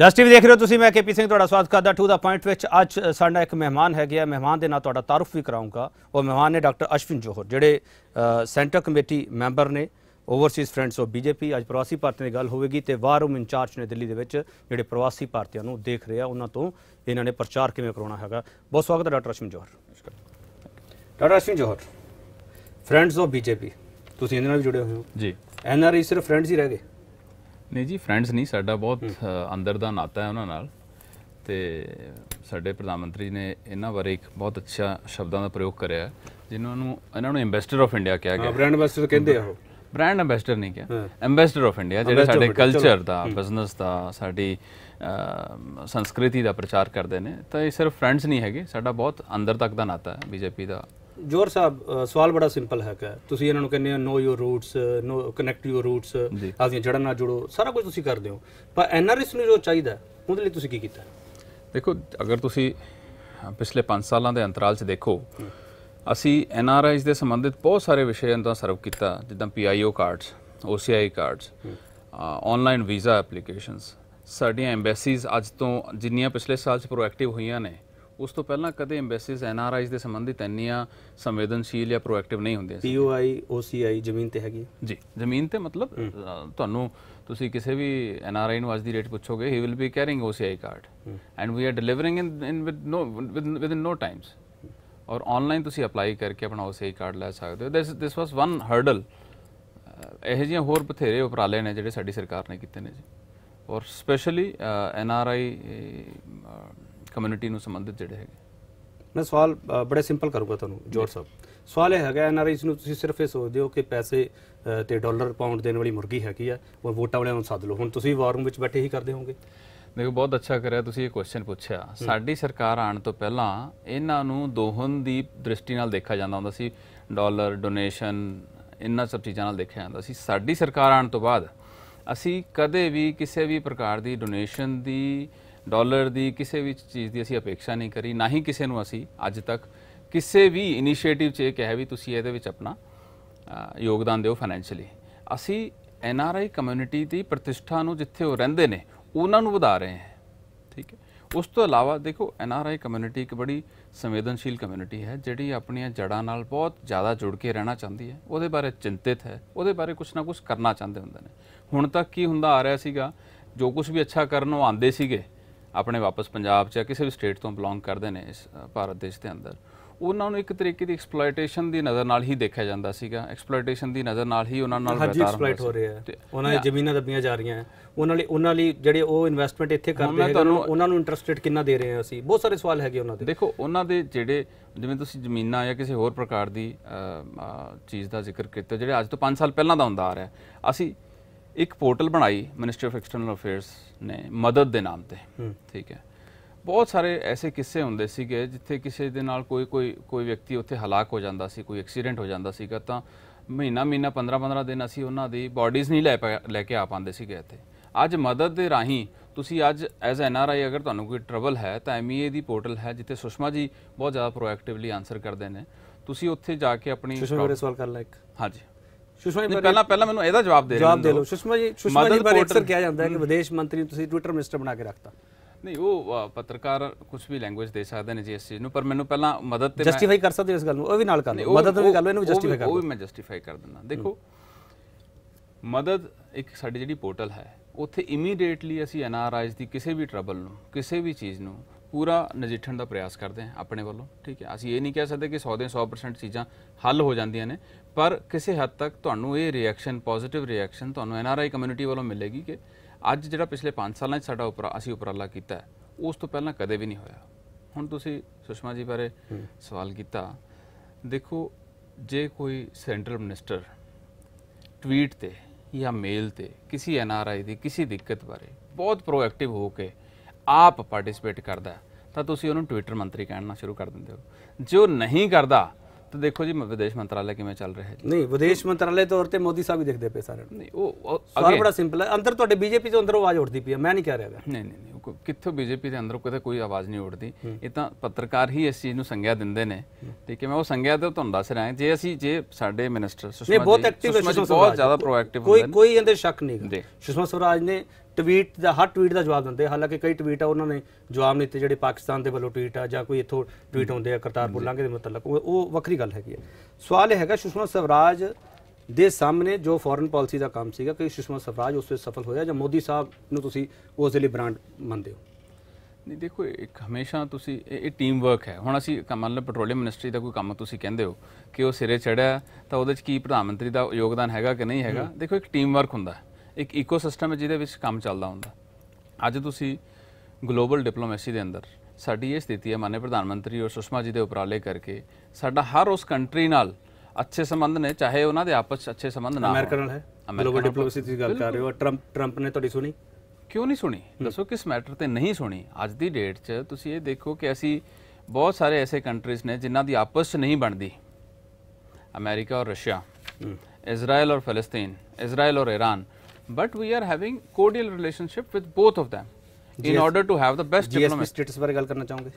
Just TV ਦੇਖ ਰਹੇ ਹੋ ਤੁਸੀਂ ਮੈਂ ਕੇਪੀ ਸਿੰਘ ਤੁਹਾਡਾ ਸਵਾਗਤ ਕਰਦਾ ਟੂ ਦਾ ਪੁਆਇੰਟ ਵਿੱਚ। ਅੱਜ ਸਾਡਾ ਇੱਕ ਮਹਿਮਾਨ ਹੈਗੇ ਆ। ਮਹਿਮਾਨ ਦੇ ਨਾਲ ਤੁਹਾਡਾ ਤਾਰਫ ਵੀ ਕਰਾਉਂਗਾ ਉਹ ਮਹਿਮਾਨ ਨੇ ਡਾਕਟਰ ਅਸ਼ਵਿਨ ਜੋਹਰ ਜਿਹੜੇ ਸੈਂਟਰ ਕਮੇਟੀ ਮੈਂਬਰ ਨੇ ਓਵਰਸੀਜ਼ ਫਰੈਂਡਸ ਆਫ ਬੀਜੇਪੀ ਅੱਜ ਪ੍ਰਵਾਸੀ ਭਾਰਤੀਆਂ ਦੀ ਗੱਲ ਹੋਵੇਗੀ ਤੇ ਵਾਰ ਰੂਮ ਇੰਚਾਰਜ ਨੇ ਦਿੱਲੀ ਦੇ ਵਿੱਚ ਜਿਹੜੇ ਪ੍ਰਵਾਸੀ ਭਾਰਤੀਆਂ ਨੂੰ ਦੇਖ ਰਹੇ ਉਹਨਾਂ ਤੋਂ ਇਹਨਾਂ ਨੇ ਪ੍ਰਚਾਰ ਕਿਵੇਂ ਕਰਾਉਣਾ ਹੈਗਾ। ਬਹੁਤ ਸਵਾਗਤ ਹੈ doctor Ashwin Johar. Doctor Ashwin Johar friends of BJP ਤੁਸੀਂ ਇਹਦੇ ਨਾਲ ਵੀ ਜੁੜੇ ਹੋਏ ਹੋ। ਜੀ। ਐਨਆਰਆਈ ਸਿਰਫ ਫਰੈਂਡਸ ਹੀ ਰਹਿ ਗਏ। ਨਹੀਂ ਜੀ ਫਰੈਂਡਸ ਨਹੀਂ ਸਾਡਾ ਬਹੁਤ ਅੰਦਰ ਦਾ ਨਾਤਾ ਹੈ ਉਹਨਾਂ ਨਾਲ। ਤੇ ਸਾਡੇ ਪ੍ਰਧਾਨ ਮੰਤਰੀ ਨੇ ਇਹਨਾਂ ਬਾਰੇ ਇੱਕ ਬਹੁਤ ਅੱਛਾ ਸ਼ਬਦਾਂ ਦਾ ਪ੍ਰਯੋਗ ਕਰਿਆ ਜਿਨ੍ਹਾਂ ਨੂੰ ਇਹਨਾਂ ਨੂੰ ਐਮਬੈਸਡਰ ਆਫ ਇੰਡੀਆ ਕਿਹਾ ਗਿਆ। ਬ੍ਰਾਂਡ ਐਂਬੈਸਡਰ ਕਹਿੰਦੇ ਆ ਉਹ। ਬ੍ਰਾਂਡ ਐਮਬੈਸਡਰ ਨਹੀਂ ਕਿਹਾ। ਐਮਬੈਸਡਰ ਆਫ ਇੰਡੀਆ ਜਿਹੜੇ ਸਾਡੇ ਕਲਚਰ ਦਾ ਬਿਜ਼ਨਸ ਦਾ ਸਾਡੀ ਸੰਸਕ੍ਰਿਤੀ ਦਾ ਪ੍ਰਚਾਰ ਕਰਦੇ ਨੇ ਤਾਂ ਇਹ ਸਿਰਫ ਫਰੈਂਡਸ ਨਹੀਂ ਹੈਗੇ ਸਾਡਾ ਬਹੁਤ ਅੰਦਰ ਤੱਕ ਦਾ ਨਾਤਾ ਹੈ ਬੀਜੇਪੀ ਦਾ ਜੋਰ ਸਾਹਿਬ ਸਵਾਲ ਬੜਾ ਸਿੰਪਲ ਹੈਗਾ। ਤੁਸੀਂ ਇਹਨਾਂ ਨੂੰ ਕਹਿੰਦੇ ਹੋ know your roots know connect your roots. ਆਪਦੀਆਂ ਜੜ੍ਹਾਂ ਨਾਲ ਜੁੜੋ ਸਾਰਾ ਕੁਝ ਤੁਸੀਂ ਕਰਦੇ ਹੋ। ਪਰ ਐਨਆਰਐਸ ਨੂੰ ਜੋ ਚਾਹੀਦਾ ਉਹਦੇ ਲਈ ਤੁਸੀਂ ਕੀ ਕੀਤਾ? ਦੇਖੋ ਅਗਰ ਤੁਸੀਂ ਪਿਛਲੇ 5 ਸਾਲਾਂ ਦੇ ਅੰਤਰਾਲ 'ਚ ਦੇਖੋ ਅਸੀਂ ਐਨ ਆਰ ਆਈਜ਼ ਦੇ ਸੰਬੰਧਿਤ ਬਹੁਤ ਸਾਰੇ ਵਿਸ਼ਿਆਂ ਦਾ ਸਰਵ ਕੀਤਾ ਜਿੱਦਾਂ PIO cards OCI cards online visa applications ਸਾਡੀਆਂ ਐਮਬੈਸੀਜ਼ ਅੱਜ ਤੋਂ ਜਿੰਨੀਆਂ ਪਿਛਲੇ ਸਾਲ 'ਚ ਪ੍ਰੋਐਕਟਿਵ ਹੋਈਆਂ ਨੇ ਉਸ ਤੋਂ ਪਹਿਲਾਂ ਕਦੇ ਐਮਬੈਸੀਜ਼ ਐਨ ਆਰ ਆਈਜ਼ ਦੇ ਸੰਬੰਧਿਤ ਇੰਨੀਆਂ ਸੰਵੇਦਨਸ਼ੀਲ ਜਾਂ ਪ੍ਰੋਐਕਟਿਵ ਨਹੀਂ ਹੁੰਦੀਆਂ ਸੀ। ਪੀਓਆਈ ਓਸੀਆਈ ਜ਼ਮੀਨ ਤੇ ਹੈਗੀ। ਜੀ ਜ਼ਮੀਨ ਤੇ ਮਤਲਬ ਤੁਹਾਨੂੰ ਤੁਸੀਂ ਕਿਸੇ ਵੀ ਐਨ ਆਰ ਆਈ ਨੂੰ ਅੱਜ ਦੀ ਡੇਟ ਪੁੱਛੋਗੇ ਹੀ will be carrying OCI card and we are delivering in in with no with in no times ਔਰ ਆਨਲਾਈਨ ਤੁਸੀਂ ਅਪਲਾਈ ਕਰਕੇ ਆਪਣਾ OCI ਕਾਰਡ ਲੈ ਸਕਦੇ ਹੋ। ਦਿਸ ਦਿਸ ਵਾਸ ਵਨ ਹਰਡਲ ਇਹ ਜਿਹੀਆਂ ਹੋਰ ਬਥੇਰੇ ਉਪਰਾਲੇ ਨੇ ਜਿਹੜੇ ਸਾਡੀ ਸਰਕਾਰ ਨੇ ਕੀਤੇ ਨੇ ਜੀ। ਔਰ specially N R I community ਨੂੰ ਸੰਬੰਧਿਤ ਜਿਹੜੇ ਹੈਗੇ? ਮੈਂ ਸਵਾਲ ਬੜੇ ਸਿੰਪਲ ਕਰੂੰਗਾ ਤੁਹਾਨੂੰ ਜੋਰ ਸਾਹਿਬ। ਸਵਾਲ ਇਹ ਹੈਗਾ ਐਨਆਰਆਈਸ ਨੂੰ ਤੁਸੀਂ ਸਿਰਫ ਇਹ ਸੋਚਦੇ ਹੋ ਕਿ ਪੈਸੇ ਤੇ ਡਾਲਰ ਪਾਉਂਡ ਦੇਣ ਵਾਲੀ ਮੁਰਗੀ ਹੈਗੀ ਆ ਉਹ ਵੋਟਾਂ ਵਾਲਿਆਂ ਨੂੰ ਸੱਦ ਲਓ। ਹੁਣ ਤੁਸੀਂ ਵਾਰ ਰੂਮ ਵਿੱਚ ਬੈਠੇ ਹੀ ਕਰਦੇ ਹੋਵੋਗੇ। ਦੇਖੋ ਬਹੁਤ ਅੱਛਾ ਕਰਿਆ ਤੁਸੀਂ ਇਹ ਕੁਐਸਚਨ ਪੁੱਛਿਆ। ਸਾਡੀ ਸਰਕਾਰ ਆਉਣ ਤੋਂ ਪਹਿਲਾਂ ਇਹਨਾਂ ਨੂੰ ਦੋਹਨ ਦੀ ਦ੍ਰਿਸ਼ਟੀ ਨਾਲ ਦੇਖਿਆ ਜਾਂਦਾ ਹੁੰਦਾ ਸੀ। ਡਾਲਰ ਡੋਨੇਸ਼ਨ ਇਹਨਾਂ ਸਭ ਚੀਜ਼ਾਂ ਨਾਲ ਦੇਖਿਆ ਜਾਂਦਾ ਸੀ। ਸਾਡੀ ਸਰਕਾਰ ਆਉਣ ਤੋਂ ਬਾਅਦ ਅਸੀਂ ਕਦੇ ਵੀ ਕਿਸੇ ਵੀ ਪ੍ਰਕਾਰ ਦੀ ਡੋਨੇਸ਼ਨ ਦੀ ਡਾਲਰ ਦੀ ਕਿਸੇ ਵੀ ਚੀਜ਼ ਦੀ ਅਸੀਂ ਅਪੇક્ષਾ ਨਹੀਂ ਕਰੀ, ਨਾ ਹੀ ਕਿਸੇ ਨੂੰ ਅਸੀਂ ਅੱਜ ਤੱਕ ਕਿਸੇ ਵੀ ਇਨੀਸ਼ੀਏਟਿਵ 'ਚ ਇਹ ਕਿਹਾ ਵੀ ਤੁਸੀਂ ਇਹਦੇ ਵਿੱਚ ਆਪਣਾ ਯੋਗਦਾਨ ਦਿਓ ਫਾਈਨੈਂਸ਼ੀਅਲੀ ਅਸੀਂ ਐਨ ਆਰ ਆਈ ਕਮਿਊਨਿਟੀ ਦੀ ਪ੍ਰਤਿਸ਼ਠਾ ਨੂੰ ਜਿੱਥੇ ਉਹ ਰਹਿੰਦੇ ਨੇ, ਉਹਨਾਂ ਨੂੰ ਵਧਾ ਰਹੇ ਹਾਂ। ਠੀਕ ਹੈ? ਉਸ ਤੋਂ ਇਲਾਵਾ ਦੇਖੋ ਐਨ ਆਰ ਆਈ ਕਮਿਊਨਿਟੀ ਇੱਕ ਬੜੀ ਸੰਵੇਦਨਸ਼ੀਲ ਕਮਿਊਨਿਟੀ ਹੈ, ਜਿਹੜੀ ਆਪਣੀਆਂ ਜੜ੍ਹਾਂ ਨਾਲ ਬਹੁਤ ਜ਼ਿਆਦਾ ਜੁੜ ਕੇ ਰਹਿਣਾ ਚਾਹੁੰਦੀ ਹੈ। ਉਹਦੇ ਬਾਰੇ ਚਿੰਤਿਤ ਹੈ, ਉਹਦੇ ਬਾਰੇ ਕੁਝ ਨਾ ਕੁਝ ਕਰਨਾ ਚਾਹੁੰਦੇ ਹੁੰਦੇ ਨੇ। ਹੁਣ ਤੱਕ ਕੀ ਹੁੰਦਾ ਆ ਰਿਹਾ ਸੀਗਾ, ਜੋ ਕੁਝ ਵੀ ਅੱਛਾ ਕਰਨ ਉਹ ਆਂਦੇ ਸੀਗੇ ਆਪਣੇ ਵਾਪਸ ਪੰਜਾਬ 'ਚ ਜਾਂ ਕਿਸੇ ਵੀ ਸਟੇਟ ਤੋਂ ਬਿਲੋਂਗ ਕਰਦੇ ਨੇ ਇਸ ਭਾਰਤ ਦੇਸ਼ ਦੇ ਅੰਦਰ ਉਹਨਾਂ ਨੂੰ ਇੱਕ ਤਰੀਕੇ ਦੀ ਐਕਸਪਲੋਇਟੇਸ਼ਨ ਦੀ ਨਜ਼ਰ ਨਾਲ ਹੀ ਦੇਖਿਆ ਜਾਂਦਾ ਸੀਗਾ। ਐਕਸਪਲੋਇਟੇਸ਼ਨ ਦੀ ਨਜ਼ਰ ਨਾਲ ਹੀ ਉਹਨਾਂ ਨਾਲ ਵਰਤਾਰਾ ਐਕਸਪਲੋਇਟ ਹੋ। ਰਿਹਾ ਹੈ। ਉਹਨਾਂ ਦੀ ਜ਼ਮੀਨਾਂ ਦੱਬੀਆਂ ਜਾ ਰਹੀਆਂ ਉਹਨਾਂ ਲਈ ਉਹਨਾਂ ਲਈ ਜਿਹੜੇ ਉਹ ਇਨਵੈਸਟਮੈਂਟ ਇੱਥੇ ਕਰਦੇ ਹੈਗੇ ਉਹਨਾਂ ਨੂੰ ਇੰਟਰਸਟ ਰੇਟ ਕਿੰਨਾ ਦੇ ਰਹੇ ਹਾਂ ਅਸੀਂ? ਬਹੁਤ ਸਾਰੇ ਸਵਾਲ ਹੈਗੇ ਉਹਨਾਂ ਦੇ। ਦੇਖੋ ਉਹਨਾਂ ਦੇ ਜਿਹੜੇ ਜਿਵੇਂ ਤੁਸੀਂ ਜ਼ਮੀਨਾਂ ਜਾਂ ਕਿਸੇ ਹੋਰ ਪ੍ਰਕਾਰ ਦੀ ਚੀਜ਼ ਦਾ ਜ਼ਿਕਰ ਕੀਤਾ ਜਿਹੜੇ ਅੱਜ ਤੋਂ 5 ਸਾਲ ਪਹਿਲਾਂ ਦਾ ਹੁੰਦਾ ਆ ਰਿਹਾ ਅਸੀਂ ਇੱਕ ਪੋਰਟਲ ਬਣਾਈ ਮਿਨਿਸਟਰੀ ਆਫ ਐਕਸਟਰਨਲ ਅਫੇਅਰਸ ਨੇ ਮਦਦ ਦੇ ਨਾਮ ਤੇ। ਠੀਕ ਹੈ। ਬਹੁਤ ਸਾਰੇ ਐਸੇ ਕਿੱਸੇ ਹੁੰਦੇ ਸੀਗੇ ਜਿੱਥੇ ਕਿਸੇ ਦੇ ਨਾਲ ਕੋਈ ਕੋਈ ਕੋਈ ਵਿਅਕਤੀ ਉੱਥੇ ਹਲਾਕ ਹੋ ਜਾਂਦਾ ਸੀ ਕੋਈ ਐਕਸੀਡੈਂਟ ਹੋ ਜਾਂਦਾ ਸੀਗਾ ਤਾਂ ਮਹੀਨਾ ਮਹੀਨਾ 15 15 ਦਿਨ ਅਸੀਂ ਉਹਨਾਂ ਦੀ ਬਾਡੀਜ਼ ਨਹੀਂ ਲੈ ਲੈ ਕੇ ਆ ਪਾਉਂਦੇ ਸੀਗੇ ਇੱਥੇ। ਅੱਜ ਮਦਦ ਦੇ ਰਾਹੀਂ ਤੁਸੀਂ ਅੱਜ ਐਜ਼ ਐਨ ਆਰ ਆਈ ਅਗਰ ਤੁਹਾਨੂੰ ਕੋਈ ਟਰਬਲ ਹੈ ਤਾਂ ਐਮਈਏ ਦੀ ਪੋਰਟਲ ਹੈ ਜਿੱਥੇ ਸੁਸ਼ਮਾ ਜੀ ਬਹੁਤ ਜ਼ਿਆਦਾ ਪ੍ਰੋਐਕਟਿਵਲੀ ਆਨਸਰ ਕਰਦੇ ਨੇ। ਤੁਸੀਂ ਉੱਥੇ ਜਾ ਕੇ ਆਪਣੀ ਸੁਸ਼ਮਾ ਬਾਰੇ ਸਵਾਲ ਕਰ ਲੈ ਇੱਕ। ਹਾਂਜੀ। ਸੁਸ਼ਮਾ ਜੀ ਪਹਿਲਾਂ ਪਹਿਲਾਂ ਮੈਨੂੰ ਇਹਦਾ ਜਵਾਬ ਦੇ ਜਵਾਬ ਦੇ। ਲਓ। ਸੁਸ਼ਮਾ ਜੀ ਸੁਸ਼ਮਾ ਜੀ ਬਾਰੇ ਅਕਸਰ ਕਿਹਾ ਜਾਂਦਾ ਹੈ ਕਿ ਵਿਦੇਸ਼ ਮੰਤਰੀ ਨੂੰ ਤੁਸੀਂ ਟਵਿੱਟਰ ਮਿਨਿਸਟਰ ਬਣਾ ਕੇ ਰੱਖਤਾ। ਨਹੀਂ ਉਹ ਪੱਤਰਕਾਰ ਕੁਝ ਵੀ ਲੈਂਗੁਏਜ ਦੇ ਸਕਦੇ ਨੇ ਜੀ ਇਸ ਚੀਜ਼ ਨੂੰ ਪਰ ਮੈਨੂੰ ਪਹਿਲਾਂ ਮਦਦ ਤੇ ਜਸਟੀਫਾਈ ਕਰ ਸਕਦੇ ਇਸ ਗੱਲ ਨੂੰ? ਉਹ ਵੀ ਨਾਲ ਕਰ ਲਓ। ਉਹ- ਮਦਦ ਵੀ ਉਹ- ਕਰ ਲਓ ਇਹਨੂੰ ਉਹ ਜਸਟੀਫਾਈ ਕਰ ਉਹ ਲਓ। ਵੀ ਮੈਂ ਜਸਟੀਫਾਈ ਕਰ ਦਿੰਦਾ। ਦੇਖੋ ਮਦਦ ਇੱਕ ਸਾਡੀ ਜਿਹੜੀ ਪੋਰਟਲ ਹੈ ਉੱਥੇ ਇਮੀਡੀਏਟਲੀ ਅਸੀਂ ਐਨਆਰਆਈਜ਼ ਦੀ ਕਿਸੇ ਵੀ ਟਰਬਲ ਨੂੰ ਕਿਸੇ ਵੀ ਚੀਜ਼ ਨੂੰ ਪੂਰਾ ਨਜਿੱਠਣ ਦਾ ਪ੍ਰਯਾਸ ਕਰਦੇ ਹਾਂ ਆਪਣੇ ਵੱਲੋਂ ਠੀਕ ਹੈ? ਅਸੀਂ ਇਹ ਨਹੀਂ ਕਹਿ ਸਕਦੇ ਕਿ 100 ਦੇ 100% ਚੀਜ਼ਾਂ ਹੱਲ ਹੋ ਜਾਂਦੀਆਂ ਨੇ ਪਰ ਕਿਸੇ ਹੱਦ ਤੱਕ ਤੁਹਾਨੂੰ ਇਹ ਰਿਐਕਸ਼ਨ ਪੋਜ਼ਿਟਿਵ ਰਿਐਕਸ਼ਨ ਤੁਹਾਨੂੰ ਐਨਆਰਆਈ ਕਮਿਊਨਿਟੀ ਵੱਲੋਂ ਮਿਲੇਗੀ ਕਿ ਅੱਜ ਜਿਹੜਾ ਪਿਛਲੇ 5 ਸਾਲਾਂ 'ਚ ਸਾਡਾ ਉਪਰਾ ਅਸੀਂ ਉਪਰਾਲਾ ਕੀਤਾ ਉਸ ਤੋਂ ਪਹਿਲਾਂ ਕਦੇ ਵੀ ਨਹੀਂ ਹੋਇਆ। ਹੁਣ ਤੁਸੀਂ ਸੁਸ਼ਮਾ ਜੀ ਬਾਰੇ ਸਵਾਲ ਕੀਤਾ ਦੇਖੋ ਜੇ ਕੋਈ ਸੈਂਟਰਲ ਮਿਨਿਸਟਰ ਟਵੀਟ ਤੇ ਜਾਂ ਮੇਲ ਤੇ ਕਿਸੇ ਐਨਆਰਆਈ ਦੀ ਕਿਸੇ ਦਿੱਕਤ ਬਾਰੇ ਬਹੁਤ ਪ੍ਰੋਐਕਟਿਵ ਹੋ ਕੇ ਆਪ ਪਾਰਟਿਸਿਪੇਟ ਕਰਦਾ ਤਾਂ ਤੁਸੀਂ ਉਹਨੂੰ ਟਵਿੱਟਰ ਮੰਤਰੀ ਕਹਿਣਾ ਸ਼ੁਰੂ ਕਰ ਦਿੰਦੇ ਹੋ। ਜੋ ਨਹੀਂ ਕਰਦਾ ਤਾਂ ਦੇਖੋ ਜੀ ਵਿਦੇਸ਼ ਮੰਤਰਾਲਾ ਕਿਵੇਂ ਚੱਲ ਰਿਹਾ ਹੈ ਨਹੀਂ ਵਿਦੇਸ਼ ਮੰਤਰਾਲੇ ਤੌਰ ਤੇ ਮੋਦੀ ਸਾਹਿਬ ਹੀ ਦੇਖਦੇ ਪਏ ਸਾਰਿਆਂ ਨੂੰ। ਨਹੀਂ ਉਹ ਸਵਾਲ ਬੜਾ ਸਿੰਪਲ ਹੈ। ਅੰਦਰ ਤੁਹਾਡੇ ਬੀਜੇਪੀ ਤੋਂ ਅੰਦਰੋਂ ਆਵਾਜ਼ ਉੱਠਦੀ ਪਈ ਹੈ ਮੈਂ ਨਹੀਂ ਕਹਿ ਰਿਹਾ। ਨਹੀਂ ਨਹੀਂ ਨਹੀਂ ਕਿੱਥੋਂ ਬੀਜੇਪੀ ਦੇ ਅੰਦਰੋਂ ਕਿਤੇ ਕੋਈ ਆਵਾਜ਼ ਨਹੀਂ ਉੱਠਦੀ ਇਹ ਤਾਂ ਪੱਤਰਕਾਰ ਹੀ ਇਸ ਚੀਜ਼ ਨੂੰ ਸੰਗਿਆ ਦਿੰਦੇ ਨੇ। ਠੀਕ ਹੈ ਮੈਂ ਉਹ ਸੰਗਿਆ ਤੇ ਤੁਹਾਨੂੰ ਦੱਸ ਰਿਹਾ ਜੇ ਅਸੀਂ ਜੇ ਸਾਡੇ ਮਿਨਿਸਟਰ ਸੁਸ਼ਮਾ ਬਹੁਤ ਐਕਟਿਵ ਹੈ ਬਹੁਤ। ਜ਼ਿਆਦਾ ਪ੍ਰੋਐਕਟਿਵ ਕੋਈ ਹੁੰਦੇ ਕੋਈ ਇਹਦੇ ਸ਼ੱਕ ਨਹੀਂ ਸੁਸ਼ਮਾ ਸਵਰਾਜ ਨੇ ਟਵੀਟ ਦਾ ਹਰ ਟਵੀਟ ਦਾ ਜਵਾਬ ਦਿੰਦੇ। ਹਾਲਾਂਕਿ ਕਈ ਟਵੀਟ ਆ ਉਹਨਾਂ ਨੇ ਜਵਾਬ ਨਹੀਂ ਦਿੱਤੇ। ਜਿਹੜੇ ਪਾਕਿਸਤਾਨ ਦੇ ਵੱਲੋਂ ਟਵੀਟ ਆ ਜਾਂ ਕੋਈ ਇੱਥੋਂ ਟਵੀਟ ਹੁੰਦੇ ਆ ਕਰਤਾਰਪੁਰ ਲਾਂਘੇ ਦੇ ਮੁਤਲਕ। ਉਹ ਵੱਖਰੀ ਗੱਲ ਹੈਗੀ ਹੈ ਸਵਾਲ ਇਹ ਹੈਗਾ ਸੁਸ਼ਮਾ ਸਵਰਾਜ ਦੇ ਸਾਹਮਣੇ ਜੋ ਫੋਰਨ ਪਾਲਿਸੀ ਦਾ ਕੰਮ ਸੀਗਾ ਕਿ ਸੁਸ਼ਮਾ ਸਵਰਾਜ ਉਸ ਵਿੱਚ ਸਫਲ ਹੋਇਆ ਜਾਂ ਮੋਦੀ ਸਾਹਿਬ ਨੂੰ ਤੁਸੀਂ ਉਸ ਦੇ ਲਈ ਬ੍ਰਾਂਡ ਮੰਨਦੇ ਹੋ? ਨਹੀਂ ਦੇਖੋ ਇੱਕ ਹਮੇਸ਼ਾ ਤੁਸੀਂ ਇਹ ਟੀਮ ਵਰਕ ਹੈ। ਹੁਣ ਅਸੀਂ ਮੰਨ ਲਓ ਪੈਟਰੋਲੀਅਮ ਮਿਨਿਸਟਰੀ ਦਾ ਕੋਈ ਕੰਮ ਤੁਸੀਂ ਕਹਿੰਦੇ ਹੋ ਕਿ ਉਹ ਸਿਰੇ ਚੜਿਆ ਤਾਂ ਉਹਦੇ 'ਚ ਕੀ ਪ੍ਰਧਾਨ ਮੰਤਰੀ ਦਾ ਯੋਗਦਾਨ ਹੈਗਾ ਕਿ ਨਹੀਂ ਹੈਗਾ? ਦੇਖੋ ਇੱਕ ਟੀਮ ਵਰਕ ਹੁੰਦਾ। ਹੈ ਇੱਕ ਇਕੋਸਿਸਟਮ ਹੈ ਜਿਹਦੇ ਵਿੱਚ ਕੰਮ ਚੱਲਦਾ ਹੁੰਦਾ। ਅੱਜ ਤੁਸੀਂ ਗਲੋਬਲ ਡਿਪਲੋਮੇਸੀ ਦੇ ਅੰਦਰ ਸਾਡੀ ਇਹ ਸਥਿਤੀ ਹੈ ਮਾਨਯ ਪ੍ਰਧਾਨ ਮੰਤਰੀ ਔਰ ਸੁਸ਼ਮਾ ਜੀ ਦੇ ਉਪਰਾਲੇ ਕਰਕੇ ਸਾਡਾ ਹਰ ਉਸ ਕੰਟਰੀ ਨਾਲ ਅੱਛੇ ਸੰਬੰਧ ਨੇ ਚਾਹੇ ਉਹਨਾਂ ਦੇ ਆਪਸ 'ਚ ਅੱਛੇ ਸੰਬੰਧ ਨਾ। ਅਮਰੀਕਾ ਨਾਲ ਹੈ ਗਲੋਬਲ ਡਿਪਲੋਮੇਸੀ ਦੀ ਗੱਲ ਕਰ ਰਹੇ ਹੋ ਟਰੰਪ ਟਰੰਪ ਨੇ ਤੁਹਾਡੀ ਸੁਣੀ ਕਿਉਂ ਨਹੀਂ ਸੁਣੀ ਦੱਸੋ ਕਿਸ ਮੈਟਰ ਤੇ ਨਹੀਂ ਸੁਣੀ ਅੱਜ ਦੀ ਡੇਟ 'ਚ ਤੁਸੀਂ ਇਹ ਦੇਖੋ ਕਿ ਅਸੀਂ ਬਹੁਤ ਸਾਰੇ ਐਸੇ ਕੰਟਰੀਜ਼ ਨੇ ਜਿਨ੍ਹਾਂ ਦੀ ਆਪਸ 'ਚ ਨਹੀਂ ਬਣਦੀ ਅਮਰੀਕਾ ਔਰ ਰਸ਼ੀਆ ਇਜ਼ਰਾਈਲ ਔਰ ਫਲਸਤੀਨ ਇਜ਼ਰਾਈਲ ਔਰ Iran but we are having cordial relationship with both of them in order to have the best GSP diplomacy status ਬਾਰੇ ਗੱਲ ਕਰਨਾ ਚਾਹੋਗੇ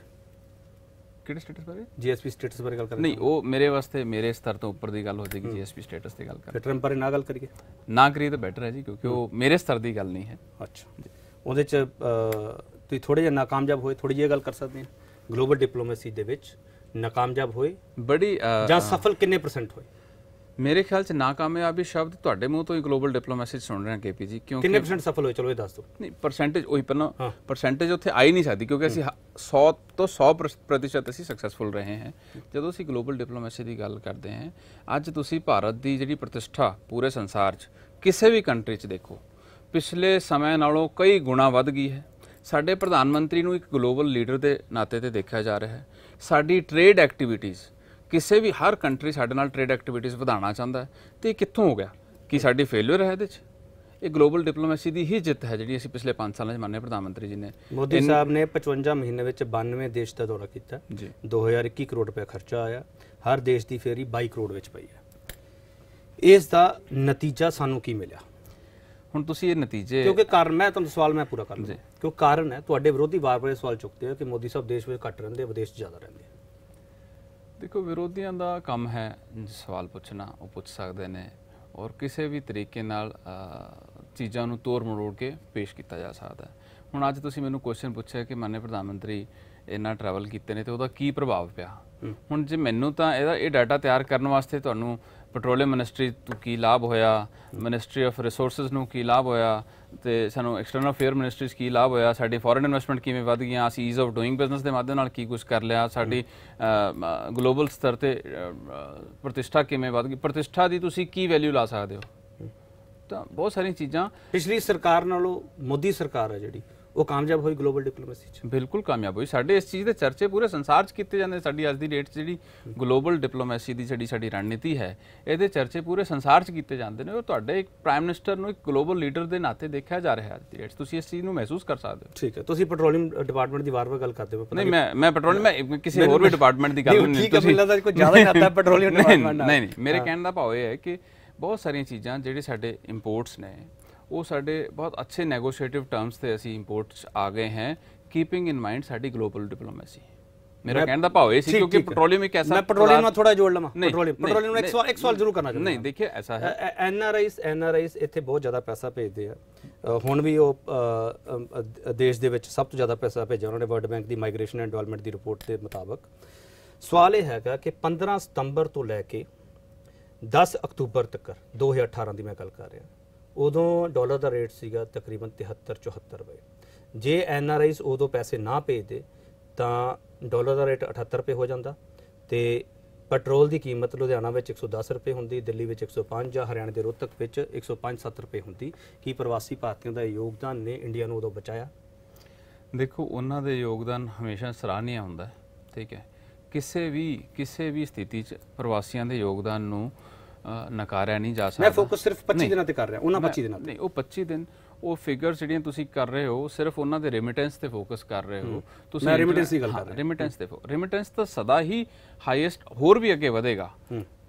ਕਿਹੜੇ ਸਟੇਟਸ ਬਾਰੇ? ਜੀਐਸਪੀ ਸਟੇਟਸ ਬਾਰੇ ਗੱਲ ਕਰਨਾ ਨਹੀਂ ਉਹ ਮੇਰੇ ਵਾਸਤੇ ਮੇਰੇ ਸਤਰ ਤੋਂ ਉੱਪਰ ਦੀ ਗੱਲ ਹੋ ਜਾਏਗੀ ਜੀਐਸਪੀ ਸਟੇਟਸ ਦੀ ਗੱਲ ਕਰ ਫਿਰ ਟਰੰਪ ਬਾਰੇ ਨਾ ਗੱਲ ਕਰੀਏ। ਨਾ ਕਰੀਏ ਤਾਂ ਬੈਟਰ ਹੈ ਜੀ ਕਿਉਂਕਿ ਉਹ ਮੇਰੇ ਸਤਰ ਦੀ ਗੱਲ ਨਹੀਂ ਹੈ। ਅੱਛਾ। ਉਹਦੇ ਚ ਤੁਸੀਂ ਥੋੜੇ ਜਿਹਾ ਨਾਕਾਮਯਾਬ ਹੋਏ ਥੋੜੀ ਜਿਹੀ ਗੱਲ ਕਰ ਸਕਦੇ ਹਾਂ। ਗਲੋਬਲ ਡਿਪਲੋਮੇਸੀ ਦੇ ਵਿੱਚ ਨਾਕਾਮਯਾਬ ਹੋਏ ਬੜੀ ਜਾਂ ਸਫਲ ਕਿੰਨੇ ਪਰਸੈਂਟ ਹੋਏ? ਮੇਰੇ ਖਿਆਲ 'ਚ ਨਾਕਾਮਯਾਬੀ ਸ਼ਬਦ ਤੁਹਾਡੇ ਮੂੰਹ ਤੋਂ ਹੀ ਗਲੋਬਲ ਡਿਪਲੋਮੇਸੀ ਸੁਣ ਰਹੇ ਹਾਂ ਕੇਪੀ ਜੀ ਕਿਉਂਕਿ ਕਿੰਨੇ ਪਰਸੈਂਟ ਸਫਲ ਹੋਏ? ਚਲੋ ਇਹ ਦੱਸ ਦਿਓ। ਨਹੀਂ ਪਰਸੈਂਟੇਜ ਉਹੀ ਪਹਿਲਾਂ। ਪਰਸੈਂਟੇਜ ਉੱਥੇ ਆ ਹੀ ਨਹੀਂ ਸਕਦੀ ਕਿਉਂਕਿ ਅਸੀਂ 100 ਤੋਂ 100 ਪ੍ਰਸ- ਪ੍ਰਤੀਸ਼ਤ ਅਸੀਂ ਸਕਸੈਸਫੁਲ ਰਹੇ ਹਾਂ। ਜਦੋਂ ਅਸੀਂ ਗਲੋਬਲ ਡਿਪਲੋਮੇਸੀ ਦੀ ਗੱਲ ਕਰਦੇ ਹਾਂ ਅੱਜ ਤੁਸੀਂ ਭਾਰਤ ਦੀ ਜਿਹੜੀ ਪ੍ਰਤਿਸ਼ਠਾ ਪੂਰੇ ਸੰਸਾਰ 'ਚ ਕਿਸੇ ਵੀ ਕੰਟਰੀ 'ਚ ਦੇਖੋ ਪਿਛਲੇ ਸਮੇਂ ਨਾਲੋਂ ਕਈ ਗੁਣਾ ਵੱਧ ਗਈ ਹੈ। ਸਾਡੇ ਪ੍ਰਧਾਨ ਮੰਤਰੀ ਨੂੰ ਇੱਕ ਗਲੋਬਲ ਲੀਡਰ ਦੇ ਨਾਤੇ ਤੇ ਦੇਖਿਆ ਜਾ ਰਿਹਾ ਹੈ। ਸਾਡੀ ਟ੍ਰੇਡ ਐਕਟੀਵਿਟੀਜ਼ ਕਿਸੇ ਵੀ ਹਰ ਕੰਟਰੀ ਸਾਡੇ ਨਾਲ ਟ੍ਰੇਡ ਐਕਟੀਵਿਟੀਜ਼ ਵਧਾਉਣਾ ਚਾਹੁੰਦਾ ਹੈ ਤੇ ਇਹ ਕਿੱਥੋਂ ਹੋ ਗਿਆ? ਕੀ ਸਾਡੀ ਫੇਲਿਅਰ ਹੈ ਇਹਦੇ 'ਚ? ਇਹ ਗਲੋਬਲ ਡਿਪਲੋਮੇਸੀ ਦੀ ਹੀ ਜਿੱਤ ਹੈ ਜਿਹੜੀ ਅਸੀਂ ਪਿਛਲੇ 5 ਸਾਲਾਂ 'ਚ ਮੰਨੇ ਪ੍ਰਧਾਨ ਮੰਤਰੀ ਜੀ ਨੇ। ਮੋਦੀ ਸਾਹਿਬ ਨੇ 55 ਮਹੀਨੇ ਵਿੱਚ 92 ਦੇਸ਼ ਦਾ ਦੌਰਾ ਕੀਤਾ। ਜੀ। 2021 ਕਰੋੜ ਰੁਪਏ ਖਰਚਾ ਆਇਆ। ਹਰ ਦੇਸ਼ ਦੀ ਫੇਰੀ 22 ਕਰੋੜ ਵਿੱਚ ਪਈ ਹੈ। ਇਸ ਦਾ ਨਤੀਜਾ ਸਾਨੂੰ ਕੀ ਮਿਲਿਆ? ਹੁਣ ਤੁਸੀਂ ਇਹ ਨਤੀਜੇ ਕਿਉਂਕਿ ਕਾਰਨ ਮੈਂ ਤੁਹਾਨੂੰ ਸਵਾਲ ਮੈਂ ਪੂਰਾ ਕਰ ਲਵਾਂ। ਕਿਉਂ ਕਾਰਨ ਹੈ? ਤੁਹਾਡੇ ਵਿਰੋਧੀ ਵਾਰ-ਵਾਰ ਸਵਾਲ ਚੁੱਕਦੇ ਆ ਕਿ ਮੋਦੀ ਸਾਹਿਬ ਦੇਸ਼ ਵਿੱਚ ਘੱਟ ਰਹਿੰਦੇ ਵਿਦੇਸ਼ ਜ਼ਿਆਦਾ ਰਹਿੰਦੇ ਆ। ਦੇਖੋ ਵਿਰੋਧੀਆਂ ਦਾ ਕੰਮ ਹੈ ਸਵਾਲ ਪੁੱਛਣਾ ਉਹ ਪੁੱਛ ਸਕਦੇ ਨੇ ਔਰ ਕਿਸੇ ਵੀ ਤਰੀਕੇ ਨਾਲ ਚੀਜ਼ਾਂ ਨੂੰ ਤੋੜ ਮਰੋੜ ਕੇ ਪੇਸ਼ ਕੀਤਾ ਜਾ ਸਕਦਾ ਹੁਣ ਅੱਜ ਤੁਸੀਂ ਮੈਨੂੰ ਕੁਐਸਚਨ ਪੁੱਛਿਆ ਕਿ ਮਾਨਯ ਪ੍ਰਧਾਨ ਮੰਤਰੀ ਇੰਨਾ ਟਰੈਵਲ ਕੀਤੇ ਨੇ ਤੇ ਉਹਦਾ ਕੀ ਪ੍ਰਭਾਵ ਪਿਆ? ਹੁਣ ਜੇ ਮੈਨੂੰ ਤਾਂ ਇਹਦਾ ਇਹ ਡਾਟਾ ਤਿਆਰ ਕਰਨ ਵਾਸਤੇ ਤੁਹਾਨੂੰ ਪੈਟਰੋਲੀਅਮ ਮਿਨਿਸਟਰੀ ਤੋਂ ਕੀ ਲਾਭ ਹੋਇਆ ਮਿਨਿਸਟਰੀ ਆਫ ਰਿਸੋਰਸਸ ਨੂੰ ਕੀ ਲਾਭ ਹੋਇਆ ਤੇ ਸਾਨੂੰ ਐਕਸਟਰਨਲ ਅਫੇਅਰ ਮਿਨਿਸਟਰੀ 'ਚ ਕੀ ਲਾਭ ਹੋਇਆ ਸਾਡੀ ਫੋਰਨ ਇਨਵੈਸਟਮੈਂਟ ਕਿਵੇਂ ਵਧ ਗਈਆਂ ਅਸੀਂ ਈਜ਼ ਆਫ ਡੂਇੰਗ ਬਿਜ਼ਨਸ ਦੇ ਮਾਧਿਅਮ ਨਾਲ ਕੀ ਕੁਝ ਕਰ ਲਿਆ ਸਾਡੀ ਗਲੋਬਲ ਸਤਰ ਤੇ ਅ, ਪ੍ਰਤਿਸ਼ਠਾ ਕਿਵੇਂ ਵਧ ਗਈ ਪ੍ਰਤਿਸ਼ਠਾ ਦੀ ਤੁਸੀਂ ਕੀ ਵੈਲਿਊ ਲਾ ਸਕਦੇ ਹੋ? ਤਾਂ ਬਹੁਤ ਸਾਰੀਆਂ ਚੀਜ਼ਾਂ ਪਿਛਲੀ ਸਰਕਾਰ ਨਾਲੋਂ ਮੋਦੀ ਸਰਕਾਰ ਹੈ ਜਿਹੜੀ ਉਹ ਕਾਮਯਾਬ ਹੋਈ ਗਲੋਬਲ ਡਿਪਲੋਮੇਸੀ 'ਚ। ਬਿਲਕੁਲ ਕਾਮਯਾਬ ਹੋਈ। ਸਾਡੇ ਇਸ ਚੀਜ਼ ਦੇ ਚਰਚੇ ਪੂਰੇ ਸੰਸਾਰ 'ਚ ਕੀਤੇ ਜਾਂਦੇ। ਸਾਡੀ ਅੱਜ ਦੀ ਡੇਟ 'ਚ ਜਿਹੜੀ ਗਲੋਬਲ ਡਿਪਲੋਮੇਸੀ ਦੀ ਜਿਹੜੀ ਸਾਡੀ ਰਣਨੀਤੀ ਹੈ ਇਹਦੇ ਚਰਚੇ ਪੂਰੇ ਸੰਸਾਰ 'ਚ ਕੀਤੇ ਜਾਂਦੇ ਨੇ। ਉਹ ਤੁਹਾਡੇ ਇੱਕ ਪ੍ਰਾਈਮ ਮਿਨਿਸਟਰ ਨੂੰ ਇੱਕ ਗਲੋਬਲ ਲੀਡਰ ਦੇ ਨਾਤੇ ਦੇਖਿਆ ਜਾ ਰਿਹਾ ਹੈ ਅੱਜ ਦੀ ਡੇਟ ਤੁਸੀਂ ਇਸ ਚੀਜ਼ ਨੂੰ ਮਹਿਸੂਸ ਕਰ ਸਕਦੇ ਹੋ? ਠੀਕ ਹੈ। ਤੁਸੀਂ ਪੈਟਰੋਲੀਅਮ ਡਿਪਾਰਟਮੈਂਟ ਦੀ ਵਾਰ-ਵਾਰ ਗੱਲ ਕਰਦੇ ਹੋ ਨਹੀਂ ਮੈਂ ਮੈਂ ਪੈਟਰੋਲ ਮੈਂ ਕਿਸੇ ਹੋਰ ਵੀ ਡਿਪਾਰਟਮੈਂਟ ਦੀ ਗੱਲ ਨਹੀਂ, ਨਹੀਂ ਠੀਕ ਹੈ, ਮੈਨੂੰ ਲੱਗਦਾ ਕੋਈ ਜ਼ਿਆਦਾ ਹੀ department ਨਾਲ। ਨਹੀਂ ਨਹੀਂ ਮੇਰੇ ਕਹਿਣ ਦਾ ਭਾਵ ਇਹ ਹੈ ਕਿ ਬਹੁਤ ਸਾਰੀਆਂ ਚੀਜ਼ਾਂ ਜਿਹੜੇ ਸਾਡੇ ਇੰਪੋਰਟਸ ਨੇ ਉਹ ਸਾਡੇ ਬਹੁਤ ਅੱਛੇ ਨੈਗੋਸ਼ੀਏਟਿਵ ਟਰਮਸ ਤੇ ਅਸੀਂ ਇੰਪੋਰਟਸ ਆ ਗਏ ਹਾਂ। ਕੀਪਿੰਗ ਇਨ ਮਾਈਂਡ ਸਾਡੀ ਗਲੋਬਲ ਡਿਪਲੋਮੇਸੀ ਮੇਰਾ ਕਹਿਣ ਦਾ ਭਾਵ ਇਹ ਸੀ ਕਿਉਂਕਿ। ਪੈਟਰੋਲੀਅਮ ਇੱਕ ਐਸਾ ਮੈਂ ਪੈਟਰੋਲੀਅਮ ਨਾਲ ਥੋੜਾ ਜੋੜ ਲਵਾਂ। ਪੈਟਰੋਲੀਅਮ ਪੈਟਰੋਲੀਅਮ ਨੂੰ ਇੱਕ ਸਵਾਲ ਇੱਕ ਸਵਾਲ ਜ਼ਰੂਰ ਕਰਨਾ ਚਾਹੁੰਦਾ। ਨਹੀਂ ਦੇਖਿਏ ਐਸਾ ਹੈ। N R Is N R Is ਇੱਥੇ ਬਹੁਤ ਜ਼ਿਆਦਾ ਪੈਸਾ ਭੇਜਦੇ ਆ। ਹੁਣ ਵੀ ਉਹ ਦੇਸ਼ ਦੇ ਵਿੱਚ ਸਭ ਤੋਂ ਜ਼ਿਆਦਾ ਪੈਸਾ ਭੇਜਿਆ ਉਹਨਾਂ ਨੇ ਵਰਲਡ ਬੈਂਕ ਦੀ ਮਾਈਗ੍ਰੇਸ਼ਨ ਐਂਡ ਡਿਵੈਲਪਮੈਂਟ ਦੀ ਰਿਪੋਰਟ ਦੇ ਮੁਤਾਬਕ। ਸਵਾਲ ਇਹ ਹੈਗਾ ਕਿ 15 ਸਤੰਬਰ ਤੋਂ ਲੈ ਕੇ 10 ਅਕਤੂਬਰ ਤੱਕ 2018 ਦੀ ਮੈਂ ਗੱਲ ਕਰ ਰਿਹਾ। ਉਦੋਂ ਡਾਲਰ ਦਾ ਰੇਟ ਸੀਗਾ ਤਕਰੀਬਨ 73 74 ਰੁਪਏ। ਜੇ ਐਨ ਆਰ ਆਈਸ ਉਦੋਂ ਪੈਸੇ ਨਾ ਭੇਜਦੇ, ਤਾਂ ਡਾਲਰ ਦਾ ਰੇਟ 78 ਰੁਪਏ ਹੋ ਜਾਂਦਾ ਤੇ ਪੈਟਰੋਲ ਦੀ ਕੀਮਤ ਲੁਧਿਆਣਾ ਵਿੱਚ 110 ਰੁਪਏ ਹੁੰਦੀ, ਦਿੱਲੀ ਵਿੱਚ 105 ਜਾਂ ਹਰਿਆਣਾ ਦੇ ਰੋਹਤਕ ਵਿੱਚ 105-7 ਰੁਪਏ ਹੁੰਦੀ। ਕੀ ਪ੍ਰਵਾਸੀ ਭਾਰਤੀਆਂ ਦਾ ਯੋਗਦਾਨ ਨੇ ਇੰਡੀਆ ਨੂੰ ਉਦੋਂ ਬਚਾਇਆ? ਦੇਖੋ, ਉਹਨਾਂ ਦੇ ਯੋਗਦਾਨ ਹਮੇਸ਼ਾ ਸਰਾਹਨੀय ਹੁੰਦਾ, ਠੀਕ ਹੈ। ਕਿਸੇ ਵੀ ਕਿਸੇ ਵੀ ਸਥਿਤੀ 'ਚ ਪ੍ਰਵਾਸੀਆਂ ਦੇ ਯੋਗਦਾਨ ਨੂੰ ਨਕਾਰਿਆ ਨਹੀਂ ਜਾ ਸਕਦਾ। ਮੈਂ ਫੋਕਸ ਸਿਰਫ 25 ਨਹੀਂ। ਦਿਨਾਂ ਤੇ ਕਰ ਰਿਹਾ ਉਹਨਾਂ ਮੈਂ- 25 ਦਿਨਾਂ ਤੇ। ਨਹੀਂ ਉਹ 25 ਦਿਨ ਉਹ ਫਿਗਰਸ ਜਿਹੜੀਆਂ ਤੁਸੀਂ ਕਰ ਰਹੇ ਹੋ ਸਿਰਫ ਉਹਨਾਂ ਦੇ ਰੈਮਿਟੈਂਸ ਤੇ ਫੋਕਸ ਕਰ ਰਹੇ ਹੋ। ਮੈਂ remittance ਦੀ ਗੱਲ ਕਰ ਰਿਹਾ। ਰੈਮਿਟੈਂਸ ਤੇ ਰੈਮਿਟੈਂਸ ਤਾਂ ਸਦਾ ਹੀ ਹਾਈਐਸਟ ਹੋਰ ਵੀ ਅੱਗੇ ਵਧੇਗਾ।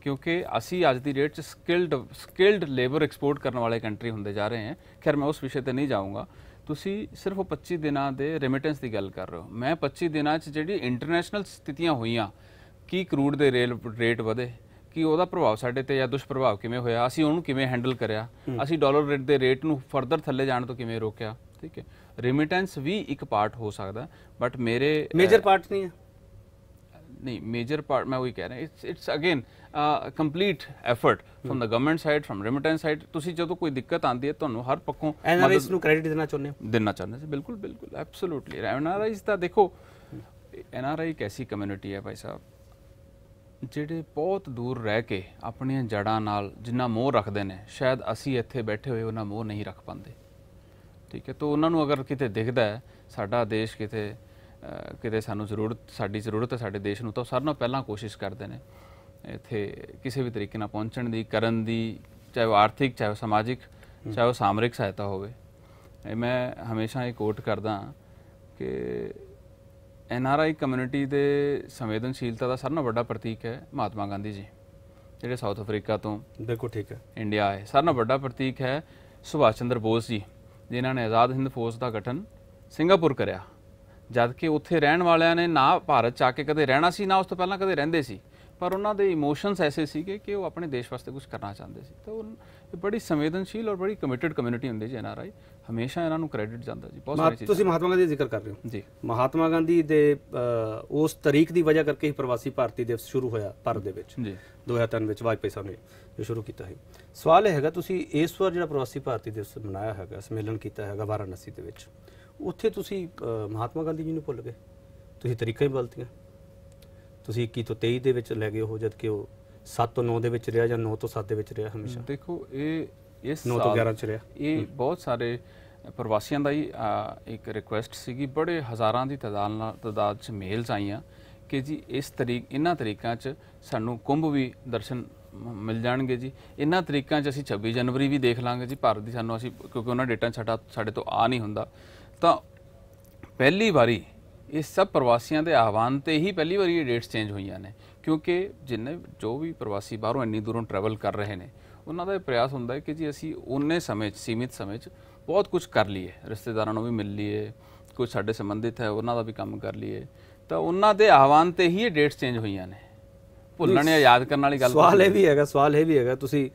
ਕਿਉਂਕਿ ਅਸੀਂ ਅੱਜ ਦੀ ਡੇਟ 'ਚ ਸਕਿਲਡ ਸਕਿਲਡ ਲੇਬਰ ਐਕਸਪੋਰਟ ਕਰਨ ਵਾਲੇ ਕੰਟਰੀ ਹੁੰਦੇ ਜਾ ਰਹੇ ਹਾਂ। ਖੈਰ ਮੈਂ ਉਸ ਵਿਸ਼ੇ ਤੇ ਨਹੀਂ ਜਾਊਂਗਾ। ਤੁਸੀਂ ਸਿਰਫ ਉਹ 25 ਦਿਨਾਂ ਦੇ ਰੈਮਿਟੈਂਸ ਦੀ ਗੱਲ ਕਰ ਰਹੇ ਹੋ। ਮੈਂ 25 ਦਿਨਾਂ 'ਚ ਜਿਹੜੀ ਇੰਟਰਨੈਸ਼ਨਲ ਸਥਿਤੀਆਂ ਹੋਈਆਂ ਕੀ ਕਰੂਡ ਦੇ ਰੇਲ ਰੇਟ ਵਧੇ? ਕਿ ਉਹਦਾ ਪ੍ਰਭਾਵ ਸਾਡੇ ਤੇ ਜਾਂ ਦੁਸ਼ਪ੍ਰਭਾਵ ਕਿਵੇਂ ਹੋਇਆ ਅਸੀਂ ਉਹਨੂੰ ਕਿਵੇਂ ਹੈਂਡਲ ਕਰਿਆ ਅਸੀਂ ਡਾਲਰ ਰੇਟ ਦੇ ਰੇਟ ਨੂੰ ਫਰਦਰ ਥੱਲੇ ਜਾਣ ਤੋਂ ਕਿਵੇਂ ਰੋਕਿਆ ਠੀਕ ਹੈ। ਰੈਮਿਟੈਂਸ ਵੀ ਇੱਕ ਪਾਰਟ ਹੋ ਸਕਦਾ ਬਟ ਮੇਰੇ ਮੇਜਰ ਪਾਰਟ ਨਹੀਂ ਹੈ। ਨਹੀਂ ਮੇਜਰ ਪਾਰਟ ਮੈਂ ਉਹੀ ਕਹਿ ਰਿਹਾ it's it's again complete effort from the government side from remittance side ਤੁਸੀਂ ਜਦੋਂ ਕੋਈ ਦਿੱਕਤ ਆਉਂਦੀ ਹੈ ਤੁਹਾਨੂੰ ਹਰ ਪੱਖੋਂ ਐਨਆਰਆਈਸ ਨੂੰ ਕ੍ਰੈਡਿਟ ਦੇਣਾ ਚਾਹੁੰਦੇ ਹੋ? ਦੇਣਾ ਚਾਹੁੰਦੇ ਸੀ ਬਿਲਕੁਲ ਬਿਲਕੁਲ ਐਬਸੋਲੂਟਲੀ ਐਨਆਰਆਈਜ਼ ਤਾਂ ਦੇਖੋ ਐਨਆਰਆਈ ਇੱਕ ਐਸੀ ਕਮਿਊਨਿਟੀ ਹੈ ਭਾਈ ਸਾਹਿਬ ਜਿਹੜੇ ਬਹੁਤ ਦੂਰ ਰਹਿ ਕੇ ਆਪਣੀਆਂ ਜੜਾਂ ਨਾਲ ਜਿੰਨਾ ਮੋਹ ਰੱਖਦੇ ਨੇ, ਸ਼ਾਇਦ ਅਸੀਂ ਇੱਥੇ ਬੈਠੇ ਹੋਏ ਉਹਨਾਂ ਮੋਹ ਨਹੀਂ ਰੱਖ ਪਾਉਂਦੇ। ਠੀਕ ਹੈ, ਤਾਂ ਉਹਨਾਂ ਨੂੰ ਅਗਰ ਕਿਤੇ ਦਿਖਦਾ ਹੈ, ਸਾਡਾ ਦੇਸ਼ ਕਿਤੇ ਕਿਤੇ ਸਾਨੂੰ ਜ਼ਰੂਰਤ, ਸਾਡੀ ਜ਼ਰੂਰਤ ਹੈ ਸਾਡੇ ਦੇਸ਼ ਨੂੰ, ਤਾਂ ਉਹ ਸਾਰਿਆਂ ਨਾਲੋਂ ਪਹਿਲਾਂ ਕੋਸ਼ਿਸ਼ ਕਰਦੇ ਨੇ ਇੱਥੇ ਕਿਸੇ ਵੀ ਤਰੀਕੇ ਨਾਲ ਪਹੁੰਚਣ ਦੀ, ਕਰਨ ਦੀ, ਚਾਹੇ ਉਹ ਆਰਥਿਕ, ਚਾਹੇ ਉਹ ਸਮਾਜਿਕ, ਚਾਹੇ ਉਹ ਸਾਮਰਿਕ ਸਹਾਇਤਾ ਹੋਵੇ। ਮੈਂ ਹਮੇਸ਼ਾ ਇਹ ਕੋਟ ਕਰਦਾ ਕਿ ਐਨ ਆਰ ਆਈ ਕਮਿਊਨਿਟੀ ਦੇ ਸੰਵੇਦਨਸ਼ੀਲਤਾ ਦਾ ਸਾਰਿਆਂ ਨਾਲੋਂ ਵੱਡਾ ਪ੍ਰਤੀਕ ਹੈ ਮਹਾਤਮਾ ਗਾਂਧੀ ਜੀ ਜਿਹੜੇ ਸਾਊਥ ਅਫਰੀਕਾ ਤੋਂ ਬਿਲਕੁਲ ਠੀਕ ਹੈ। ਇੰਡੀਆ ਆਏ। ਸਾਰਿਆਂ ਨਾਲੋਂ ਵੱਡਾ ਪ੍ਰਤੀਕ ਹੈ ਸੁਭਾਸ਼ ਚੰਦਰ ਬੋਸ ਜੀ ਜਿਨ੍ਹਾਂ ਨੇ ਆਜ਼ਾਦ ਹਿੰਦ ਫੌਜ ਦਾ ਗਠਨ ਸਿੰਗਾਪੁਰ ਕਰਿਆ। ਜਦ ਕਿ ਉੱਥੇ ਰਹਿਣ ਵਾਲਿਆਂ ਨੇ ਨਾ ਭਾਰਤ ਚ ਆ ਕੇ ਕਦੇ ਰਹਿਣਾ ਸੀ ਨਾ ਉਸ ਤੋਂ ਪਹਿਲਾਂ ਕਦੇ ਰਹਿੰਦੇ ਸੀ ਪਰ ਉਹਨਾਂ ਦੇ ਇਮੋਸ਼ਨਸ ਐਸੇ ਸੀਗੇ ਕਿ ਉਹ ਆਪਣੇ ਦੇਸ਼ ਵਾਸਤੇ ਕੁਝ ਕਰਨਾ ਚਾਹੁੰਦੇ ਸੀ। ਤਾਂ ਉਹ ਬੜੀ ਸੰਵੇਦਨਸ਼ੀਲ ਔਰ ਬੜੀ ਕਮਿਟਡ ਕਮਿਊਨਿਟੀ ਹੁੰਦੀ ਜੀ ਐਨਆਰਆਈ ਹਮੇਸ਼ਾ ਇਹਨਾਂ ਨੂੰ ਕ੍ਰੈਡਿਟ ਜਾਂਦਾ ਜੀ ਬਹੁਤ ਸਾਰੀ ਤੁਸੀਂ ਮਹਾਤਮਾ ਗਾਂਧੀ ਦਾ ਜ਼ਿਕਰ ਕਰ ਰਹੇ ਹੋ? ਚੀਜ਼ਾਂ ਜੀ। ਮਹਾਤਮਾ ਗਾਂਧੀ ਦੇ ਉਸ ਤਰੀਕ ਦੀ ਵਜ੍ਹਾ ਕਰਕੇ ਹੀ ਪ੍ਰਵਾਸੀ ਭਾਰਤੀ ਦਿਵਸ ਸ਼ੁਰੂ ਹੋਇਆ ਭਾਰਤ ਦੇ ਵਿੱਚ। ਜੀ। 2003 ਵਿੱਚ ਵਾਜਪੇਈ ਸਾਹਿਬ ਨੇ ਇਹ ਸ਼ੁਰੂ ਕੀਤਾ ਸੀ। ਸਵਾਲ ਇਹ ਹੈਗਾ ਤੁਸੀਂ ਇਸ ਵਾਰ ਜਿਹੜਾ ਪ੍ਰਵਾਸੀ ਭਾਰਤੀ ਦਿਵਸ ਮਨਾਇਆ ਹੈਗਾ ਸੰਮੇਲਨ ਕੀਤਾ ਹੈਗਾ ਵਾਰਾਣਸੀ ਦੇ ਵਿੱਚ ਉੱਥੇ ਤੁਸੀਂ ਮਹਾਤਮਾ ਗਾਂਧੀ ਜੀ ਨੂੰ ਭੁੱਲ ਗਏ? ਤੁਸੀਂ ਤਰੀਕਾਂ ਹੀ ਬਦਲਤੀਆਂ। ਤੁਸੀਂ 21 ਤੋਂ 23 ਦੇ ਵਿੱਚ ਲੈ ਗਏ ਹੋ ਜਦ ਕਿ ਉਹ 7 ਤੋਂ 9 ਦੇ ਵਿੱਚ ਰਿਹਾ ਜਾਂ 9 ਤੋਂ 7 ਦੇ ਵਿੱਚ ਰਿਹਾ ਹਮੇਸ਼ਾ? ਦੇਖੋ ਇਹ ਇਸ 9 ਤੋਂ ਸਾਲ 11 ਚ ਰਿਹਾ। ਇਹ ਬਹੁਤ ਸਾਰੇ ਪ੍ਰਵਾਸੀਆਂ ਦਾ ਹੀ ਇੱਕ ਰਿਕੁਐਸਟ ਸੀਗੀ। ਬੜੇ ਹਜ਼ਾਰਾਂ ਦੀ ਤਾਦਾਦ ਨਾਲ ਤਾਦਾਦ ਚ ਮੇਲਸ ਆਈਆਂ ਕਿ ਜੀ ਇਸ ਤਰੀਕ ਇਹਨਾਂ ਤਰੀਕਾਂ ਚ ਸਾਨੂੰ ਕੁੰਭ ਵੀ ਦਰਸ਼ਨ ਮਿਲ ਜਾਣਗੇ ਜੀ। ਇਹਨਾਂ ਤਰੀਕਾਂ ਚ ਅਸੀਂ 26 ਜਨਵਰੀ ਵੀ ਦੇਖ ਲਾਂਗੇ ਜੀ। ਭਾਰਤ ਦੀ ਸਾਨੂੰ ਅਸੀਂ ਕਿਉਂਕਿ ਉਹਨਾਂ ਡੇਟਾ ਸਾਡਾ ਸਾਡੇ ਤੋਂ ਆ ਨਹੀਂ ਹੁੰਦਾ। ਤਾਂ ਪਹਿਲੀ ਵਾਰੀ ਇਹ ਸਭ ਪ੍ਰਵਾਸੀਆਂ ਦੇ ਆਹਵਾਨ ਤੇ ਹੀ ਪਹਿਲੀ ਵਾਰੀ ਇਹ ਡੇਟਸ ਚੇਂਜ ਹੋਈਆਂ ਨੇ। ਕਿਉਂਕਿ ਜਿੰਨੇ ਜੋ ਵੀ ਪ੍ਰਵਾਸੀ ਬਾਹਰੋਂ ਇੰਨੀ ਦੂਰੋਂ ਟਰੈਵਲ ਕਰ ਰਹੇ ਨੇ ਉਹਨਾਂ ਦਾ ਇਹ ਪ੍ਰਯਾਸ ਹੁੰਦਾ ਹੈ ਕਿ ਜੀ ਅਸੀਂ ਉਨੇ ਸਮੇਂ 'ਚ ਸੀਮਿਤ ਸਮੇਂ 'ਚ ਬਹੁਤ ਕੁਝ ਕਰ ਲਈਏ। ਰਿਸ਼ਤੇਦਾਰਾਂ ਨੂੰ ਵੀ ਮਿਲ ਲਈਏ ਕੁਝ ਸਾਡੇ ਸੰਬੰਧਿਤ ਹੈ ਉਹਨਾਂ ਦਾ ਵੀ ਕੰਮ ਕਰ ਲਈਏ। ਤਾਂ ਉਹਨਾਂ ਦੇ ਆਹਵਾਨ ਤੇ ਹੀ ਇਹ ਡੇਟਸ ਚੇਂਜ ਹੋਈਆਂ ਨੇ। ਭੁੱਲਣ ਜਾਂ ਯਾਦ ਕਰਨ ਵਾਲੀ ਗੱਲ ਸਵਾਲ ਇਹ ਵੀ ਹੈਗਾ ਸਵਾਲ ਇਹ ਵੀ ਹੈਗਾ ਤੁਸੀਂ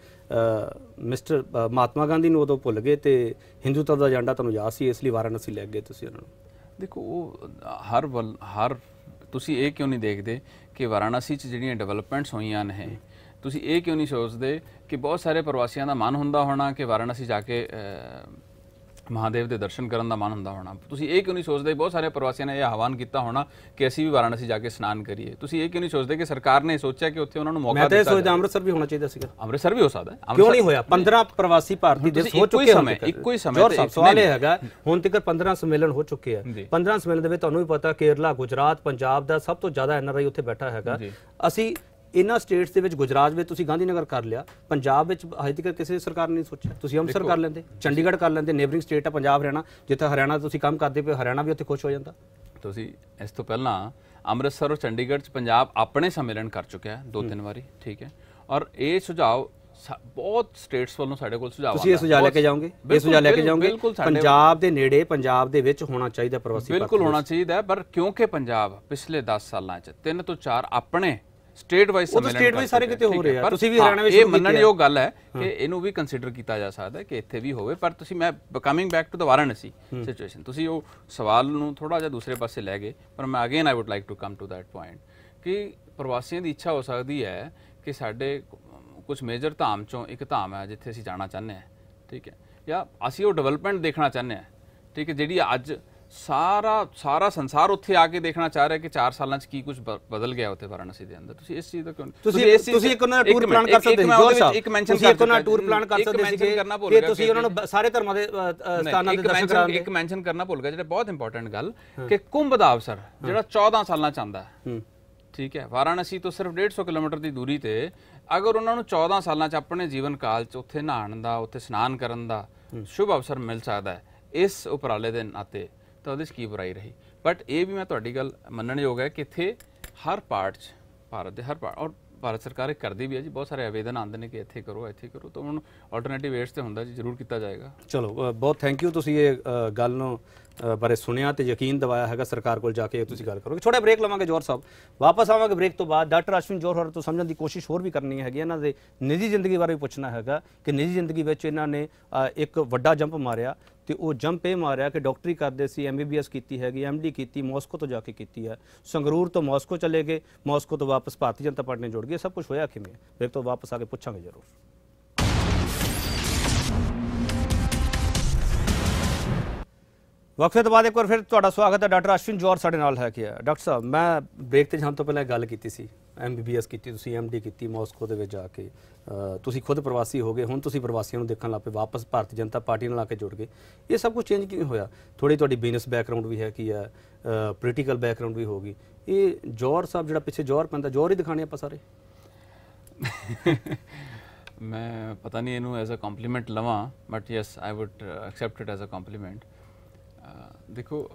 ਮਿਸਟਰ ਮਹਾਤਮਾ ਗਾਂਧੀ ਨੂੰ ਉਦੋਂ ਭੁੱਲ ਗਏ ਤੇ ਹਿੰਦੂਤਵ ਦਾ ਏਜੰਡਾ ਤੁਹਾਨੂੰ ਯਾਦ ਸੀ ਇਸ ਲਈ ਵਾਰਾਣਸੀ ਲੈ ਗਏ ਤੁਸੀਂ ਉਹਨਾਂ ਨੂੰ? ਦੇਖੋ ਉਹ ਹਰ ਹਰ ਤੁਸੀਂ ਇਹ ਕਿਉਂ ਨਹੀਂ ਦੇਖਦੇ ਕਿ ਵਾਰਾਣਸੀ 'ਚ ਜਿਹੜੀਆਂ ਡਿਵੈਲਪਮੈਂਟਸ ਹੋਈਆਂ ਨੇ ਤੁਸੀਂ ਇਹ ਕਿਉਂ ਨਹੀਂ ਸੋਚਦੇ ਕਿ ਬਹੁਤ ਸਾਰੇ ਪ੍ਰਵਾਸੀਆਂ ਦਾ ਮਨ ਹੁੰਦਾ ਹੋਣਾ ਕਿ ਵਾਰਾਣਸੀ ਜਾ ਕੇ ਮਹਾਦੇਵ ਦੇ ਦਰਸ਼ਨ ਕਰਨ ਦਾ ਮਨ ਹੁੰਦਾ ਹੋਣਾ? ਤੁਸੀਂ ਇਹ ਕਿਉਂ ਨਹੀਂ ਸੋਚਦੇ? ਬਹੁਤ ਸਾਰੇ ਪ੍ਰਵਾਸੀਆਂ ਨੇ ਇਹ ਆਹਵਾਨ ਕੀਤਾ ਹੋਣਾ ਕਿ ਅਸੀਂ ਵੀ ਵਾਰਾਣਸੀ ਜਾ ਕੇ ਇਸ਼ਨਾਨ ਕਰੀਏ। ਤੁਸੀਂ ਇਹ ਕਿਉਂ ਨਹੀਂ ਸੋਚਦੇ ਕਿ ਸਰਕਾਰ ਨੇ ਸੋਚਿਆ ਕਿ ਉੱਥੇ ਉਹਨਾਂ ਨੂੰ ਮੌਕਾ ਮੈਂ ਤਾਂ ਦਿੱਤਾ ਸੋਚਦਾ ਅੰਮ੍ਰਿਤਸਰ ਵੀ ਹੋਣਾ ਚਾਹੀਦਾ ਸੀਗਾ। ਅੰਮ੍ਰਿਤਸਰ ਵੀ ਹੋ ਸਕਦਾ ਹੈ। ਕਿਉਂ ਨਹੀਂ ਹੋਇਆ? 15 ਪ੍ਰਵਾਸੀ ਭਾਰਤੀ ਤੁਸੀਂ ਹੋ ਚੁੱਕੇ ਹਨ। ਇੱਕੋ ਹੀ ਸਮੇਂ ਤੇ ਸਵਾਲ ਇਹ ਹੈਗਾ ਹੁਣ ਤੱਕ 15 ਸੰਮੇਲਨ ਹੋ ਚੁੱਕੇ ਆ। ਜੀ। 15 ਸੰਮੇਲਨ ਦੇ ਵਿੱਚ ਤੁਹਾਨੂੰ ਵੀ ਪਤਾ ਕੇਰਲਾ ਗੁਜਰਾਤ ਪੰਜਾਬ ਦਾ ਸਭ ਤੋਂ ਜ਼ਿਆਦਾ ਐਨਆਰਆਈ ਉੱਥੇ ਬੈਠਾ ਹੈਗਾ। ਅਸੀਂ ਇਹਨਾਂ ਸਟੇਟਸ ਦੇ ਵਿੱਚ ਗੁਜਰਾਤ ਵਿੱਚ ਤੁਸੀਂ ਗਾਂਧੀਨਗਰ ਕਰ ਲਿਆ ਪੰਜਾਬ ਵਿੱਚ ਹਜੇ ਤੱਕ ਕਿਸੇ ਸਰਕਾਰ ਨੇ ਨਹੀਂ ਸੋਚਿਆ? ਤੁਸੀਂ ਅੰਮ੍ਰਿਤਸਰ ਕਰ ਲੈਂਦੇ ਚੰਡੀਗੜ੍ਹ ਕਰ ਲੈਂਦੇ ਨੇਬਰਿੰਗ ਸਟੇਟ ਆ ਪੰਜਾਬ ਹਰਿਆਣਾ ਜਿੱਥੇ ਹਰਿਆਣਾ ਤੁਸੀਂ ਕੰਮ ਕਰਦੇ ਪਏ ਹਰਿਆਣਾ ਵੀ ਉੱਥੇ ਖੁਸ਼ ਹੋ ਜਾਂਦਾ। ਤੁਸੀਂ ਇਸ ਤੋਂ ਪਹਿਲਾਂ ਅੰਮ੍ਰਿਤਸਰ ਔਰ ਚੰਡੀਗੜ੍ਹ 'ਚ ਪੰਜਾਬ ਆਪਣੇ ਸੰਮੇਲਨ ਕਰ ਚੁੱਕਿਆ ਹੈ ਦੋ ਤਿੰਨ ਵਾਰੀ ਠੀਕ ਹੈ। ਔਰ ਇਹ ਸੁਝਾਅ ਸਾ- ਬਹੁਤ ਸਟੇਟਸ ਵੱਲੋਂ ਸਾਡੇ ਕੋਲ ਸੁਝਾਅ ਤੁਸੀਂ ਇਹ। ਸੁਝਾਅ ਲੈ ਕੇ ਜਾਓਗੇ? ਇਹ ਸੁਝਾਅ ਲੈ ਕੇ ਜਾਓਗੇ? ਪੰਜਾਬ ਦੇ ਨੇੜੇ ਪੰਜਾਬ ਦੇ ਵਿੱਚ ਹੋਣਾ ਚਾਹੀਦਾ ਪ੍ਰਵਾਸੀ ਬਿਲਕੁਲ ਹੋਣਾ ਚਾਹੀਦਾ ਪਰ ਕਿਉਂਕਿ ਪੰਜਾਬ ਪਿਛਲੇ 10 ਸਾਲਾਂ 'ਚ ਤਿੰਨ ਤੋਂ ਚਾਰ ਆਪਣੇ ਸਟੇਟ ਵਾਈਜ਼ ਉਹ ਸੰਮੇਲਨ state wise ਸਾਰੇ ਕਰ ਕਿਤੇ ਹੋ ਰਹੇ ਆ। ਤੁਸੀਂ ਵੀ ਹਰਿਆਣਾ ਵਿੱਚ ਇਹ ਸ਼ੁਰੂ ਕੀਤੇ ਮੰਨਣ ਆ। ਯੋਗ ਗੱਲ ਹੈ ਕਿ ਇਹਨੂੰ ਵੀ ਕੰਸੀਡਰ ਕੀਤਾ ਜਾ ਸਕਦਾ ਹੈ ਕਿ ਇੱਥੇ ਵੀ ਹੋਵੇ ਪਰ ਤੁਸੀਂ ਮੈਂ coming back to the Varanasi situation ਤੁਸੀਂ ਉਹ ਸਵਾਲ ਨੂੰ ਥੋੜਾ ਜਿਹਾ ਦੂਸਰੇ ਪਾਸੇ ਲੈ ਗਏ ਪਰ ਮੈਂ again I would like to come to that point ਕਿ ਪ੍ਰਵਾਸੀਆਂ ਦੀ ਇੱਛਾ ਹੋ ਸਕਦੀ ਹੈ ਕਿ ਸਾਡੇ ਕੁਝ ਮੇਜਰ ਧਾਮ ਚੋਂ ਇੱਕ ਧਾਮ ਹੈ ਜਿੱਥੇ ਅਸੀਂ ਜਾਣਾ ਚਾਹੁੰਦੇ ਹਾਂ ਠੀਕ ਹੈ। ਜਾਂ ਅਸੀਂ ਉਹ ਡਿਵੈਲਪਮੈਂਟ ਦੇਖਣਾ ਚਾਹੁੰਦੇ ਹਾਂ ਠੀਕ ਹੈ ਜਿਹੜੀ ਅੱਜ ਸਾਰਾ ਸਾਰਾ ਸੰਸਾਰ ਉੱਥੇ ਆ ਕੇ ਦੇਖਣਾ ਚਾਹ ਰਿਹਾ ਕਿ 4 ਸਾਲਾਂ 'ਚ ਕੀ ਕੁਝ ਬਦਲ ਗਿਆ ਉੱਥੇ ਵਾਰਾਣਸੀ ਦੇ ਅੰਦਰ। ਤੁਸੀਂ ਇਸ ਚੀਜ਼ ਦਾ ਕਿਉਂ ਤੁਸੀਂ ਤੁਸੀਂ ਇੱਕ ਉਹਨਾਂ ਦਾ ਟੂਰ ਪਲਾਨ ਕਰ ਸਕਦੇ ਸੀ ਵਿੱਚ ਸਾਹਿਬ ਇੱਕ mention ਤੁਸੀਂ ਇੱਕ ਉਹਨਾਂ ਕਰ ਟੂਰ ਪਲਾਨ ਕਰ ਸਕਦੇ ਭੁੱਲ ਕਿ ਤੁਸੀਂ ਉਹਨਾਂ ਨੂੰ ਸਾਰੇ ਧਰਮਾਂ ਦੇ ਸਥਾਨਾਂ ਦੇ ਦਰਸ਼ਨ ਕਰਾਉਂਦੇ ਇੱਕ ਮੈਂਸ਼ਨ ਕਰਨਾ ਭੁੱਲ ਗਿਆ ਜਿਹੜਾ ਬਹੁਤ ਇੰਪੋਰਟੈਂਟ ਗੱਲ ਕਿ ਕੁੰਭ ਦਾ ਅਵਸਰ ਜਿਹੜਾ 14 ਸਾਲਾਂ ਚ ਆਉਂਦਾ ਹੈ। ਹੂੰ। ਠੀਕ ਹੈ ਵਾਰਾਣਸੀ ਤੋਂ ਸਿਰਫ 150 ਕਿਲੋਮੀਟਰ ਦੀ ਦੂਰੀ ਤੇ ਅਗਰ ਉਹਨਾਂ ਨੂੰ 14 ਸਾਲਾਂ ਚ ਆਪਣੇ ਜੀਵਨ ਕਾਲ ਚ ਉੱਥੇ ਨਹਾਉਣ ਦਾ ਉੱਥੇ ਇਸ਼ਨਾਨ ਕਰਨ ਦਾ ਸ਼ੁਭ ਅਵਸਰ ਮਿਲ ਸਕਦਾ ਹੈ ਇਸ ਉਪਰਾਲੇ ਦੇ ਨਾਤੇ। ਤਾਂ ਉਹਦੇ 'ਚ ਕੀ ਬੁਰਾਈ ਰਹੀ? ਬਟ ਇਹ ਵੀ ਮੈਂ ਤੁਹਾਡੀ ਗੱਲ ਮੰਨਣਯੋਗ ਹੈ ਕਿ ਇੱਥੇ ਹਰ ਪਾਰਟ 'ਚ, ਭਾਰਤ ਦੇ ਹਰ ਪਾਰਟ ਔਰ ਭਾਰਤ ਸਰਕਾਰ ਇਹ ਕਰਦੀ ਵੀ ਹੈ ਜੀ, ਬਹੁਤ ਸਾਰੇ ਆਵੇਦਨ ਆਉਂਦੇ ਨੇ ਕਿ ਇੱਥੇ ਕਰੋ ਇੱਥੇ ਕਰੋ, ਤਾਂ ਹੁਣ ਆਲਟਰਨੇਟਿਵ ਵੇਟਸ ਤੇ ਹੁੰਦਾ ਜੀ, ਜ਼ਰੂਰ ਕੀਤਾ ਜਾਏਗਾ। ਚਲੋ ਬਹੁਤ ਥੈਂਕ ਯੂ ਤੁਸੀਂ ਇਹ ਗੱਲ ਨੂੰ ਬਾਰੇ ਸੁਣਿਆ ਤੇ ਯਕੀਨ ਦਿਵਾਇਆ ਹੈਗਾ ਸਰਕਾਰ ਕੋਲ ਜਾ ਕੇ ਤੁਸੀਂ ਗੱਲ ਕਰੋਗੇ। ਛੋਟਾ ਬ੍ਰੇਕ ਲਵਾਂਗੇ ਜੋਰ ਸਾਹਿਬ। ਵਾਪਸ ਆਵਾਂਗੇ ਬ੍ਰੇਕ ਤੋਂ ਬਾਅਦ। ਡਾਕਟਰ ਅਸ਼ਵਿਨ ਜੋਹਰ ਹੋਰ ਤੋਂ ਸਮਝਣ ਦੀ ਕੋਸ਼ਿਸ਼ ਹੋਰ ਵੀ ਕਰਨੀ ਹੈਗੀ। ਇਹਨਾਂ ਦੇ ਨਿੱਜੀ ਜ਼ਿੰਦਗੀ ਬਾਰੇ ਵੀ ਪੁੱਛਣਾ ਹੈਗਾ ਕਿ ਨਿੱਜੀ ਜ਼ਿੰਦਗੀ ਵਿੱਚ ਇਹਨਾਂ ਨੇ ਇੱਕ ਵੱਡਾ ਜੰਪ ਮਾਰਿਆ ਤੇ ਉਹ ਜੰਪ ਇਹ ਮਾਰਿਆ ਕਿ ਡਾਕਟਰੀ ਕਰਦੇ ਸੀ ਐਮਬੀਬੀਐਸ ਕੀਤੀ ਹੈਗੀ ਐਮਡੀ ਕੀਤੀ, ਮਾਸਕੋ ਤੋਂ ਜਾ ਕੇ ਕੀਤੀ ਹੈ। ਸੰਗਰੂਰ ਤੋਂ ਮਾਸਕੋ ਚਲੇ ਗਏ, ਮਾਸਕੋ ਤੋਂ ਵਾਪਸ ਭਾਰਤੀ ਜਨਤਾ ਪਾਰਟੀ ਨੇ ਜੁੜ ਗਏ। ਸਭ ਕੁਝ ਹੋਇਆ ਕਿਵੇਂ? ਬ੍ਰੇਕ ਤੋਂ ਵਾਪਸ ਆ ਕੇ ਪੁੱਛਾਂਗੇ ਜ਼ਰੂਰ। ਵਕਫੇ ਤੋਂ ਬਾਅਦ ਇੱਕ ਵਾਰ ਫਿਰ ਤੁਹਾਡਾ ਸਵਾਗਤ ਹੈ, ਡਾਕਟਰ ਅਸ਼ਵਿਨ ਜੋਰ ਸਾਡੇ ਨਾਲ ਹੈ ਕਿ ਡਾਕਟਰ ਸਾਹਿਬ, ਮੈਂ ਬ੍ਰੇਕ ਤੇ ਜਾਣ ਤੋਂ ਪਹਿਲਾਂ ਗੱਲ ਕੀਤੀ ਸੀ ਐਮਬੀਬੀਐਸ ਕੀਤੀ, ਤੁਸੀਂ ਐਮਡੀ ਕੀਤੀ ਮਾਸਕੋ ਦੇ ਵਿੱਚ ਜਾ ਕੇ। ਤੁਸੀਂ ਖੁਦ ਪ੍ਰਵਾਸੀ ਹੋ ਗਏ, ਹੁਣ ਤੁਸੀਂ ਪ੍ਰਵਾਸੀਆਂ ਨੂੰ ਦੇਖਣ ਲੱਗ ਪਏ, ਵਾਪਸ ਭਾਰਤੀ ਜਨਤਾ ਪਾਰਟੀ ਨਾਲ ਆ ਕੇ ਜੁੜ ਗਏ। ਇਹ ਸਭ ਕੁਝ ਚੇਂਜ ਕਿਵੇਂ ਹੋਇਆ? ਥੋੜੀ ਤੁਹਾਡੀ ਬਿਜ਼ਨਸ ਬੈਕਗ੍ਰਾਉਂਡ ਵੀ ਹੈ ਕੀ ਹੈ ਪੋਲੀਟੀਕਲ ਬੈਕਗ੍ਰਾਉਂਡ ਵੀ ਹੋਗੀ ਇਹ ਜੋਰ ਸਾਹਿਬ, ਜਿਹੜਾ ਪਿੱਛੇ ਜੋਰ ਪੈਂਦਾ ਜੋਰ ਹੀ ਦਿਖਾਣੇ ਆਪਾਂ ਸਾਰੇ। ਮੈਂ ਪਤਾ ਨਹੀਂ ਇਹਨੂੰ ਐਜ਼ ਅ ਕੰਪਲੀਮੈਂਟ ਲਵਾਂ but yes I would accept it as a compliment ਦੇਖੋ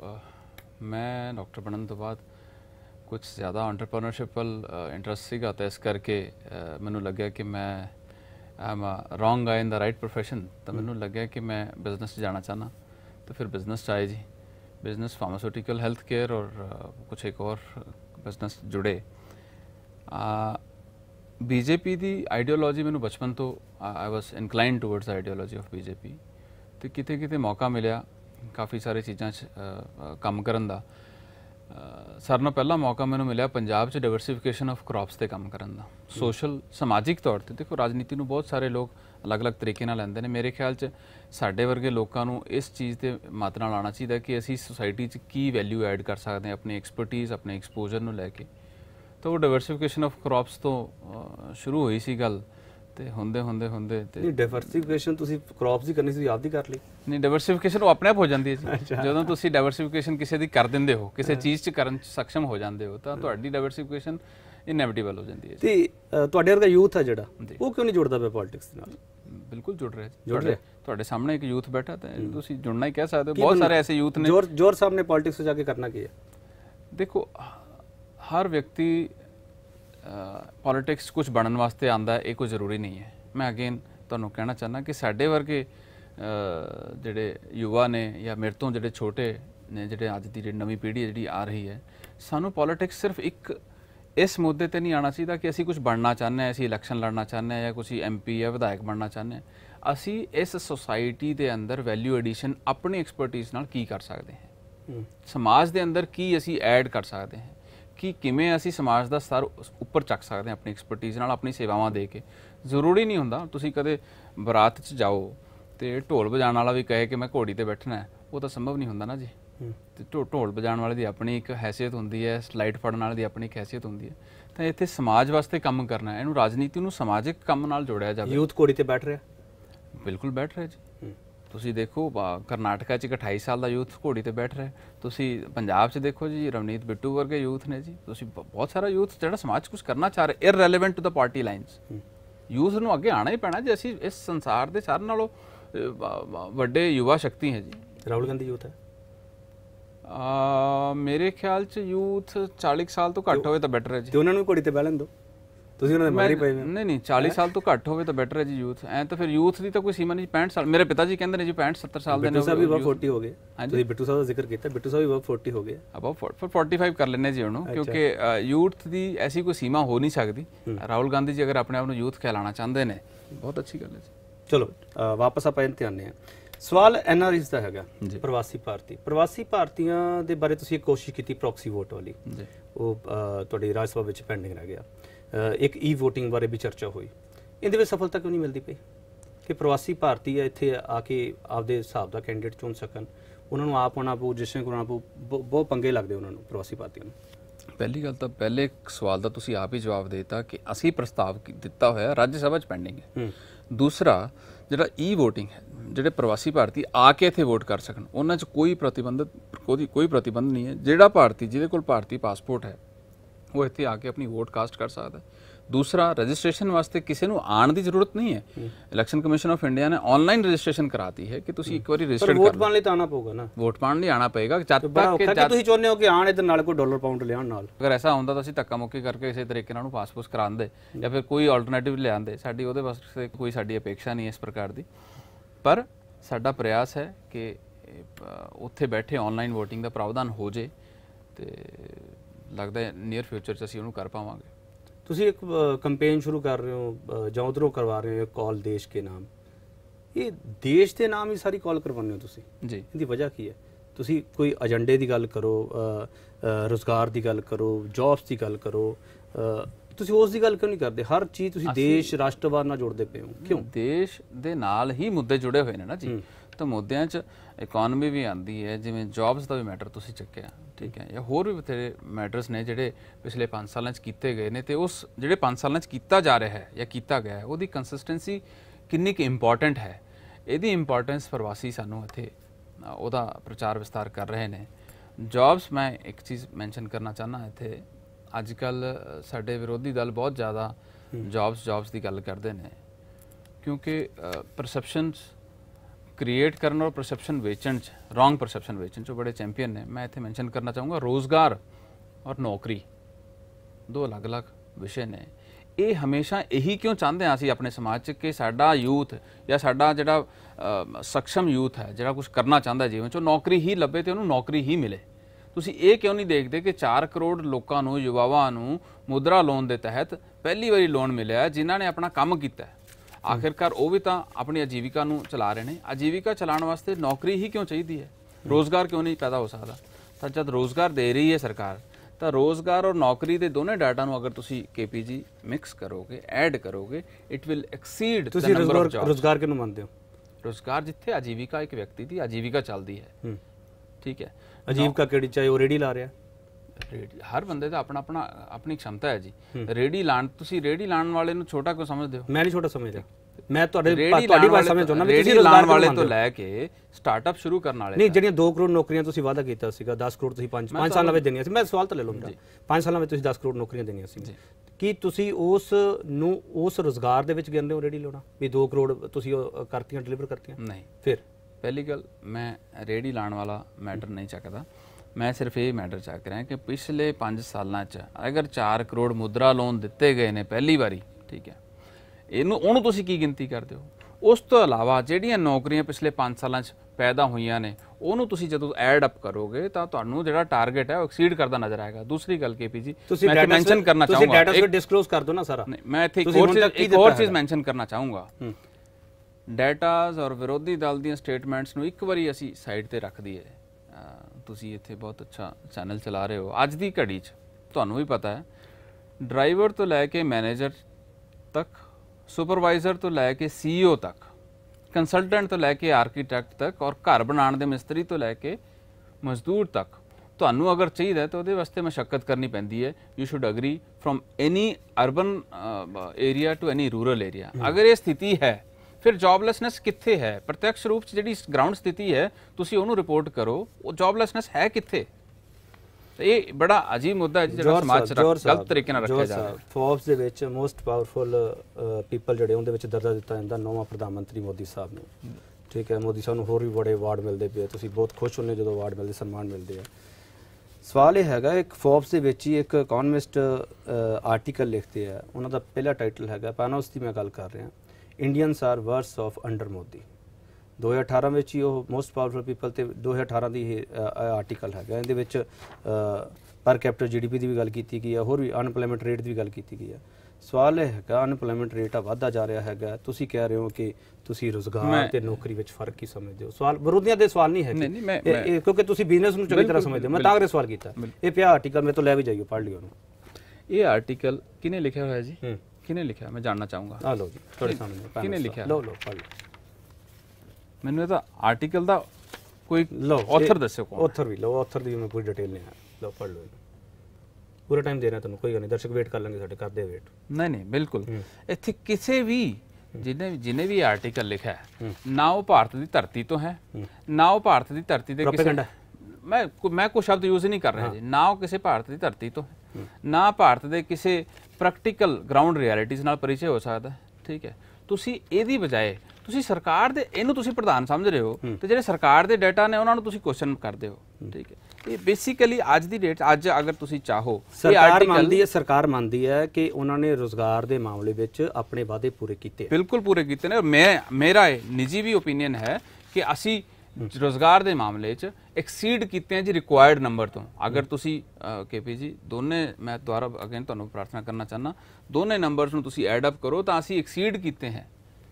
ਮੈਂ ਡਾਕਟਰ ਬਣਨ ਤੋਂ ਬਾਅਦ ਕੁਝ ਜ਼ਿਆਦਾ ਐਂਟਰਪ੍ਰੀਨਰਸ਼ਿਪਲ ਇੰਟਰਸਟ ਸੀਗਾ ਤਾਂ ਇਸ ਕਰਕੇ ਮੈਨੂੰ ਲੱਗਿਆ ਕਿ ਮੈਂ am wrong guy in the right profession ਤਾਂ ਮੈਨੂੰ ਲੱਗਿਆ ਕਿ ਮੈਂ ਬਿਜ਼ਨਸ 'ਚ ਜਾਣਾ ਚਾਹਨਾ ਤਾਂ ਫਿਰ ਬਿਜ਼ਨਸ 'ਚ ਆਏ ਜੀ। ਬਿਜ਼ਨਸ ਫਾਰਮਾਸਿਊਟੀਕਲ ਹੈਲਥ ਕੇਅਰ ਔਰ ਕੁਝ ਇੱਕ ਹੋਰ ਬਿਜ਼ਨਸ ਜੁੜੇ। ਆ ਬੀਜੇਪੀ ਦੀ ਆਈਡੀਓਲੋਜੀ ਮੈਨੂੰ ਬਚਪਨ ਤੋਂ I was inclined towards ideology of BJP ਤੇ ਕਿਤੇ ਕਿਤੇ ਮੌਕਾ ਮਿਲਿਆ। ਕਾਫੀ ਸਾਰੇ ਚੀਜ਼ਾਂ 'ਚ ਕੰਮ ਕਰਨ ਦਾ। ਅ, ਸਾਰਿਆਂ ਨਾਲੋਂ ਪਹਿਲਾ ਮੌਕਾ ਮੈਨੂੰ ਮਿਲਿਆ ਪੰਜਾਬ 'ਚ ਡਾਈਵਰਸਿਫਿਕੇਸ਼ਨ ਆਫ ਕ੍ਰੌਪਸ ਤੇ ਕੰਮ ਕਰਨ ਦਾ। ਸੋਸ਼ਲ ਸਮਾਜਿਕ ਤੌਰ ਤੇ ਦੇਖੋ ਰਾਜਨੀਤੀ ਨੂੰ ਬਹੁਤ ਸਾਰੇ ਲੋਕ ਅਲੱਗ-ਅਲੱਗ ਤਰੀਕੇ ਨਾਲ ਲੈਂਦੇ ਨੇ। ਮੇਰੇ ਖਿਆਲ 'ਚ ਸਾਡੇ ਵਰਗੇ ਲੋਕਾਂ ਨੂੰ ਇਸ ਚੀਜ਼ ਤੇ ਮਤ ਨਾਲ ਆਉਣਾ ਚਾਹੀਦਾ ਕਿ ਅਸੀਂ ਸੋਸਾਇਟੀ 'ਚ ਕੀ ਵੈਲਿਊ ਐਡ ਕਰ ਸਕਦੇ ਹਾਂ ਆਪਣੀ ਐਕਸਪਰਟਿਜ਼ ਆਪਣੇ ਐਕਸਪੋਜ਼ਰ ਨੂੰ ਲੈ ਕੇ। ਤਾਂ ਉਹ ਡਾਈਵਰਸਿਫਿਕੇਸ਼ਨ ਆਫ ਕ੍ਰੌਪਸ ਤੋਂ ਸ਼ੁਰੂ ਹੋਈ ਸੀ ਗੱਲ। ਤੇ ਹੁੰਦੇ ਹੁੰਦੇ ਹੁੰਦੇ ਤੇ ਨਹੀਂ ਡਾਈਵਰਸਿਫਿਕੇਸ਼ਨ ਤੁਸੀਂ ਕ੍ਰੌਪਸ ਦੀ ਕਰਨੀ ਸੀ ਆਪਦੀ ਕਰ ਲਈ। ਨਹੀਂ ਡਾਈਵਰਸਿਫਿਕੇਸ਼ਨ ਉਹ ਆਪਣੇ ਆਪ ਹੋ ਜਾਂਦੀ ਹੈ ਜੀ। ਜਦੋਂ ਤੁਸੀਂ ਡਾਈਵਰਸਿਫਿਕੇਸ਼ਨ ਕਿਸੇ ਦੀ ਕਰ ਦਿੰਦੇ ਹੋ ਕਿਸੇ ਚੀਜ਼ 'ਚ ਕਰਨ 'ਚ ਸક્ષਮ ਹੋ ਜਾਂਦੇ ਹੋ ਤਾਂ ਤੁਹਾਡੀ ਡਾਈਵਰਸਿਫਿਕੇਸ਼ਨ ਇਨਐਵਿਟੇਬਲ ਹੋ ਜਾਂਦੀ ਹੈ ਜੀ। ਤੇ ਤੁਹਾਡੇ ਵਰਗਾ ਯੂਥ ਹੈ ਜਿਹੜਾ ਉਹ ਕਿਉਂ ਨਹੀਂ ਜੁੜਦਾ ਪਿਆ ਪੋਲਿਟਿਕਸ ਦੇ ਨਾਲ? ਬਿਲਕੁਲ ਜੁੜ ਰਿਹਾ ਜੁੜ ਤੁਹਾਡੇ ਤੁਹਾਡੇ ਸਾਹਮਣੇ ਇੱਕ ਯੂਥ ਬੈਠਾ ਤਾਂ ਤੁਸੀਂ ਜੁੜਨਾ ਹੀ ਕਹਿ ਸਕਦੇ ਹੋ। ਬਹੁਤ ਸਾਰੇ ਐਸੇ ਯੂਥ ਨੇ। ਜੋਰ ਜੋਰ ਸਾਹਿਬ ਨੇ ਪੋਲਿਟਿਕਸ ਜਾ ਕੇ ਕਰਨਾ ਕੀ ਹੈ? ਦੇਖੋ ਹਰ ਵਿਅਕਤੀ ਪੋਲਿਟਿਕਸ ਕੁਝ ਬਣਨ ਵਾਸਤੇ ਆਂਦਾ ਇਹ ਕੋਈ ਜ਼ਰੂਰੀ ਨਹੀਂ ਹੈ। ਮੈਂ ਅਗੇਨ ਤੁਹਾਨੂੰ ਕਹਿਣਾ ਚਾਹੁੰਦਾ ਕਿ ਸਾਡੇ ਵਰਗੇ ਜਿਹੜੇ ਯੁਵਾ ਨੇ ਜਾਂ ਮੇਰੇ ਤੋਂ ਜਿਹੜੇ ਛੋਟੇ ਨੇ ਜਿਹੜੇ ਅੱਜ ਦੀ ਜਿਹੜੀ ਨਵੀਂ ਪੀੜ੍ਹੀ ਜਿਹੜੀ ਆ ਰਹੀ ਹੈ ਸਾਨੂੰ ਪੋਲਿਟਿਕਸ ਸਿਰਫ ਇੱਕ ਇਸ ਮੁੱਦੇ ਤੇ ਨਹੀਂ ਆਣਾ ਚਾਹੀਦਾ ਕਿ ਅਸੀਂ ਕੁਝ ਬਣਨਾ ਚਾਹੁੰਦੇ ਹਾਂ ਅਸੀਂ ਇਲੈਕਸ਼ਨ ਲੜਨਾ ਚਾਹੁੰਦੇ ਹਾਂ ਜਾਂ ਕੁਝ ਐਮਪੀ ਜਾਂ ਵਿਧਾਇਕ ਬਣਨਾ ਚਾਹੁੰਦੇ ਹਾਂ। ਅਸੀਂ ਇਸ ਸੋਸਾਇਟੀ ਦੇ ਅੰਦਰ ਵੈਲਿਊ ਐਡੀਸ਼ਨ ਆਪਣੀ ਐਕਸਪਰਟਿਜ਼ ਨਾਲ ਕੀ ਕਰ ਸਕਦੇ ਹਾਂ? ਸਮਾਜ ਦੇ ਅੰਦਰ ਕੀ ਅਸੀਂ ਐਡ ਕਰ ਸਕਦੇ ਹਾਂ? ਕਿ ਕਿਵੇਂ ਅਸੀਂ ਸਮਾਜ ਦਾ ਸਤਰ ਉੱਪਰ ਚੱਕ ਸਕਦੇ ਹਾਂ ਆਪਣੀ ਐਕਸਪਰਟਿਜ਼ ਨਾਲ ਆਪਣੀ ਸੇਵਾਵਾਂ ਦੇ ਕੇ। ਜ਼ਰੂਰੀ ਨਹੀਂ ਹੁੰਦਾ ਤੁਸੀਂ ਕਦੇ ਬਰਾਤ 'ਚ ਜਾਓ ਤੇ ਢੋਲ ਵਜਾਉਣ ਵਾਲਾ ਵੀ ਕਹੇ ਕਿ ਮੈਂ ਘੋੜੀ ਤੇ ਬੈਠਣਾ ਹੈ ਉਹ ਤਾਂ ਸੰਭਵ ਨਹੀਂ ਹੁੰਦਾ ਨਾ ਜੀ। ਤੇ ਢੋਲ ਵਜਾਉਣ ਵਾਲੇ ਦੀ ਆਪਣੀ ਇੱਕ ਹੈਸੀਅਤ ਹੁੰਦੀ ਹੈ ਸਲਾਈਡ ਫੜਨ ਵਾਲੇ ਦੀ ਆਪਣੀ ਇੱਕ ਹੈਸੀਅਤ ਹੁੰਦੀ ਹੈ। ਤਾਂ ਇੱਥੇ ਸਮਾਜ ਵਾਸਤੇ ਕੰਮ ਕਰਨਾ ਹੈ ਇਹਨੂੰ ਰਾਜਨੀਤੀ ਨੂੰ ਸਮਾਜਿਕ ਕੰਮ ਨਾਲ ਜੋੜਿਆ ਜਾਵੇ। ਯੂਥ ਕੋੜੀ ਤੇ ਬੈਠ ਰਿਹਾ? ਬਿਲਕੁਲ ਬੈਠ ਰਿਹਾ ਜੀ। ਤੁਸੀਂ ਦੇਖੋ ਕਰਨਾਟਕਾ 'ਚ ਇੱਕ 28 ਸਾਲ ਦਾ ਯੂਥ ਘੋੜੀ ਤੇ ਬੈਠ ਰਿਹਾ। ਤੁਸੀਂ ਪੰਜਾਬ 'ਚ ਦੇਖੋ ਜੀ ਰਵਨੀਤ ਬਿੱਟੂ ਵਰਗੇ ਯੂਥ ਨੇ ਜੀ। ਤੁਸੀਂ ਬਹੁਤ ਸਾਰਾ ਯੂਥ ਜਿਹੜਾ ਸਮਾਜ 'ਚ ਕੁਝ ਕਰਨਾ ਚਾਹ ਰਿਹਾ irrelevant to the party lines youth ਨੂੰ ਅੱਗੇ ਆਣਾ ਹੀ ਪੈਣਾ ਜੇ ਅਸੀਂ ਇਸ ਸੰਸਾਰ ਦੇ ਸਾਰਿਆਂ ਨਾਲੋਂ ਵੱਡੇ ਯੁਵਾ ਸ਼ਕਤੀ ਹੈ ਜੀ। ਰਾਹੁਲ ਗਾਂਧੀ ਯੂਥ ਹੈ? ਆ ਮੇਰੇ ਖਿਆਲ 'ਚ ਯੂਥ 40 ਸਾਲ ਤੋਂ ਘੱਟ ਹੋਵੇ ਤਾਂ ਬੈਟਰ ਹੈ ਜੀ। ਤੇ ਉਹਨਾਂ ਨੂੰ ਘੋੜੀ ਤੇ ਬਹਿ ਲੈਣ ਦਿਓ। ਤੁਸੀਂ ਉਹਨਾਂ ਦੇ ਮਗਰ ਹੀ ਪਏ ਹੋ। ਨਹੀਂ ਨਹੀਂ 40 ਸਾਲ ਤੋਂ ਘੱਟ ਹੋਵੇ ਤਾਂ ਬੈਟਰ ਹੈ ਜੀ ਯੂਥ ਐ ਤਾਂ ਫਿਰ ਯੂਥ ਦੀ ਤਾਂ ਕੋਈ ਸੀਮਾ ਨਹੀਂ 65 ਸਾਲ ਮੇਰੇ ਪਿਤਾ ਜੀ ਕਹਿੰਦੇ ਨੇ ਜੀ 65 70 ਸਾਲ ਦੇ ਨੇ ਬਿੱਟੂ ਸਾਹਿਬ ਵੀ ਵਕ 40 ਹੋ ਗਏ। ਤੁਸੀਂ ਬਿੱਟੂ ਸਾਹਿਬ ਦਾ ਜ਼ਿਕਰ ਕੀਤਾ ਬਿੱਟੂ ਸਾਹਿਬ ਵੀ ਵਕ 40 ਹੋ ਗਏ। ਫਿਰ 45 ਕਰ ਲੈਣੇ ਜੀ ਉਹਨੂੰ ਕਿਉਂਕਿ ਯੂਥ ਦੀ ਐਸੀ ਕੋਈ ਸੀਮਾ ਹੋ ਨਹੀਂ ਸਕਦੀ। ਰਾਹੁਲ ਗਾਂਧੀ ਜੀ ਅਗਰ ਆਪਣੇ ਆਪ ਨੂੰ ਯੂਥ ਕਹਿਲਾਣਾ ਚਾਹੁੰਦੇ ਨੇ ਬਹੁਤ ਅੱਛੀ ਗੱਲ ਹੈ ਜੀ। ਚਲੋ ਵਾਪਸ ਆਪਾਂ ਇਹਨਾਂ ਤੇ ਆਉਂਦੇ ਹਾਂ। ਸਵਾਲ ਐਨਆਰਆਈਜ਼ ਦਾ ਹੈਗਾ ਪ੍ਰਵਾਸੀ ਭਾਰਤੀ। ਪ੍ਰਵਾਸੀ ਭਾਰਤੀਆਂ ਦੇ ਬਾਰੇ ਤੁਸੀਂ ਇੱਕ ਕੋਸ਼ਿਸ਼ ਕੀਤੀ ਪ੍ਰੋਕਸੀ ਵੋਟ ਵਾਲੀ। ਉਹ ਤੁਹਾਡੀ ਰਾਜ ਸਭਾ ਵਿੱਚ ਪੈਂਡਿੰਗ ਰਹਿ ਗਿਆ। ਇੱਕ ਈ VOTING ਬਾਰੇ ਵੀ ਚਰਚਾ ਹੋਈ। ਇਹਦੇ ਵਿੱਚ ਸਫਲਤਾ ਕਿਉਂ ਨਹੀਂ ਮਿਲਦੀ ਪਈ? ਕਿ ਪ੍ਰਵਾਸੀ ਭਾਰਤੀ ਇੱਥੇ ਆ ਕੇ ਆਪਦੇ ਹਿਸਾਬ ਦਾ ਕੈਂਡੀਡੇਟ ਚੁਣ ਸਕਣ। ਉਹਨਾਂ ਨੂੰ ਆਪ ਆਉਣਾ ਪਊ ਜਿਸ਼ਨ ਕਰਾਉਣਾ ਪਊ ਬਹੁ- ਬਹੁਤ ਪੰਗੇ ਲੱਗਦੇ ਉਹਨਾਂ ਨੂੰ ਪ੍ਰਵਾਸੀ ਭਾਰਤੀਆਂ ਨੂੰ। ਪਹਿਲੀ ਗੱਲ ਤਾਂ ਪਹਿਲੇ ਸਵਾਲ ਦਾ ਤੁਸੀਂ ਆਪ ਹੀ ਜਵਾਬ ਦਿੱਤਾ ਕਿ ਅਸੀਂ ਪ੍ਰਸਤਾਵ ਦਿੱਤਾ ਹੋਇਆ ਰਾਜ ਸਭਾ 'ਚ ਪੈਂਡਿੰਗ ਹੈ। ਹੂੰ। ਦੂਸਰਾ ਜਿਹੜਾ ਈ VOTING ਹੈ ਜਿਹੜੇ ਪ੍ਰਵਾਸੀ ਭਾਰਤੀ ਆ ਕੇ ਇੱਥੇ ਵੋਟ ਕਰ ਸਕਣ ਉਹਨਾਂ 'ਚ ਕੋਈ ਪ੍ਰਤੀਬੰਧਤ ਕੋਈ ਕੋਈ ਪ੍ਰਤੀਬੰਧ ਨਹੀਂ ਹੈ। ਜਿਹੜਾ ਭਾਰਤੀ ਜਿਹਦੇ ਕੋਲ ਭਾਰਤੀ ਪਾਸਪੋਰਟ ਹੈ ਉਹ ਇੱਥੇ ਆ ਕੇ ਆਪਣੀ ਵੋਟ ਕਾਸਟ ਕਰ ਸਕਦਾ ਦੂਸਰਾ ਰਜਿਸਟ੍ਰੇਸ਼ਨ ਵਾਸਤੇ ਕਿਸੇ ਨੂੰ ਆਉਣ ਦੀ ਜ਼ਰੂਰਤ ਨਹੀਂ ਹੈ ਇਲੈਕਸ਼ਨ ਕਮਿਸ਼ਨ ਆਫ ਇੰਡੀਆ ਨੇ ਆਨਲਾਈਨ ਰਜਿਸਟ੍ਰੇਸ਼ਨ ਕਰਾਤੀ ਹੈ ਕਿ ਤੁਸੀਂ ਇੱਕ ਵਾਰੀ ਰਜਿਸਟਰ ਵੋਟ ਪਾਉਣ ਲਈ ਤਾਂ ਆਣਾ ਪਊਗਾ ਨਾ ਵੋਟ ਪਾਉਣ ਲਈ ਆਣਾ ਪਏਗਾ ਜਦ ਤੱਕ ਕਿ ਤੁਸੀਂ ਚਾਹੁੰਦੇ ਹੋ ਕਿ ਆਣ ਇਹਦੇ ਨਾਲ ਕੋਈ ਡਾਲਰ ਪਾਉਂਡ ਲਿਆਉਣ ਨਾਲ ਅਗਰ ਐਸਾ ਹੁੰਦਾ ਤਾਂ ਅਸੀਂ ਧੱਕਾ ਮੁੱਕੀ ਕਰਕੇ ਕਿਸੇ ਤਰੀਕੇ ਨਾਲ ਉਹਨੂੰ ਪਾਸਪੋਰਟ ਕਰਾਉਂਦੇ ਜਾਂ ਫਿਰ ਕੋਈ ਆਲਟਰਨੇਟਿਵ ਲਿਆਂਦੇ ਸਾਡੀ ਉਹਦੇ ਵਾਸਤੇ ਕੋਈ ਸਾਡੀ ਅਪੇਖਿਆ ਨਹੀਂ ਇਸ ਪ੍ਰਕਾਰ ਦੀ ਪਰ ਸਾਡਾ ਪ੍ਰਯਾਸ ਹੈ ਕਿ ਉੱਥੇ ਬੈਠੇ ਆਨਲਾਈਨ VOTING ਦਾ ਪ੍ਰਾਵਧਾਨ ਹੋ ਜੇ ਤੇ ਲੱਗਦਾ ਹੈ ਨੀਅਰ ਫਿਊਚਰ 'ਚ ਅਸੀਂ ਉਹਨੂੰ ਕਰ ਪਾਵਾਂਗੇ। ਤੁਸੀਂ ਇੱਕ ਕੈਂਪੇਨ ਸ਼ੁਰੂ ਕਰ ਰਹੇ ਹੋ ਜਾਂ ਉਧਰੋਂ ਕਰਵਾ ਰਹੇ ਹੋ ਕਾਲ ਦੇਸ਼ ਕੇ ਨਾਮ। ਇਹ ਦੇਸ਼ ਦੇ ਨਾਮ ਹੀ ਸਾਰੀ ਕਾਲ ਕਰਵਾਉਂਦੇ ਹੋ ਤੁਸੀਂ? ਜੀ। ਇਹਦੀ ਵਜ੍ਹਾ ਕੀ ਹੈ? ਤੁਸੀਂ ਕੋਈ ਏਜੰਡੇ ਦੀ ਗੱਲ ਕਰੋ ਰੁਜ਼ਗਾਰ ਦੀ ਗੱਲ ਕਰੋ ਜੌਬਸ ਦੀ ਗੱਲ ਕਰੋ ਤੁਸੀਂ ਉਸ ਦੀ ਗੱਲ ਕਿਉਂ ਨਹੀਂ ਕਰਦੇ? ਹਰ ਚੀਜ਼ ਤੁਸੀਂ ਦੇਸ਼ ਰਾਸ਼ਟਰਵਾਦ ਨਾਲ ਜੋੜਦੇ ਪਏ ਹੋ। ਕਿਉਂ? ਦੇਸ਼ ਦੇ ਨਾਲ ਹੀ ਮੁੱਦੇ ਜੁੜੇ ਹੋਏ ਨੇ ਨਾ ਜੀ। ਤਾਂ ਮੁੱਦਿਆਂ 'ਚ ਇਕਨੋਮੀ ਵੀ ਆਂਦੀ ਹੈ ਜਿਵੇਂ ਜੌਬਸ ਦਾ ਵੀ ਮੈਟਰ ਤੁਸੀਂ ਚੱਕਿਆ ਠੀਕ ਹੈ ਜਾਂ ਹੋਰ ਵੀ ਬਥੇਰੇ ਮੈਟਰਸ ਨੇ ਜਿਹੜੇ ਪਿਛਲੇ 5 ਸਾਲਾਂ 'ਚ ਕੀਤੇ ਗਏ ਨੇ ਤੇ ਉਸ ਜਿਹੜੇ 5 ਸਾਲਾਂ 'ਚ ਕੀਤਾ ਜਾ ਰਿਹਾ ਹੈ ਜਾਂ ਕੀਤਾ ਗਿਆ ਹੈ ਉਹਦੀ ਕੰਸਿਸਟੈਂਸੀ ਕਿੰਨੀ ਕੁ ਇੰਪੋਰਟੈਂਟ ਹੈ? ਇਹਦੀ ਇੰਪੋਰਟੈਂਸ ਪ੍ਰਵਾਸੀ ਸਾਨੂੰ ਇੱਥੇ ਉਹਦਾ ਪ੍ਰਚਾਰ ਵਿਸਤਾਰ ਕਰ ਰਹੇ ਨੇ। ਜੌਬਸ ਮੈਂ ਇੱਕ ਚੀਜ਼ ਮੈਂਸ਼ਨ ਕਰਨਾ ਚਾਹਨਾ ਇੱਥੇ ਅੱਜ ਕੱਲ ਸਾਡੇ ਵਿਰੋਧੀ ਦਲ ਬਹੁਤ ਜ਼ਿਆਦਾ ਜੌਬਸ ਜੌਬਸ ਦੀ ਗੱਲ ਕਰਦੇ ਨੇ ਕਿਉਂਕਿ ਪਰਸੈਪਸ਼ਨਸ ਕ੍ਰੀਏਟ ਕਰਨ ਔਰ ਪਰਸੈਪਸ਼ਨ ਵੇਚਣ ਚ ਰੋਂਗ ਪਰਸੈਪਸ਼ਨ ਵੇਚਣ ਚ ਉਹ ਬੜੇ ਚੈਂਪੀਅਨ ਨੇ ਮੈਂ ਇੱਥੇ ਮੈਂਸ਼ਨ ਕਰਨਾ ਚਾਹੂੰਗਾ ਰੋਜ਼ਗਾਰ ਔਰ ਨੌਕਰੀ ਦੋ ਅਲੱਗ-ਅਲੱਗ ਵਿਸ਼ੇ ਨੇ ਇਹ ਹਮੇਸ਼ਾ ਇਹੀ ਕਿਉਂ ਚਾਹੁੰਦੇ ਆ ਅਸੀਂ ਆਪਣੇ ਸਮਾਜ 'ਚ ਕਿ ਸਾਡਾ ਯੂਥ ਜਾਂ ਸਾਡਾ ਜਿਹੜਾ ਅ, ਸક્ષਮ ਯੂਥ ਹੈ ਜਿਹੜਾ ਕੁਝ ਕਰਨਾ ਚਾਹੁੰਦਾ ਜੀਵਨ 'ਚ ਉਹ ਨੌਕਰੀ ਹੀ ਲੱਭੇ ਤੇ ਉਹਨੂੰ ਨੌਕਰੀ ਹੀ ਮਿਲੇ ਤੁਸੀਂ ਇਹ ਕਿਉਂ ਨਹੀਂ ਦੇਖਦੇ ਕਿ 4 ਕਰੋੜ ਲੋਕਾਂ ਨੂੰ ਯੁਵਾਵਾਂ ਨੂੰ ਮੁਦਰਾ ਲੋਨ ਦੇ ਤਹਿਤ ਪਹਿਲੀ ਵਾਰੀ ਲੋਨ ਮਿਲਿਆ ਹੈ, ਜਿਨ੍ਹਾਂ ਨੇ ਆਪਣਾ ਕੰਮ ਕੀਤਾ ਹੈ। ਆਖਿਰਕਾਰ ਉਹ ਵੀ ਤਾਂ ਆਪਣੀ ਆਜੀਵਿਕਾ ਨੂੰ ਚਲਾ ਰਹੇ ਨੇ। ਆਜੀਵਿਕਾ ਚਲਾਉਣ ਵਾਸਤੇ ਨੌਕਰੀ ਹੀ ਕਿਉਂ ਚਾਹੀਦੀ ਹੈ? ਰੋਜ਼ਗਾਰ ਕਿਉਂ ਨਹੀਂ ਪੈਦਾ ਹੋ ਸਕਦਾ? ਤਾਂ ਜਦ ਰੋਜ਼ਗਾਰ ਦੇ ਰਹੀ ਹੈ ਸਰਕਾਰ ਤਾਂ ਰੋਜ਼ਗਾਰ ਔਰ ਨੌਕਰੀ ਦੇ ਦੋਨੇ ਡਾਟਾ ਨੂੰ ਅਗਰ ਤੁਸੀਂ ਕੇਪੀਜੀ ਮਿਕਸ ਕਰੋਗੇ ਐਡ ਕਰੋਗੇ it will exceed the number of jobs ਰੁਜ਼ਗਾਰ ਕਿਹਨੂੰ ਮੰਨਦੇ ਹੋ? ਰੋਜ਼ਗਾਰ ਜਿੱਥੇ ਆਜੀਵਿਕਾ ਇੱਕ ਵਿਅਕਤੀ ਦੀ ਆਜੀਵਿਕਾ ਚੱਲਦੀ ਹੈ। ਠੀਕ ਹੈ। ਅਜੀਬਕਾ ਕਿਹੜੀ ਚਾਹੇ ਉਹ ਰੇੜੀ ਲਾ ਰਿਹਾ। ਹਰ ਬੰਦੇ ਦਾ ਆਪਣਾ ਆਪਣਾ ਆਪਣੀ ਖਮਤਾ ਹੈ ਜੀ। ਰੇੜੀ ਲਾਣ ਤੁਸੀਂ ਰੇੜੀ ਲਾਣ ਵਾਲੇ ਨੂੰ ਛੋਟਾ ਕਿਉਂ ਸਮਝਦੇ ਹੋ? ਮੈਂ ਨਹੀਂ ਛੋਟਾ ਸਮਝਦਾ। ਮੈਂ ਤੁਹਾਡੇ ਤੁਹਾਡੀ ਬਾਤ ਸਮਝ ਜਾਣਾ ਵੀ ਤੁਸੀਂ ਲਾਣ ਵਾਲੇ ਤੋਂ ਲੈ ਕੇ ਸਟਾਰਟਅਪ ਸ਼ੁਰੂ ਕਰਨ ਵਾਲੇ ਨਹੀਂ ਜਿਹੜੀਆਂ 2 ਕਰੋੜ ਨੌਕਰੀਆਂ ਤੁਸੀਂ ਵਾਅਦਾ ਕੀਤਾ ਸੀਗਾ 10 ਕਰੋੜ ਤੁਸੀਂ 5 5 ਸਾਲਾਂ ਵਿੱਚ ਦੇਣੀਆਂ ਸੀ। ਮੈਂ ਸਵਾਲ ਤਾਂ ਲੈ ਲਵਾਂਗਾ 5 ਸਾਲਾਂ ਵਿੱਚ ਤੁਸੀਂ 10 ਕਰੋੜ ਨੌਕਰੀਆਂ ਦੇਣੀਆਂ ਸੀ। ਕੀ ਤੁਸੀਂ ਉਸ ਨੂੰ ਉਸ ਰੋਜ਼ਗਾਰ ਦੇ ਵਿੱਚ ਗਿਣਦੇ ਹੋ ਰੇੜੀ ਲਾਉਣਾ? ਵੀ 2 ਕਰੋੜ ਤੁਸੀਂ ਉਹ ਕਰਤੀਆਂ ਡਿਲੀਵਰ ਕਰਤੀਆਂ? ਨਹੀਂ। ਫਿਰ? ਪਹਿਲੀ ਗੱਲ ਮੈਂ ਰੇੜੀ ਲਾਣ ਵਾਲਾ ਮੈਟਰ ਨਹੀਂ ਚੱਕਦਾ। ਮੈਂ ਸਿਰਫ ਇਹ ਮੈਟਰ ਚੱਕ ਰਿਹਾ ਕਿ ਪਿਛਲੇ 5 ਸਾਲਾਂ 'ਚ ਅਗਰ 4 ਕਰੋੜ ਮੁਦਰਾ ਲੋਨ ਦਿੱਤੇ ਗਏ ਨੇ ਪਹਿਲੀ ਵਾਰੀ ਠੀਕ ਹੈ ਇਹਨੂੰ ਉਹਨੂੰ ਤੁਸੀਂ ਕੀ ਗਿਣਤੀ ਕਰਦੇ ਹੋ? ਉਸ ਤੋਂ ਇਲਾਵਾ ਜਿਹੜੀਆਂ ਨੌਕਰੀਆਂ ਪਿਛਲੇ 5 ਸਾਲਾਂ 'ਚ ਪੈਦਾ ਹੋਈਆਂ ਨੇ ਉਹਨੂੰ ਤੁਸੀਂ ਜਦੋਂ ਐਡ ਅਪ ਕਰੋਗੇ ਤਾਂ ਤੁਹਾਨੂੰ ਜਿਹੜਾ ਟਾਰਗੇਟ ਹੈ ਉਹ ਐਕਸੀਡ ਕਰਦਾ ਨਜ਼ਰ ਆਏਗਾ। ਦੂਸਰੀ ਗੱਲ ਕੇਪੀਜੀ ਤੁਸੀਂ ਮੈਂ ਮੈਂਸ਼ਨ ਕਰਨਾ ਤੁਸੀਂ ਚਾਹੂੰਗਾ। ਡਾਟਾ ਫਿਰ ਡਿਸਕਲੋਜ਼ ਕਰ ਦਿਓ ਨਾ ਸਾਰਾ। ਨਹੀਂ ਮੈਂ ਇੱਥੇ ਇੱਕ ਤੁਸੀਂ ਹੋਰ ਚੀਜ਼? ਮੈਂਸ਼ਨ ਕਰਨਾ ਚਾਹੂੰਗਾ। ਹੂੰ। ਡਾਟਾਜ਼ ਔਰ ਵਿਰੋਧੀ ਦਲ ਦੀਆਂ ਸਟੇਟਮੈਂਟਸ ਨੂੰ ਇੱਕ ਵਾਰੀ ਅਸੀਂ ਸਾਈਡ ਤੇ ਰੱਖ ਦਈਏ। ਤੁਸੀਂ ਇੱਥੇ ਬਹੁਤ ਅੱਛਾ ਚੈਨਲ ਚਲਾ ਰਹੇ ਹੋ। ਅੱਜ ਦੀ ਘੜੀ 'ਚ ਤੁਹਾਨੂੰ ਵੀ ਪਤਾ ਹੈ ਡਰਾਈਵਰ ਤੋਂ ਲੈ ਕੇ ਮੈਨੇਜਰ ਤੱਕ ਸੁਪਰਵਾਈਜ਼ਰ ਤੋਂ ਲੈ ਕੇ ਸੀਈਓ ਤੱਕ ਕੰਸਲਟੈਂਟ ਤੋਂ ਲੈ ਕੇ ਆਰਕੀਟੈਕਟ ਤੱਕ ਔਰ ਘਰ ਬਣਾਉਣ ਦੇ ਮਿਸਤਰੀ ਤੋਂ ਲੈ ਕੇ ਮਜ਼ਦੂਰ ਤੱਕ ਤੁਹਾਨੂੰ ਅਗਰ ਚਾਹੀਦਾ ਹੈ ਤਾਂ ਉਹਦੇ ਵਾਸਤੇ ਮਸ਼ੱਕਤ ਕਰਨੀ ਪੈਂਦੀ ਹੈ। You should agree from any urban area to any rural area ਅਗਰ ਇਹ ਸਥਿਤੀ ਹੈ ਫਿਰ ਜੌਬਲੈਸਨੈਸ ਕਿੱਥੇ ਹੈ? ਪ੍ਰਤੱਖ ਰੂਪ 'ਚ ਜਿਹੜੀ ਗਰਾਊਂਡ ਸਥਿਤੀ ਹੈ ਤੁਸੀਂ ਉਹਨੂੰ ਰਿਪੋਰਟ ਕਰੋ ਉਹ ਜੌਬਲੈਸਨੈਸ ਹੈ ਕਿੱਥੇ? ਇਹ ਬੜਾ ਅਜੀਬ ਮੁੱਦਾ ਹੈ ਜਿਹੜਾ ਸਮਾਜ 'ਚ ਗਲਤ ਤਰੀਕੇ ਨਾਲ ਰੱਖਿਆ ਜਾ ਰਿਹਾ ਹੈ। ਫੋਰਬਸ ਦੇ ਵਿੱਚ ਮੋਸਟ ਪਾਵਰਫੁਲ ਪੀਪਲ ਜਿਹੜੇ ਉਹਦੇ ਵਿੱਚ ਦਰਜਾ ਦਿੱਤਾ ਜਾਂਦਾ ਨੌਵਾਂ ਪ੍ਰਧਾਨ ਮੰਤਰੀ ਮੋਦੀ ਸਾਹਿਬ ਨੂੰ। ਠੀਕ ਹੈ ਮੋਦੀ ਸਾਹਿਬ ਨੂੰ ਹੋਰ ਵੀ ਬੜੇ ਅਵਾਰਡ ਮਿਲਦੇ ਪਏ ਤੁਸੀਂ ਬਹੁਤ ਖੁਸ਼ ਹੁੰਨੇ ਜਦੋਂ ਅਵਾਰਡ ਮਿਲਦੇ ਸਨਮਾਨ ਮਿਲਦੇ ਆ। ਸਵਾਲ ਇਹ ਹੈਗਾ ਇੱਕ ਫੋਰਬਸ ਦੇ ਵਿੱਚ ਹੀ ਇੱਕ ਇਕਨੋਮਿਸਟ ਆਰਟੀਕਲ ਲਿਖਦੇ ਆ। ਉਹਨਾਂ ਦਾ ਪਹਿਲਾ ਟਾਈਟਲ ਹੈਗਾ ਪੈਨੋਸ ਦੀ ਮੈਂ ਗੱਲ ਕਰ ਰਿਹਾ। Indians are worse off under Modi 2018 ਵਿੱਚ ਹੀ ਉਹ ਮੋਸਟ ਪਾਵਰਫੁਲ ਪੀਪਲ ਤੇ 2018 ਦੀ ਇਹ ਆਰਟੀਕਲ ਹੈਗਾ। ਇਹਦੇ ਵਿੱਚ ਪਰ ਕੈਪੀਟਲ ਜੀਡੀਪੀ ਦੀ ਵੀ ਗੱਲ ਕੀਤੀ ਗਈ ਹੈ ਹੋਰ ਵੀ ਅਨਪਲੋਇਮੈਂਟ ਰੇਟ ਦੀ ਵੀ ਗੱਲ ਕੀਤੀ ਗਈ ਹੈ। ਸਵਾਲ ਇਹ ਹੈਗਾ ਅਨਪਲੋਇਮੈਂਟ ਰੇਟ ਆ ਵਧਦਾ ਜਾ ਰਿਹਾ ਹੈਗਾ। ਤੁਸੀਂ ਕਹਿ ਰਹੇ ਹੋ ਕਿ ਤੁਸੀਂ ਰੋਜ਼ਗਾਰ ਤੇ ਨੌਕਰੀ ਵਿੱਚ ਫ਼ਰਕ ਕੀ ਸਮਝਦੇ ਹੋ। ਸਵਾਲ ਵਿਰੋਧੀਆਂ ਦੇ ਸਵਾਲ ਨਹੀਂ ਹੈ ਨਹੀਂ, ਨਹੀਂ, ਮੈਂ- ਇਹ- ਕਿਉਂਕਿ ਤੁਸੀਂ ਬਿਜ਼ਨਸ ਨੂੰ ਚੰਗੀ ਤਰ੍ਹਾਂ ਸਮਝਦੇ ਹੋ। ਮੈਂ ਤਾਂ ਕਰਕੇ ਸਵਾਲ ਕੀਤਾ। ਇਹ ਪਿਆ ਆਰਟੀਕਲ ਮੇਰੇ ਤੋਂ ਲੈ ਵੀ ਜਾਈਓ ਪੜ੍ਹ ਲਿਓ ਉਹਨੂੰ। ਇਹ ਆਰਟੀਕਲ ਕਿਹਨੇ ਲਿਖਿਆ ਹੋਇਆ ਜੀ? ਹੂੰ। ਕਿਹਨੇ ਲਿਖਿਆ ਮੈਂ ਜਾਣਨਾ ਚਾਹੂੰਗਾ ਆ ਲਓ ਜੀ ਤੁਹਾਡੇ ਸਾਹਮਣੇ ਕਿਹਨੇ ਲਿਖਿਆ? ਲਓ ਲਓ ਪੜ੍ਹ ਲਓ ਮੈਨੂੰ ਇਹਦਾ ਆਰਟੀਕਲ ਦਾ ਕੋਈ ਲਓ ਆਥਰ ਦੱਸਿਓ ਕੌਣ ਆਥਰ ਵੀ ਲਓ ਆਥਰ ਦੀ ਮੈਂ ਕੋਈ ਡਿਟੇਲ ਨਹੀਂ ਹੈ ਲਓ ਪੜ੍ਹ ਲਓ ਪੂਰਾ ਟਾਈਮ ਦੇ ਰਿਹਾ ਤੁਹਾਨੂੰ ਕੋਈ ਗੱਲ ਨਹੀਂ ਦਰਸ਼ਕ ਵੇਟ ਕਰ ਲੈਣਗੇ ਸਾਡੇ ਕਰਦੇ ਵੇਟ ਨਹੀਂ ਨਹੀਂ ਬਿਲਕੁਲ ਇੱਥੇ ਕਿਸੇ ਵੀ ਜਿਹਨੇ ਜਿਹਨੇ ਵੀ ਆਰਟੀਕਲ ਲਿਖਿਆ ਹੈ ਨਾ ਉਹ ਭਾਰਤ ਦੀ ਧਰਤੀ ਤੋਂ ਹੈ ਨਾ ਉਹ ਭਾਰਤ ਦੀ ਧਰਤੀ ਤੇ ਕਿਸੇ। ਮੈਂ ਮੈਂ ਕੋਈ ਸ਼ਬਦ ਯੂਜ਼ ਨਹੀਂ ਕਰ ਰਿਹਾ ਜੀ ਨਾ ਉਹ ਕਿਸੇ ਭਾਰਤ ਦੀ ਧਰਤੀ ਤੋਂ ਨਾ ਭਾਰਤ ਦੇ ਕਿਸੇ ਪ੍ਰੈਕਟੀਕਲ ਗਰਾਊਂਡ ਰਿਐਲਿਟੀਜ਼ ਨਾਲ ਪਰਿਚੈ ਹੋ ਸਕਦਾ ਠੀਕ ਹੈ। ਤੁਸੀਂ ਇਹਦੀ ਬਜਾਏ ਤੁਸੀਂ ਸਰਕਾਰ ਦੇ ਇਹਨੂੰ ਤੁਸੀਂ ਪ੍ਰਧਾਨ ਸਮਝ ਰਹੇ ਹੋ ਤੇ ਜਿਹੜੇ ਸਰਕਾਰ ਦੇ ਡਾਟਾ ਨੇ ਉਹਨਾਂ ਨੂੰ ਤੁਸੀਂ ਕੁਐਸਚਨ ਕਰਦੇ ਹੋ ਠੀਕ ਹੈ। ਇਹ ਬੇਸਿਕਲੀ ਅੱਜ ਦੀ ਡੇਟ ਅੱਜ ਅਗਰ ਤੁਸੀਂ ਚਾਹੋ ਸਰਕਾਰ ਮੰਨਦੀ ਹੈ ਸਰਕਾਰ ਮੰਨਦੀ ਹੈ ਕਿ ਉਹਨਾਂ ਨੇ ਰੋਜ਼ਗਾਰ ਦੇ ਮਾਮਲੇ ਵਿੱਚ ਆਪਣੇ ਵਾਅਦੇ ਪੂਰੇ ਕੀਤੇ। ਬਿਲਕੁਲ ਪੂਰੇ ਕੀਤੇ ਨੇ ਔਰ ਮੈਂ ਮੇਰਾ ਇਹ ਨਿੱਜੀ ਵੀ ਓਪੀਨੀਅਨ ਹੈ ਕਿ ਅਸੀਂ ਰੋਜ਼ਗਾਰ ਦੇ ਮਾਮਲੇ 'ਚ ਐਕਸੀਡ ਕੀਤੇ ਹਾਂ ਜੀ ਰਿਕੁਆਇਰਡ ਨੰਬਰ ਤੋਂ। ਅਗਰ ਤੁਸੀਂ ਕੇਪੀ ਜੀ ਦੋਨੇ ਮੈਂ ਦੁਬਾਰਾ ਅਗੇਨ ਤੁਹਾਨੂੰ ਪ੍ਰਾਰਥਨਾ ਕਰਨਾ ਚਾਹਨਾ ਦੋਨੇ ਨੰਬਰਸ ਨੂੰ ਤੁਸੀਂ ਐਡ ਅਪ ਕਰੋ ਤਾਂ ਅਸੀਂ ਐਕਸੀਡ ਕੀਤੇ ਹੈ।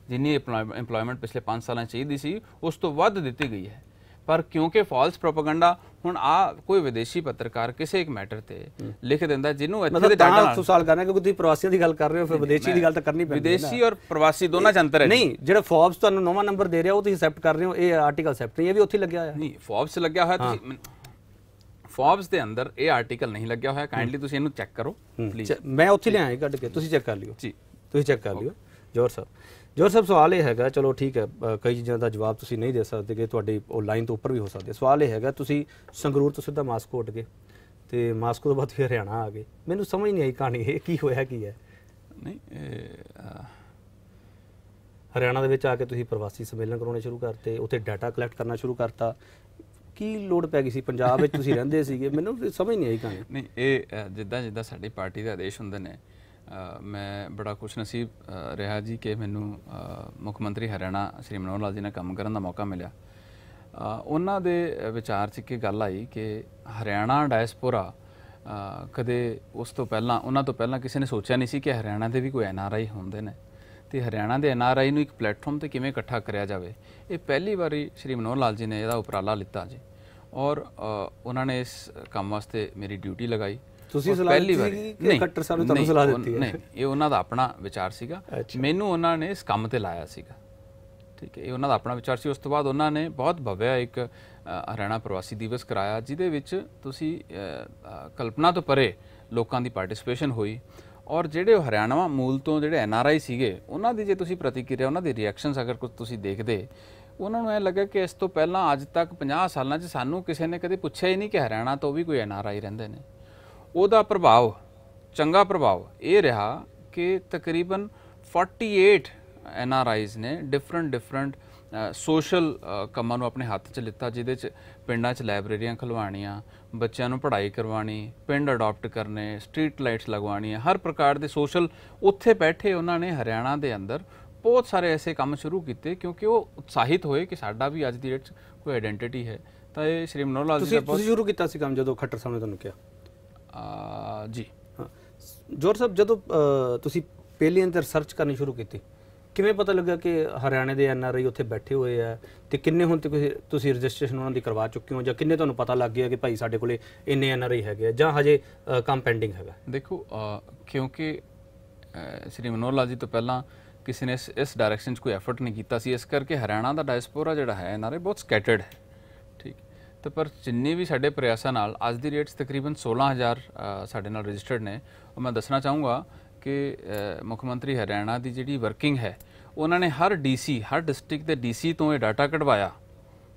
ਜਿੰਨੀ EMPLOYMENT ਪਿਛਲੇ 5 ਸਾਲਾਂ 'ਚ ਚਾਹੀਦੀ ਸੀ ਉਸ ਤੋਂ ਵੱਧ ਦਿੱਤੀ ਗਈ ਹੈ। ਪਰ ਕਿਉਂਕਿ ਫਾਲਸ ਪ੍ਰੋਪਾਗੈਂਡਾ ਹੁਣ ਆ ਕੋਈ ਵਿਦੇਸ਼ੀ ਪੱਤਰਕਾਰ ਕਿਸੇ ਇੱਕ ਮੈਟਰ ਤੇ ਲਿਖ ਦਿੰਦਾ ਜਿਹਨੂੰ ਇੱਥੇ ਦੇ ਮਤਲਬ ਡਾਟਾ ਤਾਂ ਸਵਾਲ ਕਰਨਾ ਕਿਉਂਕਿ ਤੁਸੀਂ ਪ੍ਰਵਾਸੀਆਂ ਦੀ ਗੱਲ ਕਰ ਰਹੇ ਹੋ ਫਿਰ ਵਿਦੇਸ਼ੀ ਦੀ ਗੱਲ ਤਾਂ ਕਰਨੀ ਪੈਂਦੀ ਹੈ ਵਿਦੇਸ਼ੀ ਔਰ ਪ੍ਰਵਾਸੀ ਦੋਨਾਂ 'ਚ ਅੰਤਰ ਹੈ। ਨਹੀਂ ਜਿਹੜਾ ਫੋਰਬਸ ਤੁਹਾਨੂੰ ਨਵਾਂ ਨੰਬਰ ਦੇ ਰਿਹਾ ਉਹ ਤੁਸੀਂ ਐਕਸੈਪਟ ਕਰ ਰਹੇ ਹੋ ਇਹ ਆਰਟੀਕਲ ਐਕਸੈਪਟ ਨਹੀਂ ਇਹ ਵੀ ਉੱਥੇ ਲੱਗਿਆ ਹੋਇਆ। ਨਹੀਂ ਫੋਰਬਸ ਲੱਗਿਆ ਹੋਇਆ ਤੁਸੀਂ ਫੋਰਬਸ ਦੇ ਅੰਦਰ ਇਹ ਆਰਟੀਕਲ ਨਹੀਂ ਲੱਗਿਆ ਹੋਇਆ ਕਾਈਂਡਲੀ ਤੁਸੀਂ ਇਹਨੂੰ ਚੈੱਕ ਕਰੋ ਪਲੀਜ਼ ਮੈਂ ਉੱਥੇ ਲਿਆਇਆ ਕੱਢ ਕੇ ਤੁਸੀਂ ਚੈੱਕ ਕਰ ਲਿਓ। ਜੀ। ਤੁਸੀਂ ਚੈੱਕ ਕਰ ਲਿਓ। ਜੋਰ ਸਾਹਿਬ ਜੋਰ ਸਾਹਿਬ ਸਵਾਲ ਇਹ ਹੈਗਾ ਚਲੋ ਠੀਕ ਹੈ ਕਈ ਚੀਜ਼ਾਂ ਦਾ ਜਵਾਬ ਤੁਸੀਂ ਨਹੀਂ ਦੇ ਸਕਦੇ ਕਿ ਤੁਹਾਡੀ ਉਹ ਲਾਈਨ ਤੋਂ ਉੱਪਰ ਵੀ ਹੋ ਸਕਦੀ ਸਵਾਲ ਇਹ ਹੈਗਾ ਤੁਸੀਂ ਸੰਗਰੂਰ ਤੋਂ ਸਿੱਧਾ ਮਾਸਕੋ ਉੱਡ ਗਏ ਤੇ ਮਾਸਕੋ ਤੋਂ ਬਾਅਦ ਫਿਰ ਹਰਿਆਣਾ ਆ ਗਏ। ਮੈਨੂੰ ਸਮਝ ਨਹੀਂ ਆਈ ਕਹਾਣੀ ਇਹ ਕੀ ਹੋਇਆ ਕੀ ਹੈ? ਨਹੀਂ ਹਰਿਆਣਾ ਦੇ ਵਿੱਚ ਆ ਕੇ ਤੁਸੀਂ ਪ੍ਰਵਾਸੀ ਸੰਮੇਲਨ ਕਰਾਉਣੇ ਸ਼ੁਰੂ ਕਰਤੇ ਉੱਥੇ ਡਾਟਾ ਕਲੈਕਟ ਕਰਨਾ ਸ਼ੁਰੂ ਕਰਤਾ। ਕੀ ਲੋੜ ਪੈ ਗਈ ਸੀ? ਪੰਜਾਬ ਵਿੱਚ ਤੁਸੀਂ ਰਹਿੰਦੇ ਸੀਗੇ ਮੈਨੂੰ ਸਮਝ ਨਹੀਂ ਆਈ ਕਹਾਣੀ। ਨਹੀਂ ਇਹ ਜਿੱਦਾਂ ਜਿੱਦਾਂ ਸਾਡੀ ਪਾਰਟੀ ਦੇ ਆਦੇਸ਼ ਹੁੰਦੇ ਨੇ ਮੈਂ ਬੜਾ ਖੁਸ਼ ਨਸੀਬ ਰਿਹਾ ਜੀ ਕਿ ਮੈਨੂੰ ਮੁੱਖ ਮੰਤਰੀ ਹਰਿਆਣਾ ਸ਼੍ਰੀ ਮਨੋਹਰ ਲਾਲ ਜੀ ਨਾਲ ਕੰਮ ਕਰਨ ਦਾ ਮੌਕਾ ਮਿਲਿਆ। ਉਹਨਾਂ ਦੇ ਵਿਚਾਰ 'ਚ ਇੱਕ ਗੱਲ ਆਈ ਕਿ ਹਰਿਆਣਾ ਡਾਇਸਪੋਰਾ ਕਦੇ ਉਸ ਤੋਂ ਪਹਿਲਾਂ, ਉਹਨਾਂ ਤੋਂ ਪਹਿਲਾਂ ਕਿਸੇ ਨੇ ਸੋਚਿਆ ਨਹੀਂ ਸੀ ਕਿ ਹਰਿਆਣਾ ਦੇ ਵੀ ਕੋਈ ਐਨਆਰਆਈ ਹੁੰਦੇ ਨੇ। ਤੇ ਹਰਿਆਣਾ ਦੇ ਐਨਆਰਆਈ ਨੂੰ ਇੱਕ ਪਲੇਟਫਾਰਮ ਤੇ ਕਿਵੇਂ ਇਕੱਠਾ ਕਰਿਆ ਜਾਵੇ, ਇਹ ਪਹਿਲੀ ਵਾਰੀ ਸ਼੍ਰੀ ਮਨੋਹਰ ਲਾਲ ਜੀ ਨੇ ਇਹਦਾ ਉਪਰਾਲਾ ਲਿੱਤਾ ਜੀ। ਔਰ ਉਹਨਾਂ ਨੇ ਇਸ ਕੰਮ ਵਾਸਤੇ ਮੇਰੀ ਡਿਊਟੀ ਲਗਾਈ। ਤੁਸੀਂ ਸਲਾਹ ਪਹਿਲੀ ਦਿੱਤੀ ਵਾਰੀ- ਨਹੀਂ, ਖੱਟਰ ਸਾਹਿਬ ਨੇ ਤੁਹਾਨੂੰ ਸਲਾਹ ਦਿੱਤੀ ਹੈ? ਨਹੀਂ ਇਹ ਉਹਨਾਂ ਦਾ ਆਪਣਾ ਵਿਚਾਰ ਸੀਗਾ। ਮੈਨੂੰ ਉਹਨਾਂ ਨੇ ਇਸ ਕੰਮ ਤੇ ਲਾਇਆ ਸੀਗਾ। ਠੀਕ ਹੈ ਇਹ ਉਹਨਾਂ ਦਾ ਆਪਣਾ ਵਿਚਾਰ ਸੀ। ਉਸ ਤੋਂ ਬਾਅਦ ਉਹਨਾਂ ਨੇ ਬਹੁਤ ਭਵਿਆ ਇੱਕ ਹਰਿਆਣਾ ਪ੍ਰਵਾਸੀ ਦਿਵਸ ਕਰਾਇਆ ਜਿਹਦੇ ਵਿੱਚ ਤੁਸੀਂ ਕਲਪਨਾ ਤੋਂ ਪਰੇ ਲੋਕਾਂ ਦੀ ਪਾਰਟਿਸਿਪੇਸ਼ਨ ਹੋਈ। ਔਰ ਜਿਹੜੇ ਹਰਿਆਣਾ ਮੂਲ ਤੋਂ ਜਿਹੜੇ ਐਨਆਰਆਈ ਸੀਗੇ ਉਹਨਾਂ ਦੀ ਜੇ ਤੁਸੀਂ ਪ੍ਰਤੀਕਿਰਿਆ ਉਹਨਾਂ ਦੇ ਰਿਐਕਸ਼ਨਸ ਅਗਰ ਕੁਝ ਤੁਸੀਂ ਦੇਖਦੇ ਉਹਨਾਂ ਨੂੰ ਇਹ ਲੱਗਾ ਕਿ ਇਸ ਤੋਂ ਪਹਿਲਾਂ ਅੱਜ ਤੱਕ 50 ਸਾਲਾਂ 'ਚ ਸਾਨੂੰ ਕਿਸੇ ਨੇ ਕਦੇ ਪੁੱਛਿਆ ਹੀ ਨਹੀਂ ਕਿ ਹਰਿਆਣਾ ਤੋਂ ਵੀ ਕੋਈ ਐਨਆਰਆਈ ਰਹਿੰਦੇ ਨੇ। ਉਹਦਾ ਪ੍ਰਭਾਵ ਚੰਗਾ ਪ੍ਰਭਾਵ ਇਹ ਰਿਹਾ ਕਿ ਤਕਰੀਬਨ 48 ਐਨਆਰਆਈਜ਼ ਨੇ ਡਿਫਰੈਂਟ ਡਿਫਰੈਂਟ ਸੋਸ਼ਲ ਕੰਮਾਂ ਨੂੰ ਆਪਣੇ ਹੱਥ 'ਚ ਲਿੱਤਾ ਜਿਹਦੇ 'ਚ ਪਿੰਡਾਂ 'ਚ ਲਾਇਬ੍ਰੇਰੀਆਂ ਖਲਵਾਉਣੀਆਂ ਬੱਚਿਆਂ ਨੂੰ ਪੜ੍ਹਾਈ ਕਰਵਾਉਣੀ ਪਿੰਡ ਅਡਾਪਟ ਕਰਨੇ ਸਟਰੀਟ ਲਾਈਟਸ ਲਗਵਾਉਣੀਆਂ ਹਰ ਪ੍ਰਕਾਰ ਦੇ ਸੋਸ਼ਲ ਉੱਥੇ ਬੈਠੇ ਉਹਨਾਂ ਨੇ ਹਰਿਆਣਾ ਦੇ ਅੰਦਰ ਬਹੁਤ ਸਾਰੇ ਐਸੇ ਕੰਮ ਸ਼ੁਰੂ ਕੀਤੇ ਕਿਉਂਕਿ ਉਹ ਉਤਸ਼ਾਹਿਤ ਹੋਏ ਕਿ ਸਾਡਾ ਵੀ ਅੱਜ ਦੀ ਡੇਟ 'ਚ ਕੋਈ ਆਇਡੈਂਟੀਟੀ ਹੈ। ਤਾਂ ਇਹ ਸ਼੍ਰੀ ਮਨੋਹਰ ਲਾਲ ਜੀ ਦਾ ਬਹੁਤ ਸ਼ੁਰੂ ਕੀਤਾ ਸੀ ਕੰਮ ਜਦੋਂ ਖੱਟਰ ਸਾਹਿਬ ਨੇ ਤੁਹਾਨੂੰ ਕਿਹਾ। ਜੀ। ਹਾਂ। ਜੋਰ ਸਾਹਿਬ ਜਦੋਂ ਤੁਸੀਂ ਪਹਿਲੀ ਅੰਦਰ ਰਿਸਰਚ ਕਰਨੀ ਸ਼ੁਰੂ ਕੀਤੀ ਕਿਵੇਂ ਪਤਾ ਲੱਗਾ ਕਿ ਹਰਿਆਣੇ ਦੇ ਐਨਆਰਆਈ ਉੱਥੇ ਬੈਠੇ ਹੋਏ ਆ ਤੇ ਕਿੰਨੇ ਹੁਣ ਤੱਕ ਤੁਸੀਂ ਰਜਿਸਟ੍ਰੇਸ਼ਨ ਉਹਨਾਂ ਦੀ ਕਰਵਾ ਚੁੱਕੇ ਹੋ ਜਾਂ ਕਿੰਨੇ ਤੁਹਾਨੂੰ ਪਤਾ ਲੱਗ ਗਿਆ ਕਿ ਭਾਈ ਸਾਡੇ ਕੋਲੇ ਇੰਨੇ ਐਨਆਰਆਈ ਹੈਗੇ ਆ ਜਾਂ ਹਜੇ ਕੰਮ ਪੈਂਡਿੰਗ ਹੈਗਾ? ਦੇਖੋ ਕਿਉਂਕਿ ਸ਼੍ਰੀ ਮਨੋਹਰ ਲਾਲ ਜੀ ਤੋਂ ਪਹਿਲਾਂ ਕਿਸੇ ਨੇ ਇਸ ਇਸ ਡਾਇਰੈਕਸ਼ਨ 'ਚ ਕੋਈ ਐਫਰਟ ਨਹੀਂ ਕੀਤਾ ਸੀ। ਇਸ ਕਰਕੇ ਹਰਿਆਣਾ ਦਾ ਡਾਇਸਪੋਰਾ ਜਿਹੜਾ ਹੈ ਨਾਰੇ ਬਹੁਤ ਸਕੈਟਰਡ ਹੈ। ਠੀਕ। ਤੇ ਪਰ ਜਿੰਨੇ ਵੀ ਸਾਡੇ ਪ੍ਰਯਾਸਾਂ ਨਾਲ ਅੱਜ ਦੀ ਰੇਟ 'ਚ ਤਕਰੀਬਨ 16000 ਅਹ, ਸਾਡੇ ਨਾਲ ਰਜਿਸਟਰਡ ਨੇ। ਉਹ ਮੈਂ ਦੱਸਣਾ ਚਾਹੂੰਗਾ ਕਿ ਮੁੱਖ ਮੰਤਰੀ ਹਰਿਆਣਾ ਦੀ ਜਿਹੜੀ ਵਰਕਿੰਗ ਹੈ ਉਹਨਾਂ ਨੇ ਹਰ ਡੀਸੀ ਹਰ ਡਿਸਟ੍ਰਿਕਟ ਦੇ ਡੀਸੀ ਤੋਂ ਇਹ ਡਾਟਾ ਕਢਵਾਇਆ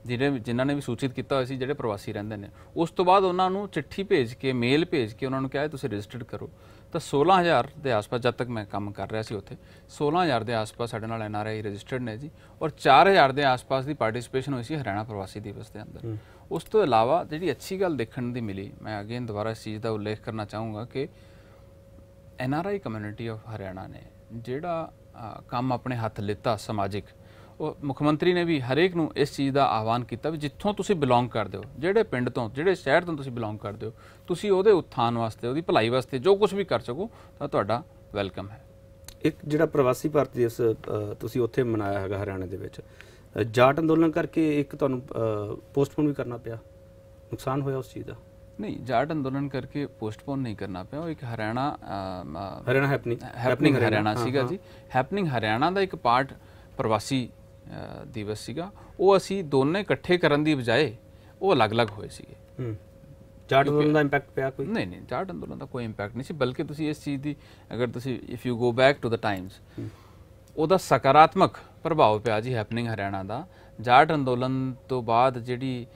ਜਿਹੜੇ ਜਿਨ੍ਹਾਂ ਨੇ ਵੀ ਸੂਚਿਤ ਕੀਤਾ ਹੋਇਆ ਸੀ ਜਿਹੜੇ ਪ੍ਰਵਾਸੀ ਰਹਿੰਦੇ ਨੇ। ਉਸ ਤੋਂ ਬਾਅਦ ਉਹਨਾਂ ਨੂੰ ਚਿੱਠੀ ਭੇਜ ਕੇ ਮੇਲ ਭੇਜ ਕੇ ਉਹਨਾਂ ਨੂੰ ਕਿਹਾ ਤੁਸੀਂ ਰਜਿਸਟਰਡ ਕਰੋ। ਤਾਂ 16000 ਦੇ ਆਸ-ਪਾਸ ਜਦ ਤੱਕ ਮੈਂ ਕੰਮ ਕਰ ਰਿਹਾ ਸੀ ਉੱਥੇ 16000 ਦੇ ਆਸ-ਪਾਸ ਸਾਡੇ ਨਾਲ ਐਨਆਰਆਈ ਰਜਿਸਟਰਡ ਨੇ ਜੀ। ਔਰ 4000 ਦੇ ਆਸ-ਪਾਸ ਦੀ ਪਾਰਟਿਸਿਪੇਸ਼ਨ ਹੋਈ ਸੀ ਹਰਿਆਣਾ ਪ੍ਰਵਾਸੀ ਦਿਵਸ ਦੇ ਅੰਦਰ। ਉਸ ਤੋਂ ਇਲਾਵਾ ਜਿਹੜੀ ਅੱਛੀ ਗੱਲ ਦੇਖਣ ਦੀ ਮਿਲੀ, ਮੈਂ ਅਗੇਨ ਦੁਬਾਰਾ ਇਸ ਚੀਜ਼ ਦਾ ਉਲੇਖ ਕਰਨਾ ਚਾਹੂੰਗਾ ਕਿ N R I community of Haryana ਨੇ ਜਿਹੜਾ ਕੰਮ ਆਪਣੇ ਹੱਥ ਲਿੱਤਾ ਸਮਾਜਿਕ, ਉਹ ਮੁੱਖ ਮੰਤਰੀ ਨੇ ਵੀ ਹਰੇਕ ਨੂੰ ਇਸ ਚੀਜ਼ ਦਾ ਆਹਵਾਨ ਕੀਤਾ ਵੀ ਜਿੱਥੋਂ ਤੁਸੀਂ ਬਿਲੋਂਗ ਕਰਦੇ ਹੋ ਜਿਹੜੇ ਪਿੰਡ ਤੋਂ, ਜਿਹੜੇ ਸ਼ਹਿਰ ਤੋਂ ਤੁਸੀਂ ਬਿਲੋਂਗ ਕਰਦੇ ਹੋ ਤੁਸੀਂ ਉਹਦੇ ਉત્ਥਾਨ ਵਾਸਤੇ, ਉਹਦੀ ਭਲਾਈ ਵਾਸਤੇ ਜੋ ਕੁਝ ਵੀ ਕਰ ਸਕੋ, ਤਾਂ ਤੁਹਾਡਾ ਵੈਲਕਮ ਹੈ। ਇੱਕ ਜਿਹੜਾ ਪ੍ਰਵਾਸੀ ਭਾਰਤੀ ਦਿਵਸ ਤੁਸੀਂ ਉੱਥੇ ਮਨਾਇਆ ਹੈਗਾ ਹਰਿਆਣਾ ਦੇ ਵਿੱਚ ਜਾਟ ਅੰਦੋਲਨ ਕਰਕੇ ਇੱਕ ਤੁਹਾਨੂੰ ਪੋਸਟਪੋਨ ਵੀ ਕਰਨਾ ਪਿਆ। ਨੁਕਸਾਨ ਹੋਇਆ ਉਸ ਚੀਜ਼ ਦਾ? ਨਹੀਂ ਜਾਟ ਅੰਦੋਲਨ ਕਰਕੇ ਪੋਸਟਪੋਨ ਨਹੀਂ ਕਰਨਾ ਪਿਆ। ਉਹ ਇੱਕ ਹਰਿਆਣਾ ਹਰਿਆਣਾ ਹੈਪਨਿੰਗ ਹੈਪਨਿੰਗ ਹਰਿਆਣਾ। ਸੀਗਾ ਜੀ। ਹੈਪਨਿੰਗ ਹਰਿਆਣਾ ਦਾ ਇੱਕ ਪਾਰਟ ਪ੍ਰਵਾਸੀ ਦਿਵਸ ਸੀਗਾ। ਉਹ ਅਸੀਂ ਦੋਨੇ ਇਕੱਠੇ ਕਰਨ ਦੀ ਬਜਾਏ ਉਹ ਅਲੱਗ-ਅਲੱਗ ਹੋਏ ਸੀਗੇ। ਜਾਟ ਅੰਦੋਲਨ ਦਾ ਇੰਪੈਕਟ ਪਿਆ ਕੋਈ? ਨਹੀਂ ਨਹੀਂ ਜਾਟ ਅੰਦੋਲਨ ਦਾ ਕੋਈ ਇੰਪੈਕਟ ਨਹੀਂ ਸੀ ਬਲਕਿ ਤੁਸੀਂ ਇਸ ਚੀਜ਼ ਦੀ ਅਗਰ ਤੁਸੀਂ if you go back to the times ਉਹਦਾ ਸਕਾਰਾਤਮਕ ਪ੍ਰਭਾਵ ਪਿਆ ਜੀ ਹੈਪਨਿੰਗ ਹਰਿਆਣਾ ਦਾ। ਜਾਟ ਅੰਦੋਲਨ ਤੋਂ ਬਾਅਦ ਜਿਹੜੀ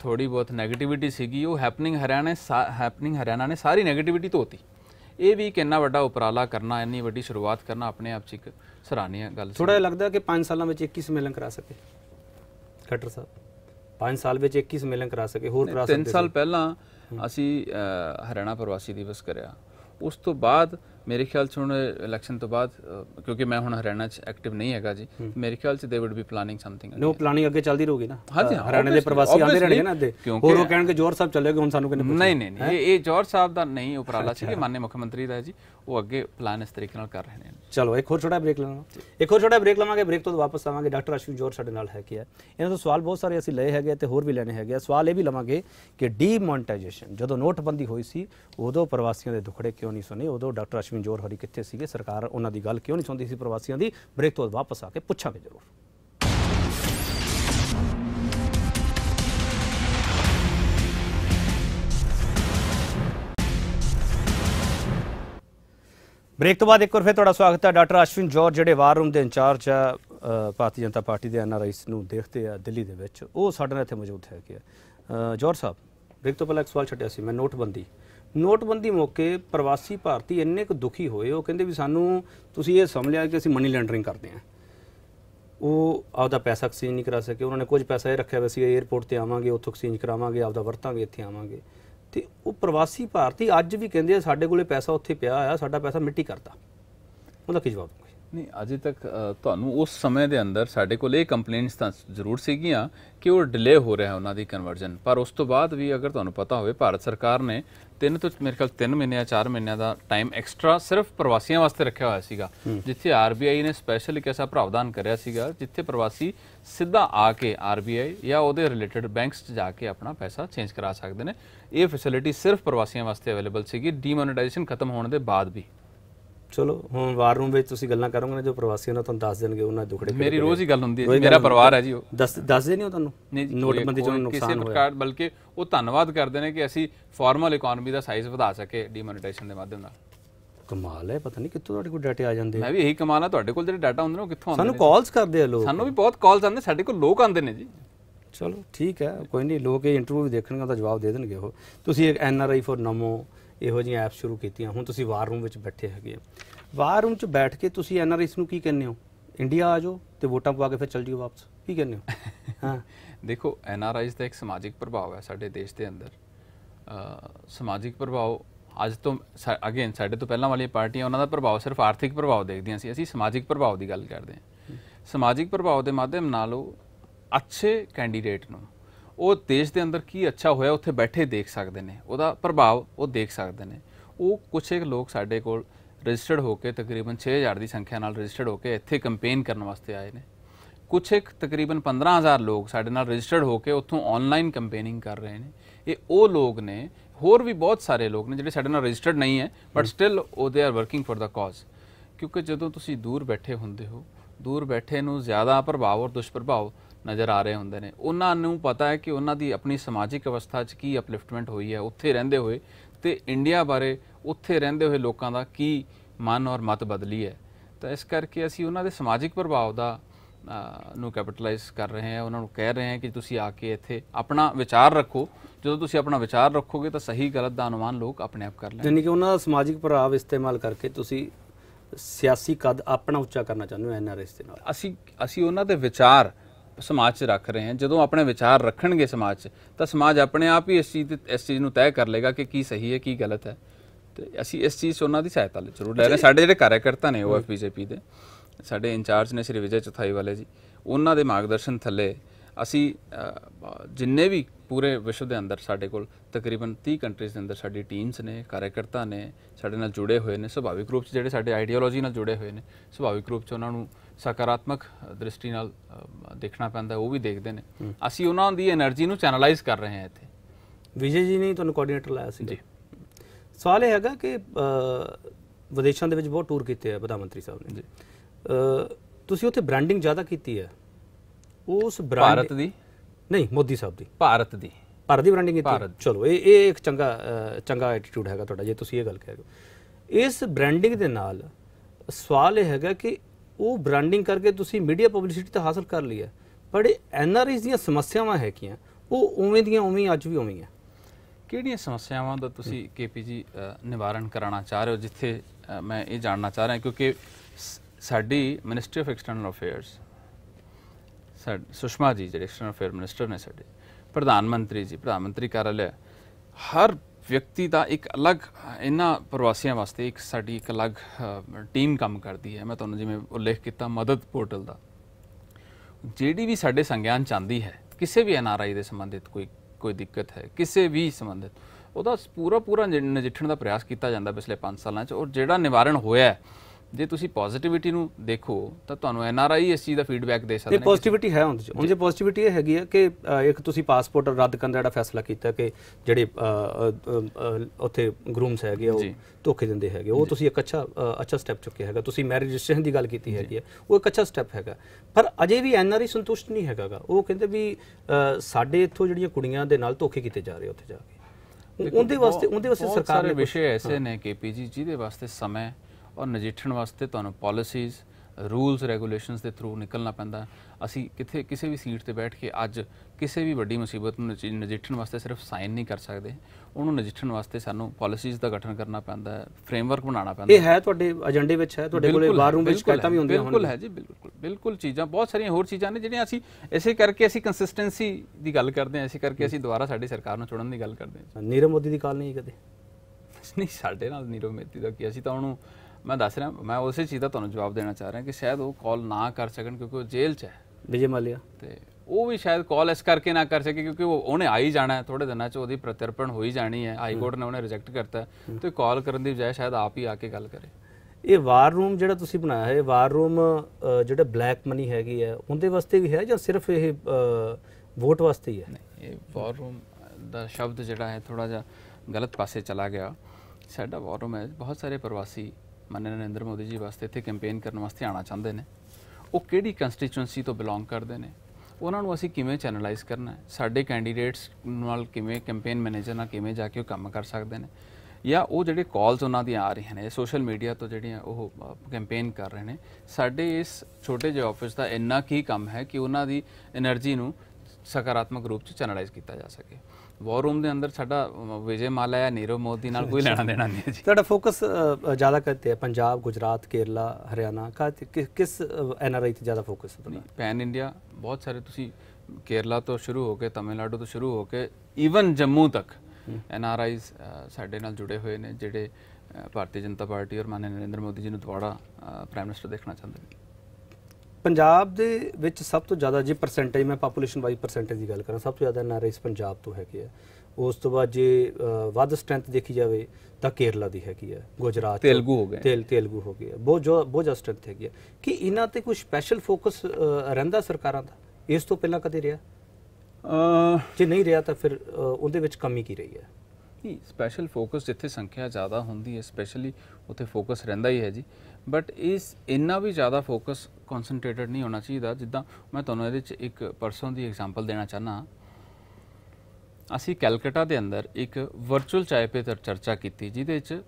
ਥੋੜੀ ਬਹੁਤ ਨੈਗੇਟਿਵਿਟੀ ਸੀਗੀ ਉਹ ਹੈਪਨਿੰਗ ਹਰਿਆਣਾ ਹੈਪਨਿੰਗ ਹਰਿਆਣਾ ਨੇ ਸਾਰੀ 네ਗੇਟਿਵਿਟੀ ਧੋਤੀ। ਇਹ ਵੀ ਕਿੰਨਾ ਵੱਡਾ ਉਪਰਾਲਾ ਕਰਨਾ ਇੰਨੀ ਵੱਡੀ ਸ਼ੁਰੂਆਤ ਕਰਨਾ ਆਪਣੇ ਆਪ 'ਚ ਇੱਕ ਸਰਾਹਨੀय ਗੱਲ ਥੋੜਾ ਜਿਹਾ ਲੱਗਦਾ ਕਿ 5 ਸਾਲਾਂ ਵਿੱਚ 21 ਸੰਮੇਲਨ ਕਰਾ ਸਕੇ। ਖੱਟਰ ਸਾਹਿਬ 5 ਸਾਲ ਵਿੱਚ 21 ਸੰਮੇਲਨ ਕਰਾ ਸਕੇ ਹੋਰ ਕਰਾ ਸਕਦੇ 3 ਸਾਲ ਪਹਿਲਾਂ ਅਸੀਂ ਹਰਿਆਣਾ ਪ੍ਰਵਾਸੀ ਦਿਵਸ ਕਰਿਆ। ਉਸ ਤੋਂ ਬਾਅਦ ਮੇਰੇ ਖਿਆਲ ਚ ਹੁਣ ਇਲੈਕਸ਼ਨ ਤੋਂ ਬਾਅਦ ਕਿਉਂਕਿ ਮੈਂ ਹੁਣ ਹਰਿਆਣਾ ਚ ਐਕਟਿਵ ਨਹੀਂ ਹੈਗਾ ਜੀ ਮੇਰੇ ਖਿਆਲ ਚ they would be planning something no planning ਅੱਗੇ ਚੱਲਦੀ ਰਹੂਗੀ ਨਾ। ਹਾਂਜੀ, ਹਰਿਆਣੇ ਦੇ ਪ੍ਰਵਾਸੀ ਆਉਂਦੇ ਰਹਿਣਗੇ ਨਾ ਅੱਦੇ ਹੋਰ ਉਹ ਕਹਿਣਗੇ ਜੋਰ ਸਾਹਿਬ ਚੱਲੇਗਾ ਹੁਣ ਸਾਨੂੰ ਕਿੰਨੇ ਨਹੀਂ ਨਹੀਂ ਨਹੀਂ ਇਹ ਇਹ ਜੋਰ ਸਾਹਿਬ ਦਾ ਨਹੀਂ ਉਪਰਾਲਾ ਸੀ ਕਿ ਮਾਨਯ ਮੁੱਖ ਮੰਤਰੀ ਦਾ ਜੀ ਉਹ ਅੱਗੇ ਪਲਾਨ ਇਸ ਤਰੀਕੇ ਨਾਲ ਕਰ ਰਹੇ ਨੇ। ਚਲੋ ਇੱਕ ਹੋਰ ਛੋਟਾ ਬ੍ਰੇਕ ਲਵਾਂਗੇ ਇੱਕ ਹੋਰ ਛੋਟਾ ਬ੍ਰੇਕ ਲਵਾਂਗੇ ਬ੍ਰੇਕ ਤੋਂ ਵਾਪਸ ਆਵਾਂਗੇ ਡਾਕਟਰ ਅਸ਼ਵਿਨ ਜੋਰ ਸਾਡੇ ਨਾਲ ਹੈ ਕੀ ਹੈ ਇਹਨਾਂ ਤੋਂ ਸਵਾਲ ਬਹੁਤ ਸਾਰੇ ਅਸੀਂ ਲਏ ਹੈਗੇ ਤੇ ਹੋਰ ਵੀ ਲੈਣੇ ਹੈਗੇ ਆ। ਸਵਾਲ ਇਹ ਵੀ ਲਵਾਂਗੇ ਕਿ ਡੀਮੋਨਟਾਈਜੇਸ਼ਨ ਜਦੋਂ ਨੋਟਬੰਦੀ ਹੋਈ ਸੀ ਉਦੋਂ ਪ੍ਰਵਾਸੀਆਂ ਦੇ ਦੁਖੜੇ ਕਿਉਂ ਨਹੀਂ ਸੁਣੇ ਉਦੋਂ ਡਾਕਟਰ ਅਸ਼ਵਿਨ ਜੋਰ ਹਰੀ ਕਿੱਥੇ ਸੀਗੇ ਸਰਕਾਰ ਉਹਨਾਂ ਦੀ ਗੱਲ ਕਿਉਂ ਨਹੀਂ ਸੁਣਦੀ ਸੀ ਪ੍ਰਵਾਸੀਆਂ ਦੀ ਬ੍ਰੇਕ ਤੋਂ ਵਾਪਸ ਆ ਕੇ ਪੁੱਛਾਂਗੇ ਜ਼ਰੂਰ ਬ੍ਰੇਕ ਤੋਂ ਬਾਅਦ ਇੱਕ ਵਾਰ ਫਿਰ ਤੁਹਾਡਾ ਸਵਾਗਤ ਹੈ ਡਾਕਟਰ ਅਸ਼ਵਿਨ ਜੋਰ ਜਿਹੜੇ ਵਾਰ ਰੂਮ ਦੇ ਇੰਚਾਰਜ ਆ ਭਾਰਤੀ ਜਨਤਾ ਪਾਰਟੀ ਦੇ ਐਨਆਰਆਈਸ ਨੂੰ ਦੇਖਦੇ ਆ ਦਿੱਲੀ ਦੇ ਵਿੱਚ। ਉਹ ਸਾਡੇ ਨਾਲ ਇੱਥੇ ਮੌਜੂਦ ਹੈਗੇ ਆ। ਅ, ਜੋਰ ਸਾਹਿਬ ਬ੍ਰੇਕ ਤੋਂ ਪਹਿਲਾਂ ਇੱਕ ਸਵਾਲ ਛੱਡਿਆ ਸੀ ਮੈਂ ਨੋਟਬੰਦੀ। ਨੋਟਬੰਦੀ ਮੌਕੇ ਪ੍ਰਵਾਸੀ ਭਾਰਤੀ ਇੰਨੇ ਕੁ ਦੁਖੀ ਹੋਏ ਉਹ ਕਹਿੰਦੇ ਵੀ ਸਾਨੂੰ ਤੁਸੀਂ ਇਹ ਸਮਝ ਲਿਆ ਕਿ ਅਸੀਂ ਮਨੀ ਲੈਂਡਰਿੰਗ ਕਰਦੇ ਹਾਂ ਉਹ ਆਪਦਾ ਪੈਸਾ ਐਕਸਚੇਂਜ ਨਹੀਂ ਕਰਾ ਸਕੇ ਉਹਨਾਂ ਨੇ ਕੁਝ ਪੈਸਾ ਇਹ ਰੱਖਿਆ ਹੋਇਆ ਸੀ 에ਅਰਪੋਰਟ ਤੇ ਆਵਾਂਗੇ ਉੱਥੋਂ ਐਕਸਚੇਂਜ ਕਰਾਵਾਂਗੇ ਆਪਦਾ ਵਰਤਾਂਗੇ ਇੱਥੇ ਆਵਾਂਗੇ। ਤੇ ਉਹ ਪ੍ਰਵਾਸੀ ਭਾਰਤੀ ਅੱਜ ਵੀ ਕਹਿੰਦੇ ਆ ਸਾਡੇ ਕੋਲੇ ਪੈਸਾ ਉੱਥੇ ਪਿਆ ਆ ਸਾਡਾ ਪੈਸਾ ਮਿੱਟੀ ਕਰਤਾ। ਉਹਦਾ ਕੀ ਜਵਾਬ ਦੂੰਗੇ ਨਹੀਂ ਅਜੇ ਤੱਕ ਤੁਹਾਨੂੰ ਉਸ ਸਮੇਂ ਦੇ ਅੰਦਰ ਸਾਡੇ ਕੋਲ ਇਹ ਕੰਪਲੇਂਟਸ ਤਾਂ ਜ਼ਰੂਰ ਸੀਗੀਆਂ ਕਿ ਉਹ ਡਿਲੇ ਹੋ ਰਿਹਾ ਉਹਨਾਂ ਦੀ ਕਨਵਰਜਨ ਪਰ ਉਸ ਤੋਂ ਬਾਅਦ ਵੀ ਅਗਰ ਤੁਹਾਨੂੰ ਪਤਾ ਹੋਵੇ ਭਾਰਤ ਸਰਕਾਰ ਨੇ ਤਿੰਨ ਤੋਂ ਮੇਰੇ ਖਿਆਲ 3 ਮਹੀਨੇ ਜਾਂ 4 ਮਹੀਨਿਆਂ ਦਾ ਟਾਈਮ ਐਕਸਟਰਾ ਸਿਰਫ ਪ੍ਰਵਾਸੀਆਂ ਵਾਸਤੇ ਰੱਖਿਆ ਹੋਇਆ ਸੀਗਾ ਜਿੱਥੇ ਆਰਬੀਆਈ ਨੇ ਸਪੈਸ਼ਲ ਇੱਕ ਐਸਾ ਪ੍ਰਾਵਧਾਨ ਕਰਿਆ ਸੀਗਾ ਜਿੱਥੇ ਪ੍ਰਵਾਸੀ ਸਿੱਧਾ ਆ ਕੇ ਆਰਬੀਆਈ ਜਾਂ ਉਹਦੇ ਰਿਲੇਟਡ ਬੈਂਕਸ 'ਚ ਜਾ ਕੇ ਆਪਣਾ ਪੈਸਾ ਚੇਂਜ ਕਰਾ ਸਕਦੇ ਨੇ। ਇਹ ਫੈਸਿਲਿਟੀ ਸਿਰਫ ਪ੍ਰਵਾਸੀਆਂ ਵਾਸਤੇ ਅਵੇਲੇਬਲ ਸੀਗੀ। ਡੀਮੋਨੇਟਾਈਜੇਸ਼ਨ ਖਤਮ ਹੋਣ ਦੇ ਬਾਅਦ ਵੀ। ਚਲੋ ਹੁਣ ਵਾਰ ਰੂਮ ਵਿੱਚ ਤੁਸੀਂ ਗੱਲਾਂ ਕਰੋਗੇ ਨਾ ਜੋ ਪ੍ਰਵਾਸੀਆਂ ਨਾਲ ਤੁਹਾਨੂੰ ਦੱਸ ਦੇਣਗੇ ਉਹਨਾਂ ਦੁਖੜੇ ਮੇਰੀ ਰੋਜ਼ ਹੀ ਗੱਲ ਹੁੰਦੀ ਹੈ ਮੇਰਾ ਪਰਿਵਾਰ ਹੈ ਜੀ ਉਹ। ਦੱਸ ਦੱਸਦੇ ਨਹੀਂ ਉਹ ਤੁਹਾਨੂੰ? ਨੋਟਬੰਦੀ ਚੋਂ ਕਿਸੇ ਨੁਕਸਾਨ ਹੋਇਆ। ਪ੍ਰਕਾਰ ਬਲਕਿ ਉਹ ਧੰਨਵਾਦ ਕਰਦੇ ਨੇ ਕਿ ਅਸੀਂ ਫਾਰਮਲ ਇਕਨੋਮੀ ਦਾ ਸਾਈਜ਼ ਵਧਾ ਸਕੇ ਡੀਮੋਨੇਟਾਈਜੇਸ਼ਨ ਦੇ ਮਾਧਿਅਮ ਨਾਲ। ਕਮਾਲ ਹੈ ਪਤਾ ਨਹੀਂ ਕਿੱਥੋਂ ਤੁਹਾਡੇ ਕੋਲ ਡਾਟੇ ਆ ਜਾਂਦੇ। ਮੈਂ ਵੀ ਇਹੀ ਕਮਾਲ ਆ ਤੁਹਾਡੇ ਕੋਲ ਜਿਹੜੇ ਡਾਟਾ ਹੁੰਦੇ ਨੇ ਉਹ ਕਿੱਥੋਂ ਆਉਂਦੇ ਸਾਨੂੰ ਕਾਲਸ ਕਰਦੇ ਆ ਲੋਕ। ਸਾਨੂੰ ਵੀ ਬਹੁਤ ਕਾਲਸ ਆਉਂਦੇ ਸਾਡੇ ਕੋਲ ਲੋਕ ਆਉਂਦੇ ਨੇ ਜੀ। ਚਲੋ ਠੀਕ ਹੈ ਕੋਈ ਨਹੀਂ ਲੋਕ ਇਹ ਇੰਟਰਵਿਊ ਵੀ ਦੇਖਣਗੇ ਉਹਦਾ ਜਵਾਬ ਦੇ ਦੇਣਗੇ ਉਹ। ਤੁਸੀਂ ਇੱਕ ਐਨ ਆਰ ਆਈ ਫॉर ਨਮੋ ਇਹੋ ਜਿਹੀਆਂ ਐਪਸ ਸ਼ੁਰੂ ਕੀਤੀਆਂ ਹੁਣ ਤੁਸੀਂ ਵਾਰ ਰੂਮ ਵਿੱਚ ਬੈਠੇ ਹੈਗੇ ਆ। ਵਾਰ ਰੂਮ 'ਚ ਬੈਠ ਕੇ ਤੁਸੀਂ ਐਨ ਆਰ ਆਈਸ ਨੂੰ ਕੀ ਕਹਿੰਦੇ ਹੋ? ਇੰਡੀਆ ਆ ਜਾਓ ਤੇ ਵੋਟਾਂ ਪਵਾ ਕੇ ਫਿਰ ਚੱਲ ਜਿਓ ਵਾਪਸ ਕੀ ਕਹਿੰਦੇ ਹੋ? ਹਾਂ। ਦੇਖੋ ਐਨ ਆਰ ਆਈਜ਼ ਦਾ ਇੱਕ ਸਮਾਜਿਕ ਪ੍ਰਭਾਵ ਹੈ ਸਾਡੇ ਦੇਸ਼ ਦੇ ਅੰਦਰ। ਸਮਾਜਿਕ ਪ੍ਰਭਾਵ ਅੱਜ ਤੋਂ ਅਗੇਨ ਸਾਡੇ ਤੋਂ ਪਹਿਲਾਂ ਵਾਲੀਆਂ ਪਾਰਟੀਆਂ ਉਹਨਾਂ ਦਾ ਪ੍ਰਭਾਵ ਸਿਰਫ ਆਰਥਿਕ ਪ੍ਰਭਾਵ ਦੇਖਦੀਆਂ ਸੀ। ਅਸੀਂ ਸਮਾਜਿਕ ਪ੍ਰਭਾਵ ਦੀ ਗੱਲ ਕਰਦੇ ਹਾਂ। ਸਮਾਜਿਕ ਪ੍ਰਭਾਵ ਦੇ ਮਾਧਿਅਮ ਨਾਲ ਉਹ ਅੱਛੇ ਕੈਂਡੀਡੇਟ ਨੂੰ ਉਹ ਦੇਸ਼ ਦੇ ਅੰਦਰ ਕੀ ਅੱਛਾ ਹੋਇਆ ਉੱਥੇ ਬੈਠੇ ਦੇਖ ਸਕਦੇ ਨੇ। ਉਹਦਾ ਪ੍ਰਭਾਵ ਉਹ ਦੇਖ ਸਕਦੇ ਨੇ। ਉਹ ਕੁਛ ਇੱਕ ਲੋਕ ਸਾਡੇ ਕੋਲ ਰਜਿਸਟਰਡ ਹੋ ਕੇ ਤਕਰੀਬਨ 6000 ਦੀ ਸੰਖਿਆ ਨਾਲ ਰਜਿਸਟਰਡ ਹੋ ਕੇ ਇੱਥੇ ਕੈਂਪੇਨ ਕਰਨ ਵਾਸਤੇ ਆਏ ਨੇ। ਕੁਛ ਇੱਕ ਤਕਰੀਬਨ 15000 ਲੋਕ ਸਾਡੇ ਨਾਲ ਰਜਿਸਟਰਡ ਹੋ ਕੇ ਉੱਥੋਂ ਆਨਲਾਈਨ ਕੈਂਪੇਨਿੰਗ ਕਰ ਰਹੇ ਨੇ। ਇਹ ਉਹ ਲੋਕ ਨੇ ਹੋਰ ਵੀ ਬਹੁਤ ਸਾਰੇ ਲੋਕ ਨੇ ਜਿਹੜੇ ਸਾਡੇ ਨਾਲ ਰਜਿਸਟਰਡ ਨਹੀਂ ਹੈ ਬਟ ਸਟਿਲ ਉਹ they are working for the cause ਕਿਉਂਕਿ ਜਦੋਂ ਤੁਸੀਂ ਦੂਰ ਬੈਠੇ ਹੁੰਦੇ ਹੋ ਦੂਰ ਬੈਠੇ ਨੂੰ ਜ਼ਿਆਦਾ ਪ੍ਰਭਾਵ ਔਰ ਦੁਸ਼ਪ੍ਰਭਾਵ ਨਜ਼ਰ ਆ ਰਹੇ ਹੁੰਦੇ ਨੇ। ਉਹਨਾਂ ਨੂੰ ਪਤਾ ਹੈ ਕਿ ਉਹਨਾਂ ਦੀ ਆਪਣੀ ਸਮਾਜਿਕ ਅਵਸਥਾ 'ਚ ਕੀ ਅਪਲਿਫਟਮੈਂਟ ਹੋਈ ਹੈ ਉੱਥੇ ਰਹਿੰਦੇ ਹੋਏ ਤੇ ਇੰਡੀਆ ਬਾਰੇ ਉੱਥੇ ਰਹਿੰਦੇ ਹੋਏ ਲੋਕਾਂ ਦਾ ਕੀ ਮਨ ਔਰ ਮਤ ਬਦਲੀ ਹੈ। ਤਾਂ ਇਸ ਕਰਕੇ ਅਸੀਂ ਉਹਨਾਂ ਦੇ ਸਮਾਜਿਕ ਪ੍ਰਭਾਵ ਦਾ ਨੂੰ ਕੈਪੀਟਲਾਈਜ਼ ਕਰ ਰਹੇ ਹਾਂ ਉਹਨਾਂ ਨੂੰ ਕਹਿ ਰਹੇ ਹਾਂ ਕਿ ਤੁਸੀਂ ਆ ਕੇ ਇੱਥੇ ਆਪਣਾ ਵਿਚਾਰ ਰੱਖੋ। ਜਦੋਂ ਤੁਸੀਂ ਆਪਣਾ ਵਿਚਾਰ ਰੱਖੋਗੇ ਤਾਂ ਸਹੀ ਗਲਤ ਦਾ ਅਨੁਮਾਨ ਲੋਕ ਆਪਣੇ ਆਪ ਕਰ ਲੈਣਗੇ। ਯਾਨੀ ਕਿ ਉਹਨਾਂ ਦਾ ਸਮਾਜਿਕ ਪ੍ਰਭਾਵ ਇਸਤੇਮਾਲ ਕਰਕੇ ਤੁਸੀਂ ਸਿਆਸੀ ਕਦ ਆਪਣਾ ਉੱਚਾ ਕਰਨਾ ਚਾਹੁੰਦੇ ਹੋ ਐਨ ਆਰ ਐਸ ਦੇ ਨਾਲ? ਅਸੀਂ ਅਸੀਂ ਉਹਨਾਂ ਦੇ ਵਿਚਾਰ ਸਮਾਜ 'ਚ ਰੱਖ ਰਹੇ ਹਾਂ। ਜਦੋਂ ਆਪਣੇ ਵਿਚਾਰ ਰੱਖਣਗੇ ਸਮਾਜ 'ਚ ਤਾਂ ਸਮਾਜ ਆਪਣੇ ਆਪ ਹੀ ਇਸ ਚੀਜ਼ ਤੇ- ਇਸ ਚੀਜ਼ ਨੂੰ ਤੈਅ ਕਰ ਲੇਗਾ ਕਿ ਕੀ ਸਹੀ ਹੈ ਕੀ ਗਲਤ ਹੈ। ਤੇ ਅਸੀਂ ਇਸ ਚੀਜ਼ 'ਚ ਉਹਨਾਂ ਦੀ ਸਹਾਇਤਾ ਲਈ ਜ਼ਰੂਰ ਲੈ ਰਹੇ ਸਾਡੇ ਜਿਹੜੇ ਕਾਰਜਕਰਤਾ ਨੇ ਉਹ ਬੀਜੇਪੀ ਦੇ। ਸਾਡੇ ਇੰਚਾਰਜ ਨੇ ਸ਼੍ਰੀ ਵਿਜੇ ਚੌਥਾਈ ਵਾਲੇ ਜੀ ਉਹਨਾਂ ਦੇ ਮਾਰਗਦਰਸ਼ਨ ਥੱਲੇ ਅਸੀਂ ਜਿੰਨੇ ਵੀ ਪੂਰੇ ਵਿਸ਼ਵ ਦੇ ਅੰਦਰ ਸਾਡੇ ਕੋਲ ਤਕਰੀਬਨ 30 ਕੰਟਰੀਜ਼ ਦੇ ਅੰਦਰ ਸਾਡੀ ਟੀਮਸ ਨੇ ਕਾਰਜਕਰਤਾ ਨੇ ਸਾਡੇ ਨਾਲ ਜੁੜੇ ਹੋਏ ਨੇ ਸੁਭਾਵਿਕ ਰੂਪ 'ਚ ਜਿਹੜੇ ਸਾਡੇ ਆਈਡੀਓਲੋਜੀ ਨਾਲ ਜੁੜੇ ਹੋਏ ਨੇ ਸੁਭਾਵਿਕ ਰੂਪ 'ਚ ਉਹਨਾਂ ਨੂੰ ਸਕਾਰਾਤਮਕ ਦ੍ਰਿਸ਼ਟੀ ਨਾਲ ਦੇਖਣਾ ਪੈਂਦਾ ਉਹ ਵੀ ਦੇਖਦੇ ਨੇ। ਅਸੀਂ ਉਹਨਾਂ ਦੀ એનર્ਜੀ ਨੂੰ ਚੈਨਲਾਈਜ਼ ਕਰ ਰਹੇ ਹਾਂ ਇੱਥੇ। ਵਿਜੇ ਜੀ ਨੇ ਤੁਹਾਨੂੰ ਕੋਆਰਡੀਨੇਟਰ ਲਾਇਆ ਸੀ ਜੀ। ਸਵਾਲ ਇਹ ਹੈਗਾ ਕਿ ਵਿਦੇਸ਼ਾਂ ਦੇ ਵਿੱਚ ਬਹੁਤ ਟੂਰ ਕੀਤੇ ਆ ਪ੍ਰਧਾਨ ਮੰਤਰੀ ਸਾਹਿਬ ਨੇ। ਜੀ। ਤੁਸੀਂ ਉੱਥੇ ਬ੍ਰਾਂਡਿੰਗ ਜ਼ਿਆਦਾ ਕੀਤੀ ਹੈ। ਉਸ ਬ੍ਰਾਂਡ ਭਾਰਤ ਦੀ? ਨਹੀਂ ਮੋਦੀ ਸਾਹਿਬ ਦੀ। ਭਾਰਤ ਦੀ। ਭਾਰਤ ਦੀ ਬ੍ਰਾਂਡਿੰਗ ਕੀਤੀ। ਹੈ? ਭਾਰਤ। ਚਲੋ ਇਹ ਇਹ ਇੱਕ ਚੰਗਾ ਚੰਗਾ ਐਟੀਟਿਊਡ ਹੈਗਾ ਤੁਹਾਡਾ ਜੇ ਤੁਸੀਂ ਇਹ ਗੱਲ ਕਹਿ ਰਹੇ ਹੋ। ਇਸ ਬ੍ਰਾਂਡਿੰਗ ਦੇ ਨਾਲ ਸਵਾਲ ਇਹ ਹੈਗਾ ਕਿ ਉਹ ਬ੍ਰਾਂਡਿੰਗ ਕਰਕੇ ਤੁਸੀਂ ਮੀਡੀਆ ਪਬਲਿਸਿਟੀ ਤਾਂ ਹਾਸਲ ਕਰ ਲਈ ਹੈ ਪਰ ਇਹ ਐਨਆਰਆਈਜ਼ ਦੀਆਂ ਸਮੱਸਿਆਵਾਂ ਹੈਗੀਆਂ। ਉਹ ਉਵੇਂ ਦੀਆਂ ਉਵੇਂ ਹੀ ਅੱਜ ਵੀ ਉਵੇਂ ਹੀ ਆ ਕਿਹੜੀਆਂ ਸਮੱਸਿਆਵਾਂ ਦਾ ਤੁਸੀਂ ਕੇਪੀਜੀ ਨਿਵਾਰਣ ਕਰਾਉਣਾ ਚਾਹ ਰਹੇ ਹੋ ਜਿੱਥੇ ਮੈਂ ਇਹ ਜਾਣਨਾ ਚਾਹ ਰਿਹਾ ਕਿਉਂਕਿ ਸਾਡੀ ਮਿਨਿਸਟਰੀ ਆਫ ਐਕਸਟਰਨਲ ਅਫੇਅਰਸ ਸਾਡ ਸੁਸ਼ਮਾ ਜੀ ਜਿਹੜੇ ਐਕਸਟਰਨਲ ਅਫੇਅਰ ਮਿਨਿਸਟਰ ਨੇ ਸਾਡੇ ਪ੍ਰਧਾਨ ਮੰਤਰੀ ਜੀ ਪ੍ਰਧਾਨ ਮੰਤਰੀ ਕਾਰਜਾਲय ਹਰ ਵਿਅਕਤੀ ਦਾ ਇੱਕ ਅਲੱਗ ਇਹਨਾਂ ਪ੍ਰਵਾਸੀਆਂ ਵਾਸਤੇ ਇੱਕ ਸਾਡੀ ਇੱਕ ਅਲੱਗ ਟੀਮ ਕੰਮ ਕਰਦੀ ਹੈ। ਮੈਂ ਤੁਹਾਨੂੰ ਜਿਵੇਂ ਉਲੇਖ ਕੀਤਾ ਮਦਦ ਪੋਰਟਲ ਦਾ। ਜਿਹੜੀ ਵੀ ਸਾਡੇ ਸੰਗਿਆਨ ਚਾਹੁੰਦੀ ਹੈ ਕਿਸੇ ਵੀ ਐਨਆਰਆਈ ਦੇ ਸੰਬੰਧਿਤ ਕੋਈ ਕੋਈ ਦਿੱਕਤ ਹੈ ਕਿਸੇ ਵੀ ਸੰਬੰਧਿਤ ਉਹਦਾ ਪੂਰਾ ਪੂਰਾ ਨਜਿੱਠਣ ਦਾ ਪ੍ਰਯਾਸ ਕੀਤਾ ਜਾਂਦਾ ਪਿਛਲੇ 5 ਸਾਲਾਂ 'ਚ ਔਰ ਜਿਹੜਾ ਨਿਵਾਰਣ ਹੋਇਆ ਹੈ, ਜੇ ਤੁਸੀਂ ਪੋਜ਼ਿਟਿਵਿਟੀ ਨੂੰ ਦੇਖੋ ਤਾਂ ਤੁਹਾਨੂੰ ਐਨਆਰਆਈ ਇਸ ਚੀਜ਼ ਦਾ ਫੀਡਬੈਕ ਦੇ ਸਕਦੇ ਨੇ ਪੋਜ਼ਿਟਿਵਿਟੀ ਹੈ ਉਹਦੇ ਚ। ਉਹਦੇ ਪੋਜ਼ਿਟਿਵਿਟੀ ਇਹ ਹੈਗੀ ਹੈ ਕਿ ਇੱਕ ਤੁਸੀਂ ਪਾਸਪੋਰਟ ਰੱਦ ਕਰਨ ਦਾ ਜਿਹੜਾ ਫੈਸਲਾ ਕੀਤਾ ਕਿ ਜਿਹੜੇ ਉੱਥੇ ਗਰੂਮਸ ਹੈਗੇ ਉਹ ਜੀ। ਧੋਖੇ ਦਿੰਦੇ ਹੈਗੇ ਉਹ ਤੁਸੀਂ ਇੱਕ ਅੱਛਾ ਅੱਛਾ ਸਟੈਪ ਚੁੱਕਿਆ ਹੈਗਾ। ਤੁਸੀਂ ਮੈਰਿਜ ਰਜਿਸਟ੍ਰੇਸ਼ਨ ਦੀ ਗੱਲ ਕੀਤੀ ਹੈਗੀ ਹੈ ਉਹ ਇੱਕ ਅੱਛਾ ਸਟੈਪ ਹੈਗਾ। ਪਰ ਅਜੇ ਵੀ ਐਨਆਰਆਈ ਸੰਤੁਸ਼ਟ ਨਹੀਂ ਹੈਗਾਗਾ। ਉਹ ਕਹਿੰਦੇ ਵੀ ਸਾਡੇ ਇੱਥੋਂ ਜਿਹੜੀਆਂ ਕੁੜੀਆਂ ਦੇ ਨਾਲ ਧੋਖੇ ਕੀਤੇ ਜਾ ਰਹੇ ਉੱਥੇ ਜਾ ਕੇ। ਉਹ- ਉਹਦੇ ਵਾਸਤੇ ਉਹਦੇ ਵਾਸਤੇ ਸਰਕਾਰ ਸਾਰੇ ਨੇ ਵਿਸ਼ੇ ਐਸੇ ਨੇ ਕੇਪੀਜੀ ਜਿਹਦੇ ਵਾਸਤੇ ਸਮੇਂ ਔਰ ਨਜਿੱਠਣ ਵਾਸਤੇ ਤੁਹਾਨੂੰ ਪਾਲਿਸੀਜ਼ ਰੂਲਸ ਰੈਗੂਲੇਸ਼ਨਸ ਦੇ ਥਰੂ ਨਿਕਲਣਾ ਪੈਂਦਾ ਅਸੀਂ ਕਿਥੇ ਕਿਸੇ ਵੀ ਸੀਟ ਤੇ ਬੈਠ ਕੇ ਅੱਜ ਕਿਸੇ ਵੀ ਵੱਡੀ ਮੁਸੀਬਤ ਨੂੰ ਨਜਿ- ਨਜਿੱਠਣ ਵਾਸਤੇ ਸਿਰਫ ਸਾਈਨ ਨਹੀਂ ਕਰ ਸਕਦੇ। ਉਹਨੂੰ ਨਜਿੱਠਣ ਵਾਸਤੇ ਸਾਨੂੰ ਪਾਲਿਸੀਜ਼ ਦਾ ਗਠਨ ਕਰਨਾ ਪੈਂਦਾ ਹੈ ਫਰੇਮਵਰਕ ਬਣਾਉਣਾ ਪੈਂਦਾ ਇਹ ਹੈ। ਤੁਹਾਡੇ ਏਜੰਡੇ ਵਿੱਚ ਹੈ ਤੁਹਾਡੇ ਕੋਲੇ ਹੈ, ਰੂਮ ਵਿੱਚ ਸ਼ਿਕਾਇਤਾਂ ਵੀ ਹੁੰਦੀਆਂ ਬਿਲਕੁਲ ਹੈ ਜੀ ਬਿਲਕੁਲ ਬਿਲਕੁਲ ਚੀਜ਼ਾਂ ਬਹੁਤ ਸਾਰੀਆਂ ਹੋਰ ਚੀਜ਼ਾਂ ਨੇ ਜਿਹੜੀਆਂ ਅਸੀਂ ਇਸੇ ਕਰਕੇ ਅਸੀਂ ਕੰਸਿਸਟੈਂਸੀ ਦੀ ਗੱਲ ਕਰਦੇ ਹਾਂ ਇਸੇ ਕਰਕੇ ਅਸੀਂ ਦੁਬਾਰਾ ਸਾਡੀ ਸਰਕਾਰ ਨੂੰ ਚੁਣਨ ਦੀ ਗੱਲ ਕਰਦੇ ਹਾਂ ਨੀਰਵ ਮੋਦੀ ਦੀ ਕਾਲ ਨਹੀਂ ਕਦੇ? ਨਹੀਂ ਸਾਡੇ ਨਾਲ ਨੀਰਵ ਮੇਤੀ ਦਾ ਕੀ ਅਸੀਂ ਤਾਂ ਉਹਨੂੰ ਮੈਂ ਦੱਸ ਰਿਹਾ ਮੈਂ ਉਸੇ ਚੀਜ਼ ਦਾ ਤੁਹਾਨੂੰ ਜਵਾਬ ਦੇਣਾ ਚਾਹ ਰਿਹਾ ਕਿ ਸ਼ਾਇਦ ਉਹ ਕਾਲ ਨਾ ਕਰ ਸਕਣ ਕਿਉਂਕਿ ਉਹ ਜੇਲ੍ਹ 'ਚ ਹੈ। ਵਿਜੇ ਮਾਲਿਆ। ਤੇ ਉਹ ਵੀ ਸ਼ਾਇਦ ਕਾਲ ਇਸ ਕਰਕੇ ਨਾ ਕਰ ਸਕੇ ਕਿਉਂਕਿ ਉਹ ਉਹਨੇ ਆ ਹੀ ਜਾਣਾ ਹੈ ਥੋੜੇ ਦਿਨਾਂ 'ਚ ਉਹਦੀ ਪ੍ਰਤਿਰਪਣ ਹੋ ਹੀ ਜਾਣੀ ਹੈ ਹਾਈ ਕੋਰਟ ਨੇ ਉਹਨੇ ਰਿਜੈਕਟ ਕਰਤਾ। ਤੇ ਕਾਲ ਕਰਨ ਦੀ ਬਜਾਏ ਸ਼ਾਇਦ ਆਪ ਹੀ ਆ ਕੇ ਗੱਲ ਕਰੇ। ਇਹ ਵਾਰ ਰੂਮ ਜਿਹੜਾ ਤੁਸੀਂ ਬਣਾਇਆ ਹੈ ਵਾਰ ਰੂਮ ਜਿਹੜਾ ਬਲੈਕ ਮਨੀ ਹੈਗੀ ਹੈ ਉਹਦੇ ਵਾਸਤੇ ਵੀ ਹੈ ਜਾਂ ਸਿਰਫ ਇਹ ਵੋਟ ਵਾਸਤੇ ਹੀ ਹੈ? ਨਹੀਂ ਇਹ ਵਾਰ ਰੂਮ ਦਾ ਸ਼ਬਦ ਜਿਹੜਾ ਹੈ ਥੋੜਾ ਜਿਹਾ ਗਲਤ ਪਾਸੇ ਚਲਾ ਗਿਆ। ਸਾਡਾ ਵਾਰ ਰੂਮ ਹੈ ਬਹੁਤ ਸਾਰੇ ਪ੍ਰਵਾਸੀ ਮਾਨਯ ਨਰਿੰਦਰ ਮੋਦੀ ਜੀ ਵਾਸਤੇ ਇੱਥੇ ਕੈਂਪੇਨ ਕਰਨ ਵਾਸਤੇ ਆਣਾ ਚਾਹੁੰਦੇ ਨੇ। ਉਹ ਕਿਹੜੀ ਕੰਸਟੀਚੁਐਂਸੀ ਤੋਂ ਬਿਲੋਂਗ ਕਰਦੇ ਨੇ? ਉਹਨਾਂ ਨੂੰ ਅਸੀਂ ਕਿਵੇਂ ਚੈਨਲਾਈਜ਼ ਕਰਨਾ ਹੈ? ਸਾਡੇ ਕੈਂਡੀਡੇਟਸ ਨਾਲ ਕਿਵੇਂ ਕੈਂਪੇਨ ਮੈਨੇਜਰ ਨਾਲ ਕਿਵੇਂ ਜਾ ਕੇ ਉਹ ਕੰਮ ਕਰ ਸਕਦੇ ਨੇ? ਜਾਂ ਉਹ ਜਿਹੜੇ ਕਾਲਸ ਉਹਨਾਂ ਦੀਆਂ ਆ ਰਹੀਆਂ ਨੇ ਸੋਸ਼ਲ ਮੀਡੀਆ ਤੋਂ ਜਿਹੜੀਆਂ ਉਹ ਕੈਂਪੇਨ ਕਰ ਰਹੇ ਨੇ, ਸਾਡੇ ਇਸ ਛੋਟੇ ਜਿਹੇ ਆਫਿਸ ਦਾ ਇੰਨਾ ਕੀ ਕੰਮ ਹੈ ਕਿ ਉਹਨਾਂ ਦੀ એનર્ਜੀ ਨੂੰ ਸਕਾਰਾਤਮਕ ਰੂਪ ਚ ਚੈਨਲਾਈਜ਼ ਕੀਤਾ ਜਾ ਸਕੇ। ਵਾਰ ਰੂਮ ਦੇ ਅੰਦਰ ਸਾਡਾ ਵਿਜੇ ਮਾਲਾ ਜਾਂ ਨੀਰਵ ਮੋਦੀ ਨਾਲ ਕੋਈ ਲੈਣਾ ਦੇਣਾ ਨਹੀਂ ਹੈ ਜੀ। ਤੁਹਾਡਾ ਫੋਕਸ ਜ਼ਿਆਦਾ ਕਰਤੇ ਹੈ? ਪੰਜਾਬ ਗੁਜਰਾਤ ਕੇਰਲਾ ਹਰਿਆਣਾ ਕਾ ਕਿ- ਕਿਸ ਐਨਆਰਆਈ ਤੇ ਜ਼ਿਆਦਾ ਫੋਕਸ ਹੈ ਤੁਹਾਡਾ? ਪੈਨ ਇੰਡੀਆ ਬਹੁਤ ਸਾਰੇ ਤੁਸੀਂ ਕੇਰਲਾ ਤੋਂ ਸ਼ੁਰੂ ਹੋ ਕੇ ਤਮਿਲਨਾਡੂ ਤੋਂ ਸ਼ੁਰੂ ਹੋ ਕੇ ਈਵਨ ਜੰਮੂ ਤੱਕ ਐਨ ਆਰ ਆਈਜ਼ ਸਾਡੇ ਨਾਲ ਜੁੜੇ ਹੋਏ ਨੇ ਜਿਹੜੇ ਭਾਰਤੀ ਜਨਤਾ ਪਾਰਟੀ ਔਰ ਮਾਨਯ ਨਰਿੰਦਰ ਮੋਦੀ ਜੀ ਨੂੰ ਦੁਬਾਰਾ ਪ੍ਰਾਈਮ ਮਿਨਿਸਟਰ ਦੇਖਣਾ ਚਾਹੁੰਦੇ ਨੇ। ਪੰਜਾਬ ਦੇ ਵਿੱਚ ਸਭ ਤੋਂ ਜ਼ਿਆਦਾ ਜੇ ਪਰਸੈਂਟੇਜ ਮੈਂ ਪੋਪੂਲੇਸ਼ਨ ਵਾਈਜ਼ ਪਰਸੈਂਟੇਜ ਦੀ ਗੱਲ ਕਰਾਂ ਸਭ ਤੋਂ ਜ਼ਿਆਦਾ ਐਨਆਰਆਈਸ ਪੰਜਾਬ ਤੋਂ ਹੈਗੇ ਆ। ਉਸ ਤੋਂ ਬਾਅਦ ਜੇ ਵੱਧ ਸਟਰੈਂਥ ਦੇਖੀ ਜਾਵੇ ਤਾਂ ਕੇਰਲਾ ਦੀ ਹੈਗੀ ਹੈ ਗੁਜਰਾਤ ਤੇਲਗੂ ਹੋ ਗਏ। ਤੇਲ ਤੇਲਗੂ ਹੋ ਗਏ ਬਹੁਤ ਜੋ ਬਹੁਤ ਜ਼ਿਆਦਾ ਸਟਰੈਂਥ ਹੈਗੀ ਹੈ ਕਿ ਇਹਨਾਂ ਤੇ ਕੋਈ ਸਪੈਸ਼ਲ ਫੋਕਸ ਰਹਿੰਦਾ ਸਰਕਾਰਾਂ ਦਾ? ਇਸ ਤੋਂ ਪਹਿਲਾਂ ਕਦੇ ਰਿਹਾ? ਜੇ ਨਹੀਂ ਰਿਹਾ ਤਾਂ ਫਿਰ ਉਹਦੇ ਵਿੱਚ ਕਮੀ ਕੀ ਰਹੀ ਹੈ? ਨਹੀਂ ਸਪੈਸ਼ਲ ਫੋਕਸ ਜਿੱਥੇ ਸੰਖਿਆ ਜ਼ਿਆਦਾ ਹੁੰਦੀ ਹੈ ਸਪੈਸ਼ਲੀ ਉੱਥੇ ਫੋਕਸ ਰਹਿੰਦਾ ਹੀ ਹੈ ਜੀ। ਬਟ ਇਸ ਇੰਨਾ ਵੀ ਜ਼ਿਆਦਾ ਫੋਕਸ ਕਨਸੈਂਟਰੇਟਡ ਨਹੀਂ ਹੋਣਾ ਚਾਹੀਦਾ, ਜਿੱਦਾਂ ਮੈਂ ਤੁਹਾਨੂੰ ਇਹਦੇ ਚ ਇੱਕ ਪਰਸਨ ਦੀ ਐਗਜ਼ਾਮਪਲ ਦੇਣਾ ਚਾਹਨਾ ਅਸੀਂ ਕੈਲਕਟਾ ਦੇ ਅੰਦਰ ਇੱਕ ਵਰਚੁਅਲ ਚਾय ਪੇ ਚਰਚਾ ਕੀਤੀ, ਜਿਹਦੇ ਵਿੱਚ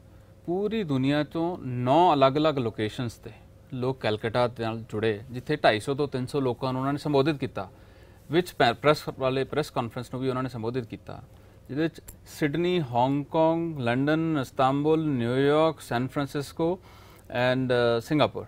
ਪੂਰੀ ਦੁਨੀਆ ਤੋਂ 9 ਅਲੱਗ-ਅਲੱਗ ਲੋਕੇਸ਼ਨਸ ਤੇ ਲੋਕ ਕੈਲਕਟਾ ਦੇ ਨਾਲ ਜੁੜੇ, ਜਿੱਥੇ 250 ਤੋਂ 300 ਲੋਕਾਂ ਨੂੰ ਉਹਨਾਂ ਨੇ ਸੰਬੋਧਿਤ ਕੀਤਾ। ਵਿੱਚ ਪ੍ਰੈਸ ਵਾਲੇ ਪ੍ਰੈਸ ਕਾਨਫਰੰਸ ਨੂੰ ਵੀ ਉਹਨਾਂ ਨੇ ਸੰਬੋਧਿਤ ਕੀਤਾ। ਜਿਹਦੇ ਵਿੱਚ Sydney Hong Kong London Istanbul New York San Francisco and Singapore.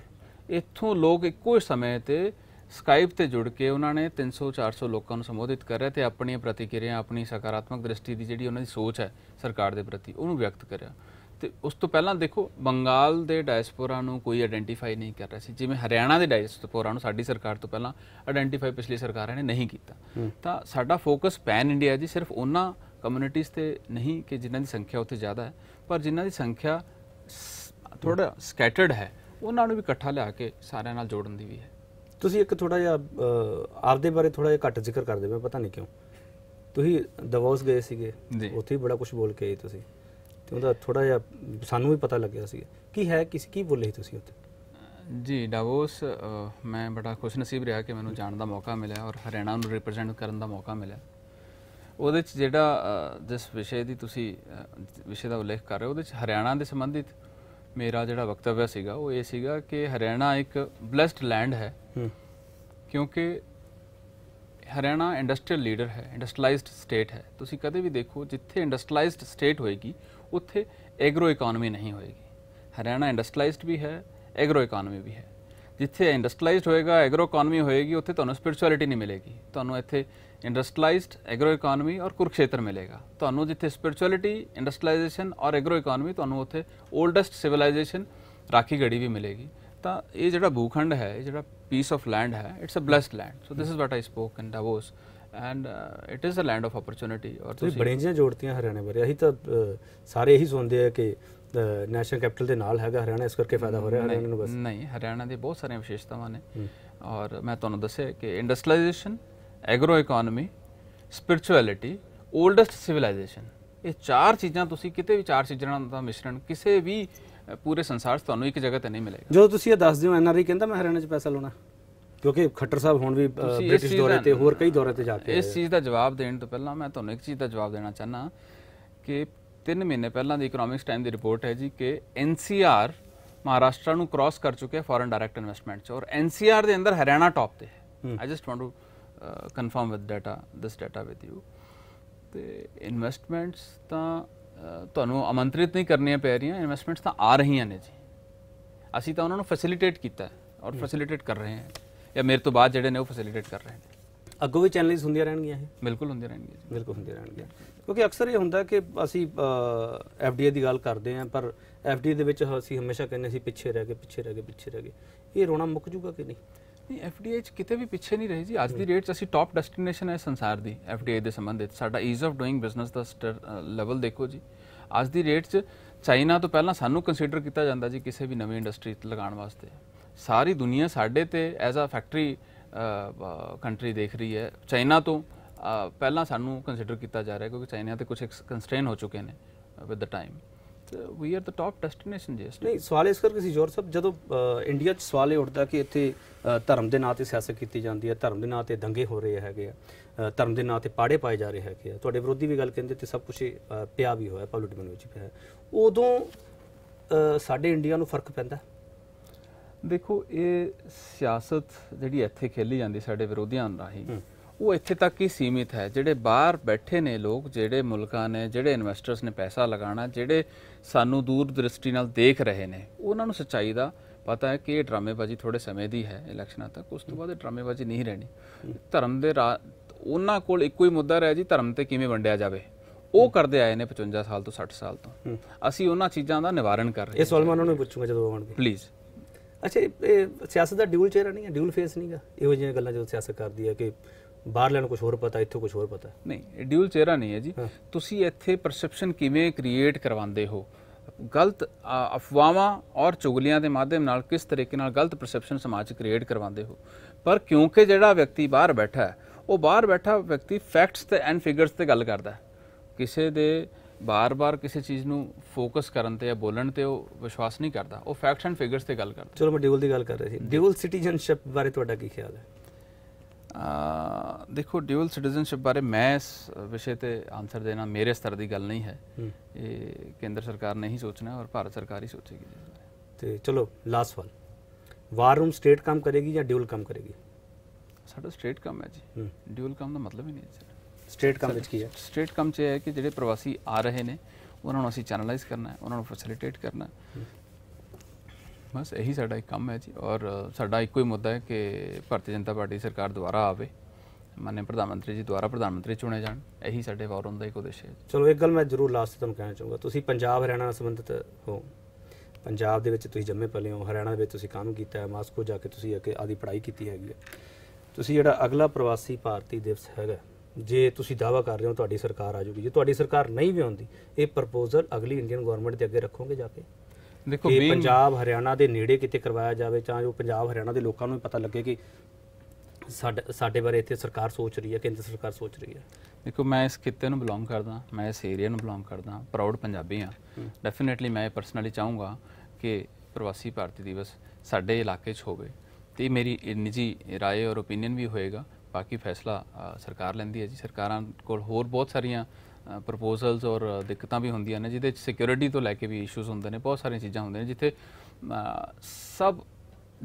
ਇੱਥੋਂ ਲੋਕ ਇੱਕੋ ਹੀ ਸਮੇਂ ਤੇ ਸਕਾਈਪ ਤੇ ਜੁੜ ਕੇ ਉਹਨਾਂ ਨੇ 300 400 ਲੋਕਾਂ ਨੂੰ ਸੰਬੋਧਿਤ ਕਰਿਆ ਤੇ ਆਪਣੀਆਂ ਪ੍ਰਤੀਕਿਰਿਆ ਆਪਣੀ ਸਕਾਰਾਤਮਕ ਦ੍ਰਿਸ਼ਟੀ ਦੀ ਜਿਹੜੀ ਉਹਨਾਂ ਦੀ ਸੋਚ ਹੈ ਸਰਕਾਰ ਦੇ ਪ੍ਰਤੀ ਉਹਨੂੰ ਵਿਅਕਤ ਕਰਿਆ ਤੇ ਉਸ ਤੋਂ ਪਹਿਲਾਂ ਦੇਖੋ ਬੰਗਾਲ ਦੇ ਡਾਇਸਪੋਰਾ ਨੂੰ ਕੋਈ ਆਇਡੈਂਟੀਫਾਈ ਨਹੀਂ ਕਰ ਰਿਹਾ ਸੀ। ਜਿਵੇਂ ਹਰਿਆਣਾ ਦੇ ਡਾਇਸਪੋਰਾ ਨੂੰ ਸਾਡੀ ਸਰਕਾਰ ਤੋਂ ਪਹਿਲਾਂ ਆਇਡੈਂਟੀਫਾਈ ਪਿਛਲੀ ਸਰਕਾਰਾਂ ਨੇ ਨਹੀਂ ਕੀਤਾ। ਤਾਂ ਸਾਡਾ ਫੋਕਸ ਪੈਨ ਇੰਡੀਆ ਜੀ ਸਿਰਫ ਉਹਨਾਂ ਕਮਿਊਨਿਟੀਜ਼ ਤੇ ਨਹੀਂ ਕਿ ਜਿਨ੍ਹਾਂ ਦੀ ਸੰਖਿਆ ਉੱਥੇ ਜ਼ਿਆਦਾ ਹੈ ਪਰ ਜਿਨ੍ਹਾਂ ਦੀ ਸੰਖਿਆ ਥੋੜਾ ਸਕੈਟਰਡ ਹੈ ਉਹਨਾਂ ਨੂੰ ਵੀ ਇਕੱਠਾ ਲਿਆ ਕੇ ਸਾਰਿਆਂ ਨਾਲ ਜੋੜਨ ਦੀ ਵੀ ਹੈ। ਤੁਸੀਂ ਇੱਕ ਥੋੜਾ ਜਿਹਾ ਆਪਦੇ ਬਾਰੇ ਥੋੜਾ ਜਿਹਾ ਘੱਟ ਜ਼ਿਕਰ ਕਰਦੇ ਮੈਂ ਪਤਾ ਨਹੀਂ ਕਿਉਂ। ਤੁਸੀਂ ਦਵੋਸ ਗਏ ਸੀਗੇ। ਉੱਥੇ ਵੀ ਬੜਾ ਕੁਝ ਬੋਲ ਕੇ ਆਏ ਤੁਸੀਂ ਤੇ ਉਹਦਾ ਥੋੜਾ ਜਿਹਾ ਸਾਨੂੰ ਵੀ ਪਤਾ ਲੱਗਿਆ ਸੀ ਕੀ ਹੈ ਕਿਸ ਕੀ ਬੋਲੇ ਤੁਸੀਂ ਉੱਥੇ? ਜੀ ਡਾਵੋਸ ਮੈਂ ਬੜਾ ਖੁਸ਼ਨਸੀਬ ਰਿਹਾ ਕਿ ਮੈਨੂੰ ਜਾਣ ਦਾ ਮੌਕਾ ਮਿਲਿਆ ਔਰ ਹਰਿਆਣਾ ਨੂੰ ਰਿਪਰੈਜ਼ੈਂਟ ਕਰਨ ਦਾ ਮੌਕਾ ਮਿਲਿਆ। ਉਹਦੇ ਚ ਜਿਹੜਾ ਜਿਸ ਵਿਸ਼ੇ ਦੀ ਤੁਸੀਂ ਵਿਸ਼ੇ ਦਾ ਉਲੇਖ ਕਰ ਰਹੇ ਹੋ ਉਹਦੇ ਚ ਹਰਿਆਣਾ ਦੇ ਸੰਬੰਧਿਤ ਮੇਰਾ ਜਿਹੜਾ ਵਕਤਵਯ ਸੀਗਾ ਉਹ ਇਹ ਸੀਗਾ ਕਿ ਹਰਿਆਣਾ ਇੱਕ ਬlesed ਲੈਂਡ ਹੈ। ਹੂੰ। ਕਿਉਂਕਿ ਹਰਿਆਣਾ ਇੰਡਸਟਰੀਅਲ ਲੀਡਰ ਹੈ ਇੰਡਸਟਰੀਅਲਾਈਜ਼ਡ ਸਟੇਟ ਹੈ। ਤੁਸੀਂ ਕਦੇ ਵੀ ਦੇਖੋ ਜਿੱਥੇ ਇੰਡਸਟਰੀਅਲਾਈਜ਼ਡ ਸਟੇਟ ਹੋਏਗੀ ਉੱਥੇ ਐਗਰੋ ਇਕਨੋਮੀ ਨਹੀਂ ਹੋਏਗੀ। ਹਰਿਆਣਾ ਇੰਡਸਟਰੀਅਲਾਈਜ਼ਡ ਵੀ ਹੈ ਐਗਰੋ ਇਕਨੋਮੀ ਵੀ ਹੈ। ਜਿੱਥੇ ਇੰਡਸਟਰੀਅਲਾਈਜ਼ਡ ਹੋਏਗਾ ਐਗਰੋ ਇਕਨੋਮੀ ਹੋਏਗੀ ਉੱਥੇ ਤੁਹਾਨੂੰ ਸਪਿਰਚੁਅਲਿਟੀ ਨਹੀਂ ਮਿਲੇਗੀ। ਤੁਹਾਨੂੰ ਇੱਥੇ ਇੰਡਸਟਰੀਅਲਾਈਜ਼ਡ ਐਗਰੋ ਇਕਨੋਮੀ ਔਰ ਕੁਰਕਸ਼ੇਤਰ ਮਿਲੇਗਾ। ਤੁਹਾਨੂੰ ਜਿੱਥੇ ਸਪਿਰਚੁਅਲਿਟੀ ਇੰਡਸਟਰੀਅਲਾਈਜੇਸ਼ਨ ਔਰ ਐਗਰੋ ਇਕਨੋਮੀ ਤੁਹਾਨੂੰ ਉੱਥੇ 올ਡੈਸਟ ਸਿਵਲਾਈਜੇਸ਼ਨ ਰਾਖੀ ਗੜੀ ਵੀ ਮਿਲੇਗੀ। ਤਾਂ ਇਹ ਜਿਹੜਾ ਭੂਖੰਡ ਹੈ ਇਹ ਜਿਹੜਾ ਪੀਸ ਆਫ ਲੈਂਡ ਹੈ it's a blessed land so this is what I spoke in Davos and it is a land of opportunity ਔਰ ਤੁਸੀਂ ਬੜੀਆਂ ਚੀਜ਼ਾਂ ਜੋੜਤੀਆਂ ਹਰਿਆਣੇ ਬਾਰੇ ਅਸੀਂ ਤਾਂ ਸਾਰੇ ਇਹੀ ਸੁਣਦੇ ਆ ਕਿ ਨੈਸ਼ਨਲ ਕੈਪੀਟਲ ਦੇ ਨਾਲ ਹੈਗਾ ਹਰਿਆਣਾ ਇਸ ਕਰਕੇ ਫਾਇਦਾ ਹੋ ਰਿਹਾ ਹਰਿਆਣਾ ਨੂੰ ਬਸ। ਨਹੀਂ ਹਰਿਆਣਾ ਦੀ ਬਹੁਤ ਸਾਰੀਆਂ ਵਿਸ਼ੇਸ਼ਤਾਵਾਂ ਨੇ। ਔਰ ਮੈਂ ਤੁਹਾਨੂੰ ਦੱਸਿਆ ਕਿ industrialisation agro economy spirituality oldest civilisation ਇਹ ਚਾਰ ਚੀਜ਼ਾਂ ਤੁਸੀਂ ਕਿਤੇ ਵੀ ਚਾਰ ਚੀਜ਼ਾਂ ਦਾ ਮਿਸ਼ਰਣ ਕਿਸੇ ਵੀ ਪੂਰੇ ਸੰਸਾਰ 'ਚ ਤੁਹਾਨੂੰ ਇੱਕ ਜਗ੍ਹਾ ਤੇ ਨਹੀਂ ਮਿਲੇਗਾ। ਜਦੋਂ ਤੁਸੀਂ ਇਹ ਦੱਸਦੇ ਹੋ ਐਨਆਰਆਈ ਕਹਿੰਦਾ ਮੈਂ ਹਰਿਆਣਾ 'ਚ ਪੈਸਾ ਲਾਉਣਾ। ਕਿਉਂਕਿ ਖੱਟਰ ਸਾਹਿਬ ਹੁਣ ਵੀ ਬ੍ਰਿਟਿਸ਼ ਦੌਰੇ ਤੇ ਹੋਰ ਕਈ ਦੌਰੇ ਤੇ ਜਾ ਕੇ ਇਸ ਚੀਜ਼ ਦਾ ਜਵਾਬ ਦੇਣ ਤੋਂ ਪਹਿਲਾਂ ਮੈਂ ਤੁਹਾਨੂੰ ਇੱਕ ਚੀਜ਼ ਦਾ ਜਵਾਬ ਦੇਣਾ ਚਾਹਨਾ ਕਿ 3 ਮਹੀਨੇ ਪਹਿਲਾਂ ਦੀ ਇਕਨੋਮਿਕਸ ਟਾਈਮ ਦੀ ਰਿਪੋਰਟ ਹੈ ਜੀ ਕਿ ਐਨਸੀਆਰ ਮਹਾਰਾਸ਼ਟਰ ਨੂੰ ਕ੍ਰਾਸ ਕਰ ਚੁੱਕਿਆ ਫੋਰਨ ਡਾਇਰੈਕਟ ਇਨਵੈਸਟਮੈਂਟ ਚ ਔਰ ਐਨਸੀਆਰ ਦੇ ਅੰਦਰ ਹਰਿਆਣਾ ਟੌਪ ਤੇ ਹੈ। I just want to confirm with data this data with you ਤੇ ਇਨਵੈਸਟਮੈਂਟਸ ਤਾਂ ਤੁਹਾਨੂੰ ਆਮੰਤਰਿਤ ਨਹੀਂ ਕਰਨੀਆਂ ਪੈ ਰਹੀਆਂ ਇਨਵੈਸਟਮੈਂਟਸ ਤਾਂ ਆ ਰਹੀਆਂ ਨੇ ਜੀ। ਅਸੀਂ ਤਾਂ ਉਹਨਾਂ ਨੂੰ ਫੈਸਿਲਿਟੇਟ ਕੀਤਾ ਔਰ ਫੈਸਿਲਿਟੇਟ ਕਰ ਰਹੇ ਹਾਂ। ਜਾਂ ਮੇਰੇ ਤੋਂ ਬਾਅਦ ਜਿਹੜੇ ਨੇ ਉਹ ਫੈਸਿਲਿਟੇਟ ਕਰ ਰਹੇ ਨੇ। ਅੱਗੋਂ ਵੀ ਚੈਨਲਸ ਹੁੰਦੀਆਂ ਰਹਿਣਗੀਆਂ ਇਹ? ਬਿਲਕੁਲ ਹੁੰਦੇ ਰਹਿਣਗੇ ਜੀ। ਬਿਲਕੁਲ ਹੁੰਦੀਆਂ ਰਹਿਣਗੀਆਂ। ਕਿਉਂਕਿ ਅਕਸਰ ਇਹ ਹੁੰਦਾ ਕਿ ਅਸੀਂ ਐਫਡੀਏ ਦੀ ਗੱਲ ਕਰਦੇ ਹਾਂ ਪਰ ਐਫਡੀਏ ਦੇ ਵਿੱਚ ਅਸੀਂ ਹਮੇਸ਼ਾ ਕਹਿੰਦੇ ਸੀ ਪਿੱਛੇ ਰਹਿ ਗਏ ਪਿੱਛੇ ਰਹਿ ਗਏ ਪਿੱਛੇ ਰਹਿ ਗਏ। ਇਹ ਰੋਣਾ ਮੁੱਕ ਜੂਗਾ ਕਿ ਨਹੀਂ? ਨਹੀਂ ਐਫਡੀਆਈ ਚ ਕਿਤੇ ਵੀ ਪਿੱਛੇ ਨਹੀਂ ਰਹੀ ਜੀ। ਅੱਜ ਦੀ ਡੇਟ 'ਚ ਅਸੀਂ ਟਾਪ ਡੈਸਟੀਨੇਸ਼ਨ ਹੈ ਸੰਸਾਰ ਦੀ ਐਫਡੀਆਈ ਦੇ ਸੰਬੰਧਿਤ। ਸਾਡਾ ਈਜ਼ ਆਫ ਡੂਇੰਗ ਬਿਜ਼ਨਸ ਦਾ ਲੈਵਲ ਦੇਖੋ ਜੀ। ਅੱਜ ਦੀ ਡੇਟ 'ਚ ਚਾਈਨਾ ਤੋਂ ਪਹਿਲਾਂ ਸਾਨੂੰ ਕੰਸੀਡਰ ਕੀਤਾ ਜਾਂਦਾ ਜੀ ਕਿਸੇ ਵੀ ਨਵੀਂ ਇੰਡਸਟਰੀ ਲਗਾਉਣ ਵਾਸਤੇ। ਸਾਰੀ ਦੁਨੀਆ ਸਾਡੇ ਤੇ ਐਜ਼ ਅ ਫੈਕਟਰੀ ਕੰਟਰੀ ਦੇਖ ਰਹੀ ਹੈ। ਚਾਈਨਾ ਤੋਂ ਪਹਿਲਾਂ ਸਾਨੂੰ ਕੰਸੀਡਰ ਕੀਤਾ ਜਾ ਰਿਹਾ ਕਿਉਂਕਿ ਚਾਈਨਾ ਤੇ ਕੁਝ ਕੰਸਟ੍ਰੇਨ ਹੋ ਚੁੱਕੇ ਨੇ with the time we are the top destination ਜੀ ਨਹੀਂ ਸਵਾਲ ਇਸ ਕਰਕੇ ਸੀ ਜੋਰ ਸਾਹਿਬ ਜਦੋਂ ਇੰਡੀਆ 'ਚ ਸਵਾਲ ਇਹ ਉੱਠਦਾ ਕਿ ਇੱਥੇ ਧਰਮ ਦੇ ਨਾਂ ਤੇ ਸਿਆਸਤ ਕੀਤੀ ਜਾਂਦੀ ਹੈ ਧਰਮ ਦੇ ਨਾਂ ਤੇ ਦੰਗੇ ਹੋ ਰਹੇ ਹੈਗੇ ਆ ਧਰਮ ਦੇ ਨਾਂ ਤੇ ਪਾੜੇ ਪਾਏ ਜਾ ਰਹੇ ਹੈਗੇ ਆ ਤੁਹਾਡੇ ਵਿਰੋਧੀ ਵੀ ਗੱਲ ਕਹਿੰਦੇ ਤੇ ਸਭ ਕੁਝ ਪਿਆ ਵੀ ਹੋਇਆ ਡੋਮੇਨ ਵਿੱਚ ਪਿਆ। ਹੈ ਉਦੋਂ ਸਾਡੇ ਇੰਡੀਆ ਨੂੰ ਫ਼ਰਕ ਪੈਂਦਾ? ਦੇਖੋ ਇਹ ਸਿਆਸਤ ਜਿਹੜੀ ਇੱਥੇ ਖੇਲੀ ਜਾਂਦੀ ਸਾਡੇ ਵਿਰੋਧੀਆਂ ਰਾਹੀਂ ਉਹ ਇੱਥੇ ਤੱਕ ਹੀ ਸੀਮਿਤ ਹੈ। ਜਿਹੜੇ ਬਾਹਰ ਬੈਠੇ ਨੇ ਲੋਕ ਜਿਹੜੇ ਮੁਲਕਾਂ ਨੇ ਜਿਹੜੇ ਇਨਵੈਸਟਰਸ ਨੇ ਪੈਸਾ ਲਗਾਉਣਾ ਜਿਹੜੇ ਸਾਨੂੰ ਦੂਰ ਦ੍ਰਿਸ਼ਟੀ ਨਾਲ ਦੇਖ ਰਹੇ ਨੇ। ਉਹਨਾਂ ਨੂੰ ਸੱਚਾਈ ਦਾ ਪਤਾ ਹੈ ਕਿ ਇਹ ਡਰਾਮੇਬਾਜ਼ੀ ਥੋੜੇ ਸਮੇਂ ਦੀ ਹੈ ਇਲੈਕਸ਼ਨਾਂ ਤੱਕ ਉਸ ਤੋਂ ਬਾਅਦ ਇਹ ਡਰਾਮੇਬਾਜ਼ੀ ਨਹੀਂ ਰਹਿਣੀ। ਧਰਮ ਦੇ ਉਹਨਾਂ ਕੋਲ ਇੱਕੋ ਹੀ ਮੁੱਦਾ ਰਿਹਾ ਜੀ ਧਰਮ ਤੇ ਕਿਵੇਂ ਵੰਡਿਆ ਜਾਵੇ। ਉਹ ਕਰਦੇ ਆਏ ਨੇ 55 ਸਾਲ ਤੋਂ 60 ਸਾਲ ਤੋਂ। ਅਸੀਂ ਉਹਨਾਂ ਚੀਜ਼ਾਂ ਦਾ ਨਿਵਾਰਣ ਕਰ ਰਹੇ ਇਹ ਸਵਾਲ ਮੈਂ ਉਹਨਾਂ ਨੂੰ ਪੁੱਛੂੰਗਾ ਜਦੋਂ ਆਉਣਗੇ। ਪਲੀਜ਼ ਅੱਛਾ ਇਹ ਸਿਆਸਤ ਦਾ ਡਿਊਲ ਚਿਹਰਾ ਨਹੀਂ ਹੈ? ਡਿਊਲ ਫੇਸ ਨਹੀਂਗਾ ਇਹੋ ਜਿਹੀਆਂ ਗੱਲਾਂ ਜਦੋਂ ਸਿਆਸਤ ਕਰਦੀ ਹੈ ਕਿ ਬਾਹਰਲਿਆਂ ਨੂੰ ਕੁਝ ਹੋਰ ਪਤਾ ਇੱਥੋਂ ਕੁਝ ਹੋਰ ਪਤਾ। ਨਹੀਂ ਡਿਊਲ ਚਿਹਰਾ ਨਹੀਂ ਹੈ ਜੀ। ਤੁਸੀਂ ਇੱਥੇ ਪਰਸੈਪਸ਼ਨ ਕਿਵੇਂ ਕ੍ਰੀਏਟ ਕਰਵਾਉਂਦੇ ਹੋ? ਗਲਤ ਅਫਵਾਹਾਂ ਔਰ ਚੁਗਲੀਆਂ ਦੇ ਮਾਧਿਅਮ ਨਾਲ ਕਿਸ ਤਰੀਕੇ ਨਾਲ ਗਲਤ ਪਰਸੈਪਸ਼ਨ ਸਮਾਜ 'ਚ ਕ੍ਰੀਏਟ ਕਰਵਾਉਂਦੇ ਹੋ? ਪਰ ਕਿਉਂਕਿ ਜਿਹੜਾ ਵਿਅਕਤੀ ਬਾਹਰ ਬੈਠਾ ਹੈ ਉਹ ਬਾਹਰ ਬੈਠਾ ਵਿਅਕਤੀ ਫੈਕਟਸ ਤੇ ਐਂਡ ਫਿਗਰਸ ਤੇ ਗੱਲ ਕਰਦਾ ਕਿਸੇ ਦੇ ਬਾਰ-ਬਾਰ ਕਿਸੇ ਚੀਜ਼ ਨੂੰ ਫੋਕਸ ਕਰਨ ਤੇ ਜਾਂ ਬੋਲਣ ਤੇ ਉਹ ਵਿਸ਼ਵਾਸ ਨਹੀਂ ਕਰਦਾ। ਉਹ ਫੈਕਟਸ ਐਂਡ ਫਿਗਰਸ ਤੇ ਗੱਲ ਕਰਦਾ ਚਲੋ ਮੈਂ ਡਿਊਲ ਦੀ ਗੱਲ ਕਰ ਰਿਹਾ ਸੀ। ਡਿਊਲ ਸਿਟੀਜ਼ਨਸ਼ਿਪ ਬਾਰੇ ਤੁਹਾਡਾ ਕੀ ਖਿਆਲ ਹੈ? ਦੇਖੋ ਡਿਊਅਲ ਸਿਟੀਜ਼ਨਸ਼ਿਪ ਬਾਰੇ ਮੈਂ ਇਸ ਵਿਸ਼ੇ ਤੇ ਆਨਸਰ ਦੇਣਾ ਮੇਰੇ ਸਤਰ ਦੀ ਗੱਲ ਨਹੀਂ ਹੈ। ਇਹ ਕੇਂਦਰ ਸਰਕਾਰ ਨੇ ਹੀ ਸੋਚਣਾ ਔਰ ਭਾਰਤ ਸਰਕਾਰ ਹੀ ਸੋਚੇਗੀ। ਤੇ ਚਲੋ ਲਾਸਟ ਸਵਾਲ ਵਾਰ ਰੂਮ ਸਟੇਟ ਕੰਮ ਕਰੇਗੀ ਜਾਂ ਡਿਊਲ ਕੰਮ ਕਰੇਗੀ? ਸਾਡਾ ਸਟੇਟ ਕੰਮ ਹੈ ਜੀ। ਹੂੰ। ਡਿਊਅਲ ਕੰਮ ਦਾ ਮਤਲਬ ਹੀ ਨਹੀਂ ਹੈ ਸਟੇਟ ਕੰਮ ਵਿੱਚ ਕੀ ਹੈ? ਸਟੇਟ ਕੰਮ 'ਚ ਇਹ ਹੈ ਕਿ ਜਿਹੜੇ ਪ੍ਰਵਾਸੀ ਆ ਰਹੇ ਨੇ ਉਹਨਾਂ ਨੂੰ ਅਸੀਂ ਚੈਨਲਾਈਜ਼ ਕਰਨਾ ਹੈ ਉਹਨਾਂ ਨੂੰ ਫੈਸਿਲਿਟੇਟ ਕਰਨਾ ਹੈ। ਬਸ ਇਹੀ ਸਾਡਾ ਇੱਕ ਕੰਮ ਹੈ ਜੀ। ਔਰ ਸਾਡਾ ਇੱਕੋ ਹੀ ਮੁੱਦਾ ਹੈ ਕਿ ਭਾਰਤੀ ਜਨਤਾ ਪਾਰਟੀ ਸਰਕਾਰ ਦੁਬਾਰਾ ਆਵੇ, ਮਾਨਯ ਪ੍ਰਧਾਨ ਮੰਤਰੀ ਜੀ ਦੁਆਰਾ ਪ੍ਰਧਾਨ ਮੰਤਰੀ ਚੁਣੇ ਜਾਣ। ਇਹੀ ਸਾਡੇ ਫੋਰਮ ਦਾ ਇੱਕ ਉਦੇਸ਼ ਹੈ ਚਲੋ, ਇੱਕ ਗੱਲ ਮੈਂ ਜ਼ਰੂਰ ਲਾਸਟ ਤੁਹਾਨੂੰ ਕਹਿਣਾ ਚਾਹੂੰਗਾ। ਤੁਸੀਂ ਪੰਜਾਬ, ਹਰਿਆਣਾ ਨਾਲ ਸੰਬੰਧਿਤ ਹੋ। ਪੰਜਾਬ ਦੇ ਵਿੱਚ ਤੁਸੀਂ ਜੰਮੇ ਪਲੇ ਹੋ। ਹਰਿਆਣਾ ਦੇ ਵਿੱਚ ਤੁਸੀਂ ਕੰਮ ਕੀਤਾ ਹੈ, ਮਾਸਕੋ ਜਾ ਕੇ ਤੁਸੀਂ ਅੱਗੇ ਆਦੀ ਪੜ੍ਹਾਈ ਕੀਤੀ ਹੈਗੀ ਹੈ। ਤੁਸੀਂ ਜਿਹੜਾ ਅਗਲਾ ਪ੍ਰਵਾਸੀ ਭਾਰਤੀ ਦਿਵਸ ਹੈਗਾ, ਜੇ ਤੁਸੀਂ ਦਾਵਾ ਕਰ ਰਹੇ ਹੋ ਤੁਹਾਡੀ ਸਰਕਾਰ ਆ ਜੂਗੀ ਜੇ ਤੁਹਾਡੀ ਸਰਕਾਰ ਨਹੀਂ ਵੀ ਆਉਂਦੀ, ਇਹ ਪ੍ਰਪੋਜ਼ਲ ਅਗਲੀ ਇੰਡੀਅਨ ਗਵਰਨਮੈਂਟ ਦੇ ਅੱਗੇ ਰੱਖੋਗੇ ਜਾ ਕੇ? ਦੇਖੋ being- ਪੰਜਾਬ ਹਰਿਆਣਾ ਦੇ ਨੇੜੇ ਕਿਤੇ ਕਰਵਾਇਆ ਜਾਵੇ ਤਾਂ ਜੋ ਪੰਜਾਬ ਹਰਿਆਣਾ ਦੇ ਲੋਕਾਂ ਨੂੰ ਵੀ ਪਤਾ ਲੱਗੇ ਕਿ ਸਾਡੇ ਸਾਡੇ ਬਾਰੇ ਇੱਥੇ ਸਰਕਾਰ ਸੋਚ ਰਹੀ ਹੈ ਕੇਂਦਰ ਸਰਕਾਰ ਸੋਚ ਰਹੀ ਹੈ। ਦੇਖੋ ਮੈਂ ਇਸ ਖਿੱਤੇ ਨੂੰ ਬਿਲੋਂਗ ਕਰਦਾ ਮੈਂ ਇਸ ਏਰੀਆ ਨੂੰ ਬਿਲੋਂਗ ਕਰਦਾ ਪ੍ਰਾਊਡ ਪੰਜਾਬੀ ਹਾਂ। ਡੈਫੀਨਿਟਲੀ ਮੈਂ ਪਰਸਨਲੀ ਚਾਹੂੰਗਾ ਕਿ ਪ੍ਰਵਾਸੀ ਭਾਰਤੀ ਦਿਵਸ ਸਾਡੇ ਇਲਾਕੇ 'ਚ ਹੋਵੇ ਤੇ ਇਹ ਮੇਰੀ ਇਹ ਨਿੱਜੀ ਰਾਏ ਔਰ ਓਪੀਨੀਅਨ ਵੀ ਹੋਏਗਾ। ਬਾਕੀ ਫੈਸਲਾ ਸਰਕਾਰ ਲੈਂਦੀ ਹੈ ਜੀ। ਸਰਕਾਰਾਂ ਕੋਲ ਹੋਰ ਬਹੁਤ ਸਾਰੀਆਂ ਪ੍ਰਪੋਜ਼ਲਸ ਔਰ ਦਿੱਕਤਾਂ ਵੀ ਹੁੰਦੀਆਂ ਨੇ, ਜਿਹਦੇ 'ਚ ਸਿਕਿਉਰਿਟੀ ਤੋਂ ਲੈ ਕੇ ਵੀ ਇਸ਼ੂਜ਼ ਹੁੰਦੇ ਨੇ, ਬਹੁਤ ਸਾਰੀਆਂ ਚੀਜ਼ਾਂ ਹੁੰਦੀਆਂ ਨੇ, ਜਿੱਥੇ ਸਭ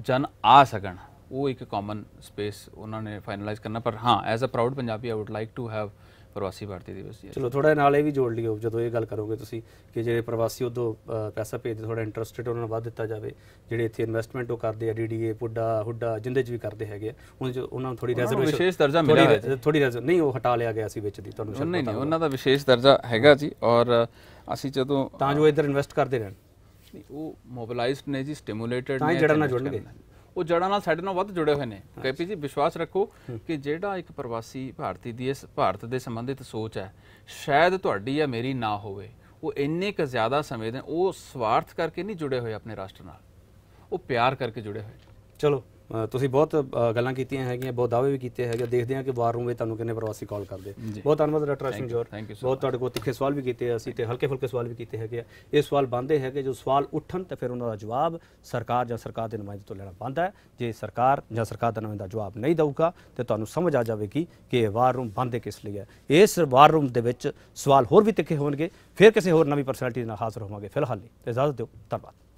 ਜਨ ਆ ਸਕਣ। ਉਹ ਇੱਕ ਕਾਮਨ ਸਪੇਸ ਉਹਨਾਂ ਨੇ ਫਾਈਨਲਾਈਜ਼ ਕਰਨਾ, ਪਰ ਹਾਂ as a proud Punjabi I would like to have Pravasi Bharatiya Divas ਜੀ ਚਲੋ ਥੋੜਾ ਨਾਲ ਇਹ ਵੀ ਜੋੜ ਲਿਓ ਜਦੋਂ ਇਹ ਗੱਲ ਕਰੋਗੇ ਤੁਸੀਂ ਕਿ ਜਿਹੜੇ ਪ੍ਰਵਾਸੀ ਉਦੋਂ ਪੈਸਾ ਭੇਜਦੇ ਥੋੜਾ ਇੰਟਰਸਟ ਰੇਟ ਉਹਨਾਂ ਨੂੰ ਵੱਧ ਦਿੱਤਾ ਜਾਵੇ। ਜਿਹੜੇ ਇੱਥੇ ਇਨਵੈਸਟਮੈਂਟ ਉਹ ਕਰਦੇ ਆ ਡੀਡੀਏ ਪੁੱਡਾ ਹੁੱਡਾ ਜਿੰਦੇ ਚ ਵੀ ਕਰਦੇ ਹੈਗੇ ਉਹਨਾਂ ਉਹਨਾਂ ਨੂੰ ਥੋੜੀ ਨੂੰ ਰੈਜ਼ਰਵੇਸ਼ਨ ਵਿਸ਼ੇਸ਼ ਦਰਜਾ ਮਿਲਿਆ ਥੋੜੀ ਰੈਜ਼ਰ ਨਹੀਂ ਉਹ ਹਟਾ ਲਿਆ ਗਿਆ ਸੀ ਵਿੱਚ ਦੀ ਤੁਹਾਨੂੰ ਨਹੀਂ ਨਹੀਂ। ਉਹਨਾਂ ਦਾ ਵਿਸ਼ੇਸ਼ ਦਰਜਾ ਹੈਗਾ ਜੀ ਔਰ ਅਸੀਂ ਜਦੋਂ ਤਾਂ ਜੋ ਇੱਧਰ ਇਨਵੈਸਟ ਕਰਦੇ ਰਹਿਣ। ਨਹੀਂ, ਉਹ ਮੋਬਿਲਾਈਜ਼ਡ ਨੇ ਜੀ ਸਟਿਮੂਲੇਟਡ ਤਾਂ ਹੀ ਜੜ੍ਹਾਂ ਨਾਲ ਜੁੜਨਗੇ। ਉਹ ਜੜਾਂ ਨਾਲ ਸਾਡੇ ਨਾਲ ਵੱਧ ਜੁੜੇ ਹੋਏ ਨੇ। ਕੇਪੀ ਜੀ ਵਿਸ਼ਵਾਸ ਰੱਖੋ ਕਿ ਜਿਹੜਾ ਇੱਕ ਪ੍ਰਵਾਸੀ ਭਾਰਤੀ ਦੀ ਇਸ ਭਾਰਤ ਦੇ ਸੰਬੰਧਿਤ ਸੋਚ ਹੈ ਸ਼ਾਇਦ ਤੁਹਾਡੀ ਜਾਂ ਮੇਰੀ ਨਾ ਹੋਵੇ। ਉਹ ਇੰਨੇ ਕ ਜ਼ਿਆਦਾ ਸਮੇਂ ਦੇ ਉਹ ਸਵਾਰਥ ਕਰਕੇ ਨਹੀਂ ਜੁੜੇ ਹੋਏ ਆਪਣੇ ਰਾਸ਼ਟਰ ਨਾਲ। ਉਹ ਪਿਆਰ ਕਰਕੇ ਜੁੜੇ ਹੋਏ। ਚਲੋ। ਤੁਸੀਂ ਬਹੁਤ ਗੱਲਾਂ ਕੀਤੀਆਂ ਹੈਗੀਆਂ ਬਹੁਤ ਦਾਅਵੇ ਵੀ ਕੀਤੇ ਹੈਗੇ ਦੇਖਦੇ ਹਾਂ ਕਿ ਵਾਰ ਰੂਮ ਵਿੱਚ ਤੁਹਾਨੂੰ ਕਿੰਨੇ ਪ੍ਰਵਾਸੀ ਕਾਲ ਕਰਦੇ ਬਹੁਤ ਧੰਨਵਾਦ ਡਾਕਟਰ ਅਸ਼ਵਨ ਜੋਰ ਬਹੁਤ ਤੁਹਾਡੇ ਕੋਲ ਤਿੱਖੇ ਸਵਾਲ ਵੀ ਕੀਤੇ ਅਸੀਂ ਤੇ ਹਲਕੇ ਫੁਲਕੇ ਸਵਾਲ ਵੀ ਕੀਤੇ ਹੈਗੇ ਇਹ ਸਵਾਲ ਬੰਦੇ ਹੈਗੇ ਜੋ ਸਵਾਲ ਉੱਠਣ ਤੇ ਫਿਰ ਉਹਨਾਂ ਦਾ ਜਵਾਬ ਸਰਕਾਰ ਜਾਂ ਸਰਕਾਰ ਦੇ ਨੁਮਾਇੰਦੇ ਤੋਂ ਲੈਣਾ ਬੰਦਾ ਹੈ। ਜੇ ਸਰਕਾਰ ਜਾਂ ਸਰਕਾਰ ਦਾ ਨੁਮਾਇੰਦਾ ਜਵਾਬ ਨਹੀਂ ਦਊਗਾ ਤੇ ਤੁਹਾਨੂੰ ਸਮਝ ਆ ਜਾਵੇਗੀ ਕਿ ਇਹ ਵਾਰ ਰੂਮ ਬੰਦੇ ਕਿਸ ਲਈ ਹੈ। ਇਸ ਵਾਰ ਰੂਮ ਦੇ ਵਿੱਚ ਸਵਾਲ ਹੋਰ ਵੀ ਤਿੱਖੇ ਹੋਣਗੇ ਫਿਰ ਕਿਸੇ ਹੋਰ ਨਵੀਂ ਪਰਸਨੈਲਿਟੀ ਨਾਲ ਹਾਜ਼ਰ ਹੋਵਾਂਗੇ। ਫਿਲਹਾਲ ਲਈ ਇਜਾਜ਼ਤ ਦਿਓ। ਧੰਨਵਾਦ।